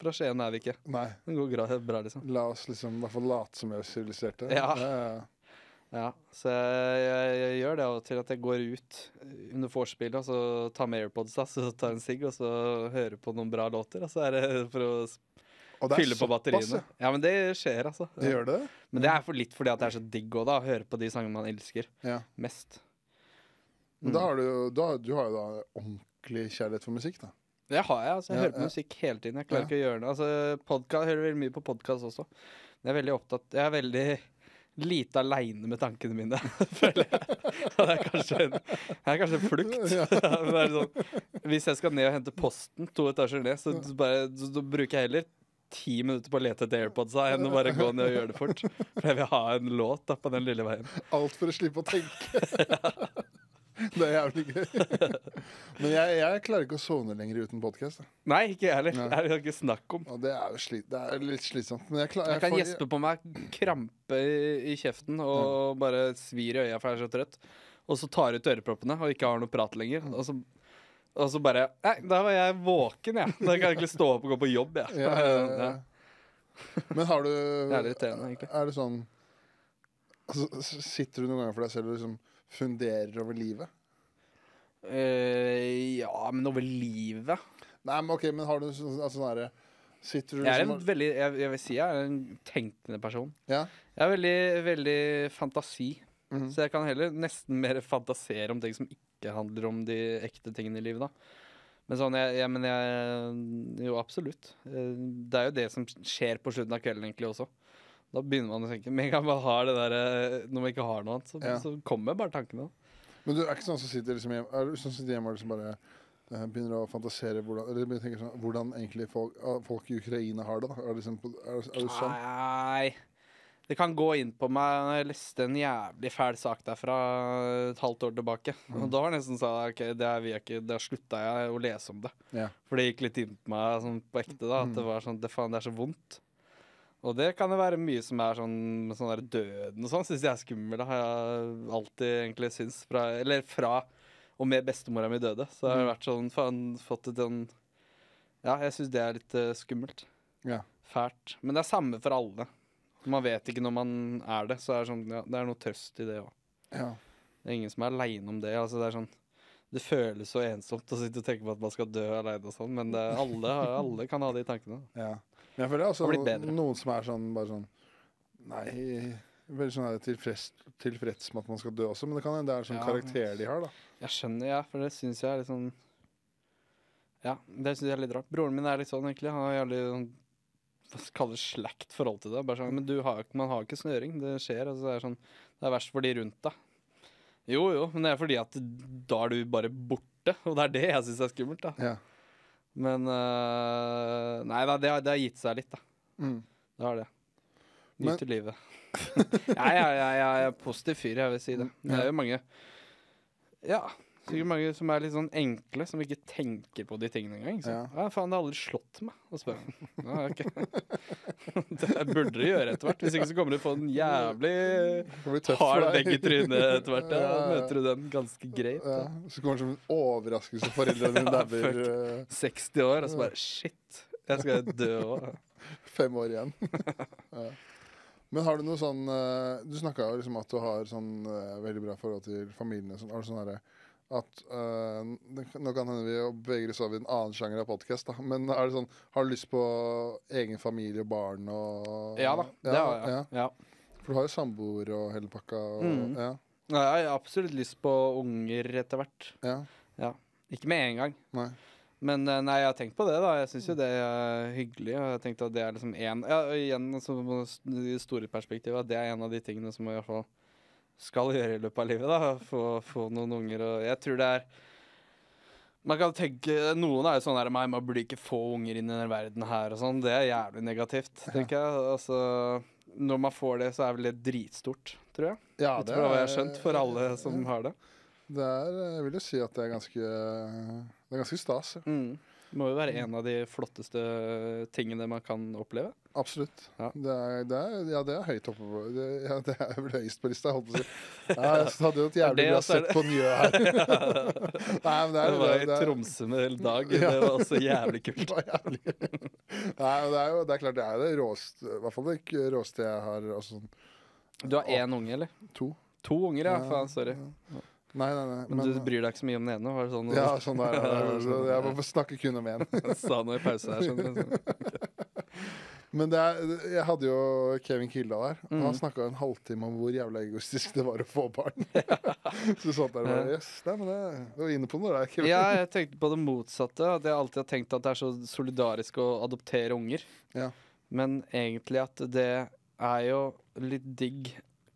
fra Skien er vi ikke. Nei. Det går bra liksom. La oss liksom i hvert fall late som vi er siviliserte. Ja. ja. Ja, så jeg, jeg, jeg gjør det av og til at jeg går ut under vorspielet og så tar med AirPods da, så tar en sigg og så hører på noen bra låter. Og så er det for å fylle på batteriene. ja. Ja, men det skjer, altså. Det gjør det? Men det er for litt fordi at det er så digg òg, da. Å høre på de sangene man elsker Ja. mest. Men da har du da, du har jo da ordentlig kjærlighet for musikk, da. Det har jeg. altså Jeg Ja, hører på ja. musikk hele tiden. Jeg klarer Ja. ikke å gjøre det. Altså, podcast, jeg hører veldig mye på podkast også. Jeg er veldig opptatt Jeg er veldig lite aleine med tankene mine, føler jeg. Det er kanskje en, det er kanskje en flukt. Ja. Det sånn, hvis jeg skal ned og hente posten to etasjer ned, så, bare, så, så bruker jeg heller ti minutter på å lete etter AirPodsa enn å bare gå ned og gjøre det fort. For jeg vil ha en låt da, på den lille veien. Alt for å slippe å tenke. det er jævlig gøy. Men jeg, jeg klarer ikke å sovne lenger uten podkast. Nei, ikke jeg heller. Det er ikke snakk om. Og det er jo sli, det er litt slitsomt. Men jeg, klar, Jeg kan får- gjespe på meg krampe i, i kjeften og bare svir i øya for jeg er så trøtt. Og så tar jeg ut øreproppene og ikke har noe prat lenger. Og så, og så bare Nei, da var jeg våken, jeg. Da kan jeg egentlig stå opp og gå på jobb, jeg. Ja, ja, ja. Ja. Men har du Det er irriterende, egentlig. Er det sånn altså, Sitter du noen ganger for deg selv og liksom funderer over livet? Eh, ja, men over livet Nei, men ok, men har du sånn altså, sånn derre Sitter du Jeg er en liksom veldig Jeg, jeg vil si jeg er en tenkende person. Ja? Jeg er veldig, veldig fantasi. Mhm. Så jeg kan heller nesten mer fantasere om ting som ikke handler om de ekte tingene i livet, da. Men sånn, jeg, jeg, men jeg Jo, absolutt. Eh, Det er jo det som skjer på slutten av kvelden egentlig også. Da begynner man å tenke Med en gang man har det der eh, Når man ikke har noe annet, så, Ja. så kommer bare tankene. Men du er ikke sånn som sitter liksom hjemme Er du sånn som sitter hjemme og liksom bare eh, begynner å fantasere hvordan Eller begynner å tenke sånn Hvordan egentlig folk, ah, folk i Ukraina har det? da? Er, liksom, er, er du sånn? Nei Det kan gå inn på meg når jeg leste en jævlig fæl sak derfra et halvt år tilbake. Og da var det nesten sånn OK, det er vi ikke Da slutta jeg å lese om det. Yeah. For det gikk litt inn på meg sånn på ekte, da. At det var sånn Det, faen, det er så vondt. Og det kan jo være mye som er sånn sånn der døden og sånn, syns jeg er skummel. Det har jeg alltid egentlig syntes. Fra, eller fra og med bestemora mi døde, så har jeg vært sånn faen fått et sånn Ja, jeg syns det er litt uh, skummelt. Ja. Fælt. Men det er samme for alle. Man vet ikke når man er det, så er det sånn Ja, det er noe trøst i det òg. ja. Det er ingen som er aleine om det. Altså, det er sånn Det føles så ensomt å sitte og tenke på at man skal dø aleine og sånn, men det, alle, alle kan ha de tankene. ja. Men jeg føler bedre. noen som er sånn bare sånn Nei Veldig sånn tilfreds, tilfreds med at man skal dø også, men det kan hende det er sånn Ja. karakter de har, da. Jeg skjønner, ja, for det syns jeg er litt sånn Ja, det syns jeg er litt rart. Broren min er litt sånn, egentlig. Han har jævlig sånn hva skal det, slakt forhold til det. Bare sånn, Men du har, man har ikke snøring. Det skjer. Altså, det, er sånn, det er verst for de rundt deg. Jo, jo, men det er fordi at da er du bare borte. Og det er det jeg syns er skummelt. da Ja. Men uh, Nei det, har- det har gitt seg litt, da. Mm. Det har det. Men- Nyter livet. jeg, jeg, jeg, jeg er positiv fyr, jeg vil si det. Det er jo mange Ja, sikkert mange som er litt sånn enkle, som ikke tenker på de tingene engang. Så Ja. ja. faen, det har aldri slått meg. å spørre. Ja, ok. det burde det gjøre etter hvert. Hvis ikke så kommer du på en jævlig hard vegg i trynet etter hvert. Da Ja. møter du den ganske greit. Ja, så kommer det som en overraskelse foreldrene dine dauer fuck. eh, 60 år, og så bare shit. Jeg skal dø òg. fem år igjen. ja. Men har du noe sånn eh, Du snakka jo liksom at du har sånn eh, veldig bra forhold til familien. og Sånn, har du sånn at eh, Nå kan hende vi beveger oss over i en annen sjanger av podkast, men er det sånn Har du lyst på egen familie og barn og Ja da, det har jeg. Ja. Ja. For du har jo samboer og hele pakka. Og, Mm. ja, Ja, Jeg har absolutt lyst på unger etter hvert. ja, Ikke med en gang. nei. Men eh, nei, jeg har tenkt på det, da. Jeg syns jo det er hyggelig. Og jeg har tenkt at det er liksom en Ja, igjen, altså, i store perspektiv, at det er en av de tingene som i hvert fall skal gjøre i løpet av livet. da Få, få noen unger. Og jeg tror det er man kan tenke, Noen er jo sånn her Man burde ikke få unger inn i denne verden her og sånn. Det er jævlig negativt, tenker jeg. Altså, når man får det, så er vel det dritstort, tror jeg. Ja, Ut fra hva jeg har skjønt, for alle som har det. Det er, jeg vil jo si at det er ganske Det er ganske stas. ja. Mm. Det må jo være en av de flotteste tingene man kan oppleve. Absolutt. Ja. Det, er, det er, ja, det er høyt oppe på det, ja, det er vel høyest på lista, holdt på å si. Ja, jeg hadde jo et jævlig bra så sett på Njø her. Nei, men det er, var i Tromsø med dag. Ja. Det var også jævlig kult. Det var jævlig Nei, men det er jo det er klart det er det råeste I hvert fall det råeste jeg har. Altså sånn Du har én unge, eller? to. To unger, ja. Ja. Faen, sorry. Nei, nei, nei. Men, du bryr deg ikke så mye om den ene? Var det sånn Ja, sånn der. ja, så Jeg må snakke kun om én. sa noe i pause her, skjønner du. Men det er, jeg hadde jo Kevin Kildahl her, og Mm. han snakka en halvtime om hvor jævla egoistisk det var å få barn. så sånn der bare Yes, nei, men det, var inne på noe der, Kevin. Ja, jeg tenkte på det motsatte. At jeg alltid har tenkt at det er så solidarisk å adoptere unger. Ja. Men egentlig at det er jo litt digg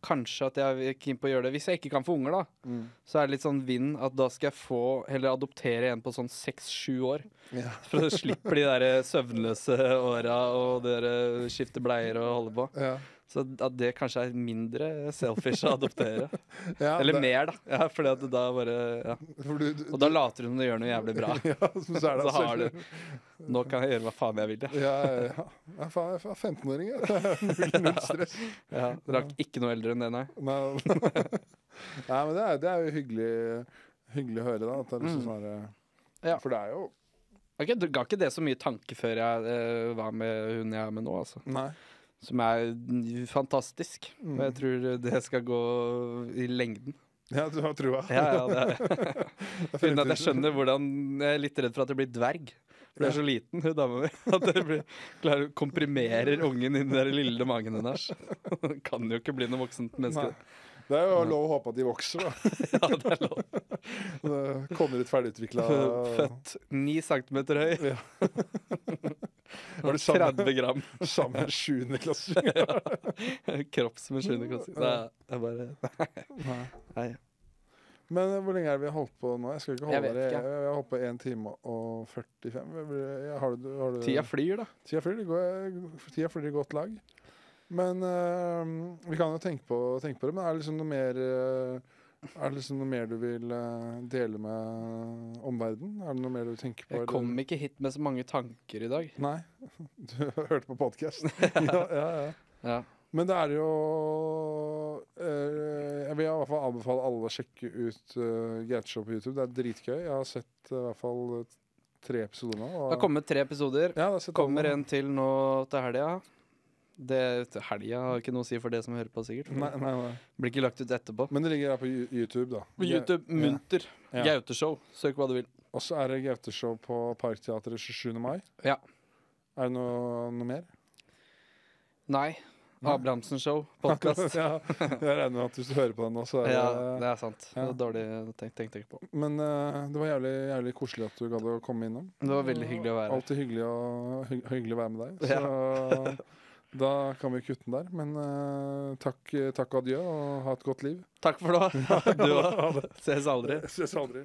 Kanskje at jeg er keen på å gjøre det. Hvis jeg ikke kan få unger, da, Mm. så er det litt sånn vinn at da skal jeg få Heller adoptere en på sånn seks-sju år. Ja. For å slipper de der søvnløse åra og dere skifte bleier og holde på. Ja. Så at det kanskje er mindre selfish å adoptere. Ja, Eller det- mer, da. Ja, fordi at da bare ja. Du, du, Og da later du som du gjør noe jævlig bra. ja, så det Så har du Nå kan jeg gjøre hva faen jeg vil, ja. Ja, ja, ja. ja faen, jeg er 15-åring, jeg. Er Null, stress. ja. Rakk ikke noe eldre enn det, nei. Nei, Nei men det er, det er jo hyggelig, hyggelig å høre, da. At det er liksom Mm. sånn Ja. For det er jo okay, Du ga ikke det så mye tanke før jeg eh, var med hun jeg er med nå, altså. Nei. Som er fantastisk. Og jeg Mm. tror det skal gå i lengden. Ja, du har trua. Ja, ja, det er Uten at jeg skjønner hvordan Jeg er litt redd for at det blir dverg. For du er så liten, hun dama mi. At det blir, klarer, komprimerer ungen i den der lille magen hennes. Kan jo ikke bli noe voksent menneske. Nei. Det er jo lov å håpe at de vokser, da. Ja, det er lov. Det kommer ut ferdigutvikla Født ni centimeter høy. Ja. Var det sammen, 30 gram. samme sjuende klasse? Kropp som en sjuende klasse. Det er, er bare Nei. Nei. Men hvor lenge er det vi har holdt på nå? Jeg skal ikke holde dere. ikke. Jeg, jeg har holdt på 1 time og 45. Jeg- Har du, har du, Tida flyr, da. Tida flyr. Det går, tida flyr i godt lag. Men uh, vi kan jo tenke på, tenke på det. Men er det liksom noe mer uh, Er det liksom noe mer du vil øh, dele med omverdenen? Er det noe mer du tenker på? Jeg eller- kom ikke hit med så mange tanker i dag. Nei. Du hørte på podkast? ja, ja, ja. Ja. Men det er jo Jeg vil i hvert fall anbefale alle å sjekke ut uh, Gauteshow på YouTube. Det er dritgøy. Jeg har sett i hvert fall tre episoder nå. og- Det har kommet tre episoder. ja, det Kommer en til nå til helga. Det helga har ikke noe å si for det som hører på, sikkert. Nei, nei, nei. Blir ikke lagt ut etterpå. Men det ligger her på YouTube, da. På YouTube, Munter. Ja. Gauteshow. Søk hva du vil. Og så er det Gauteshow på Parkteatret 27. mai. Ja. Er det noe, noe mer? Nei. Nei. Abrahamsen Show, podkast. ja, jeg regner med at hvis du hører på den nå, så er det ja, det er sant. Ja. Det dårlig tenkt, tenkte jeg ikke på. Men uh, det var jævlig, jævlig koselig at du gadd å komme innom. Det var veldig hyggelig å være her. Alltid hyggelig å, hy hyggelig å være med deg. Ja. Da kan vi kutte den der. Men uh, takk, takk og adjø, og ha et godt liv. Takk for nå. Du òg. Ses aldri. Ses aldri.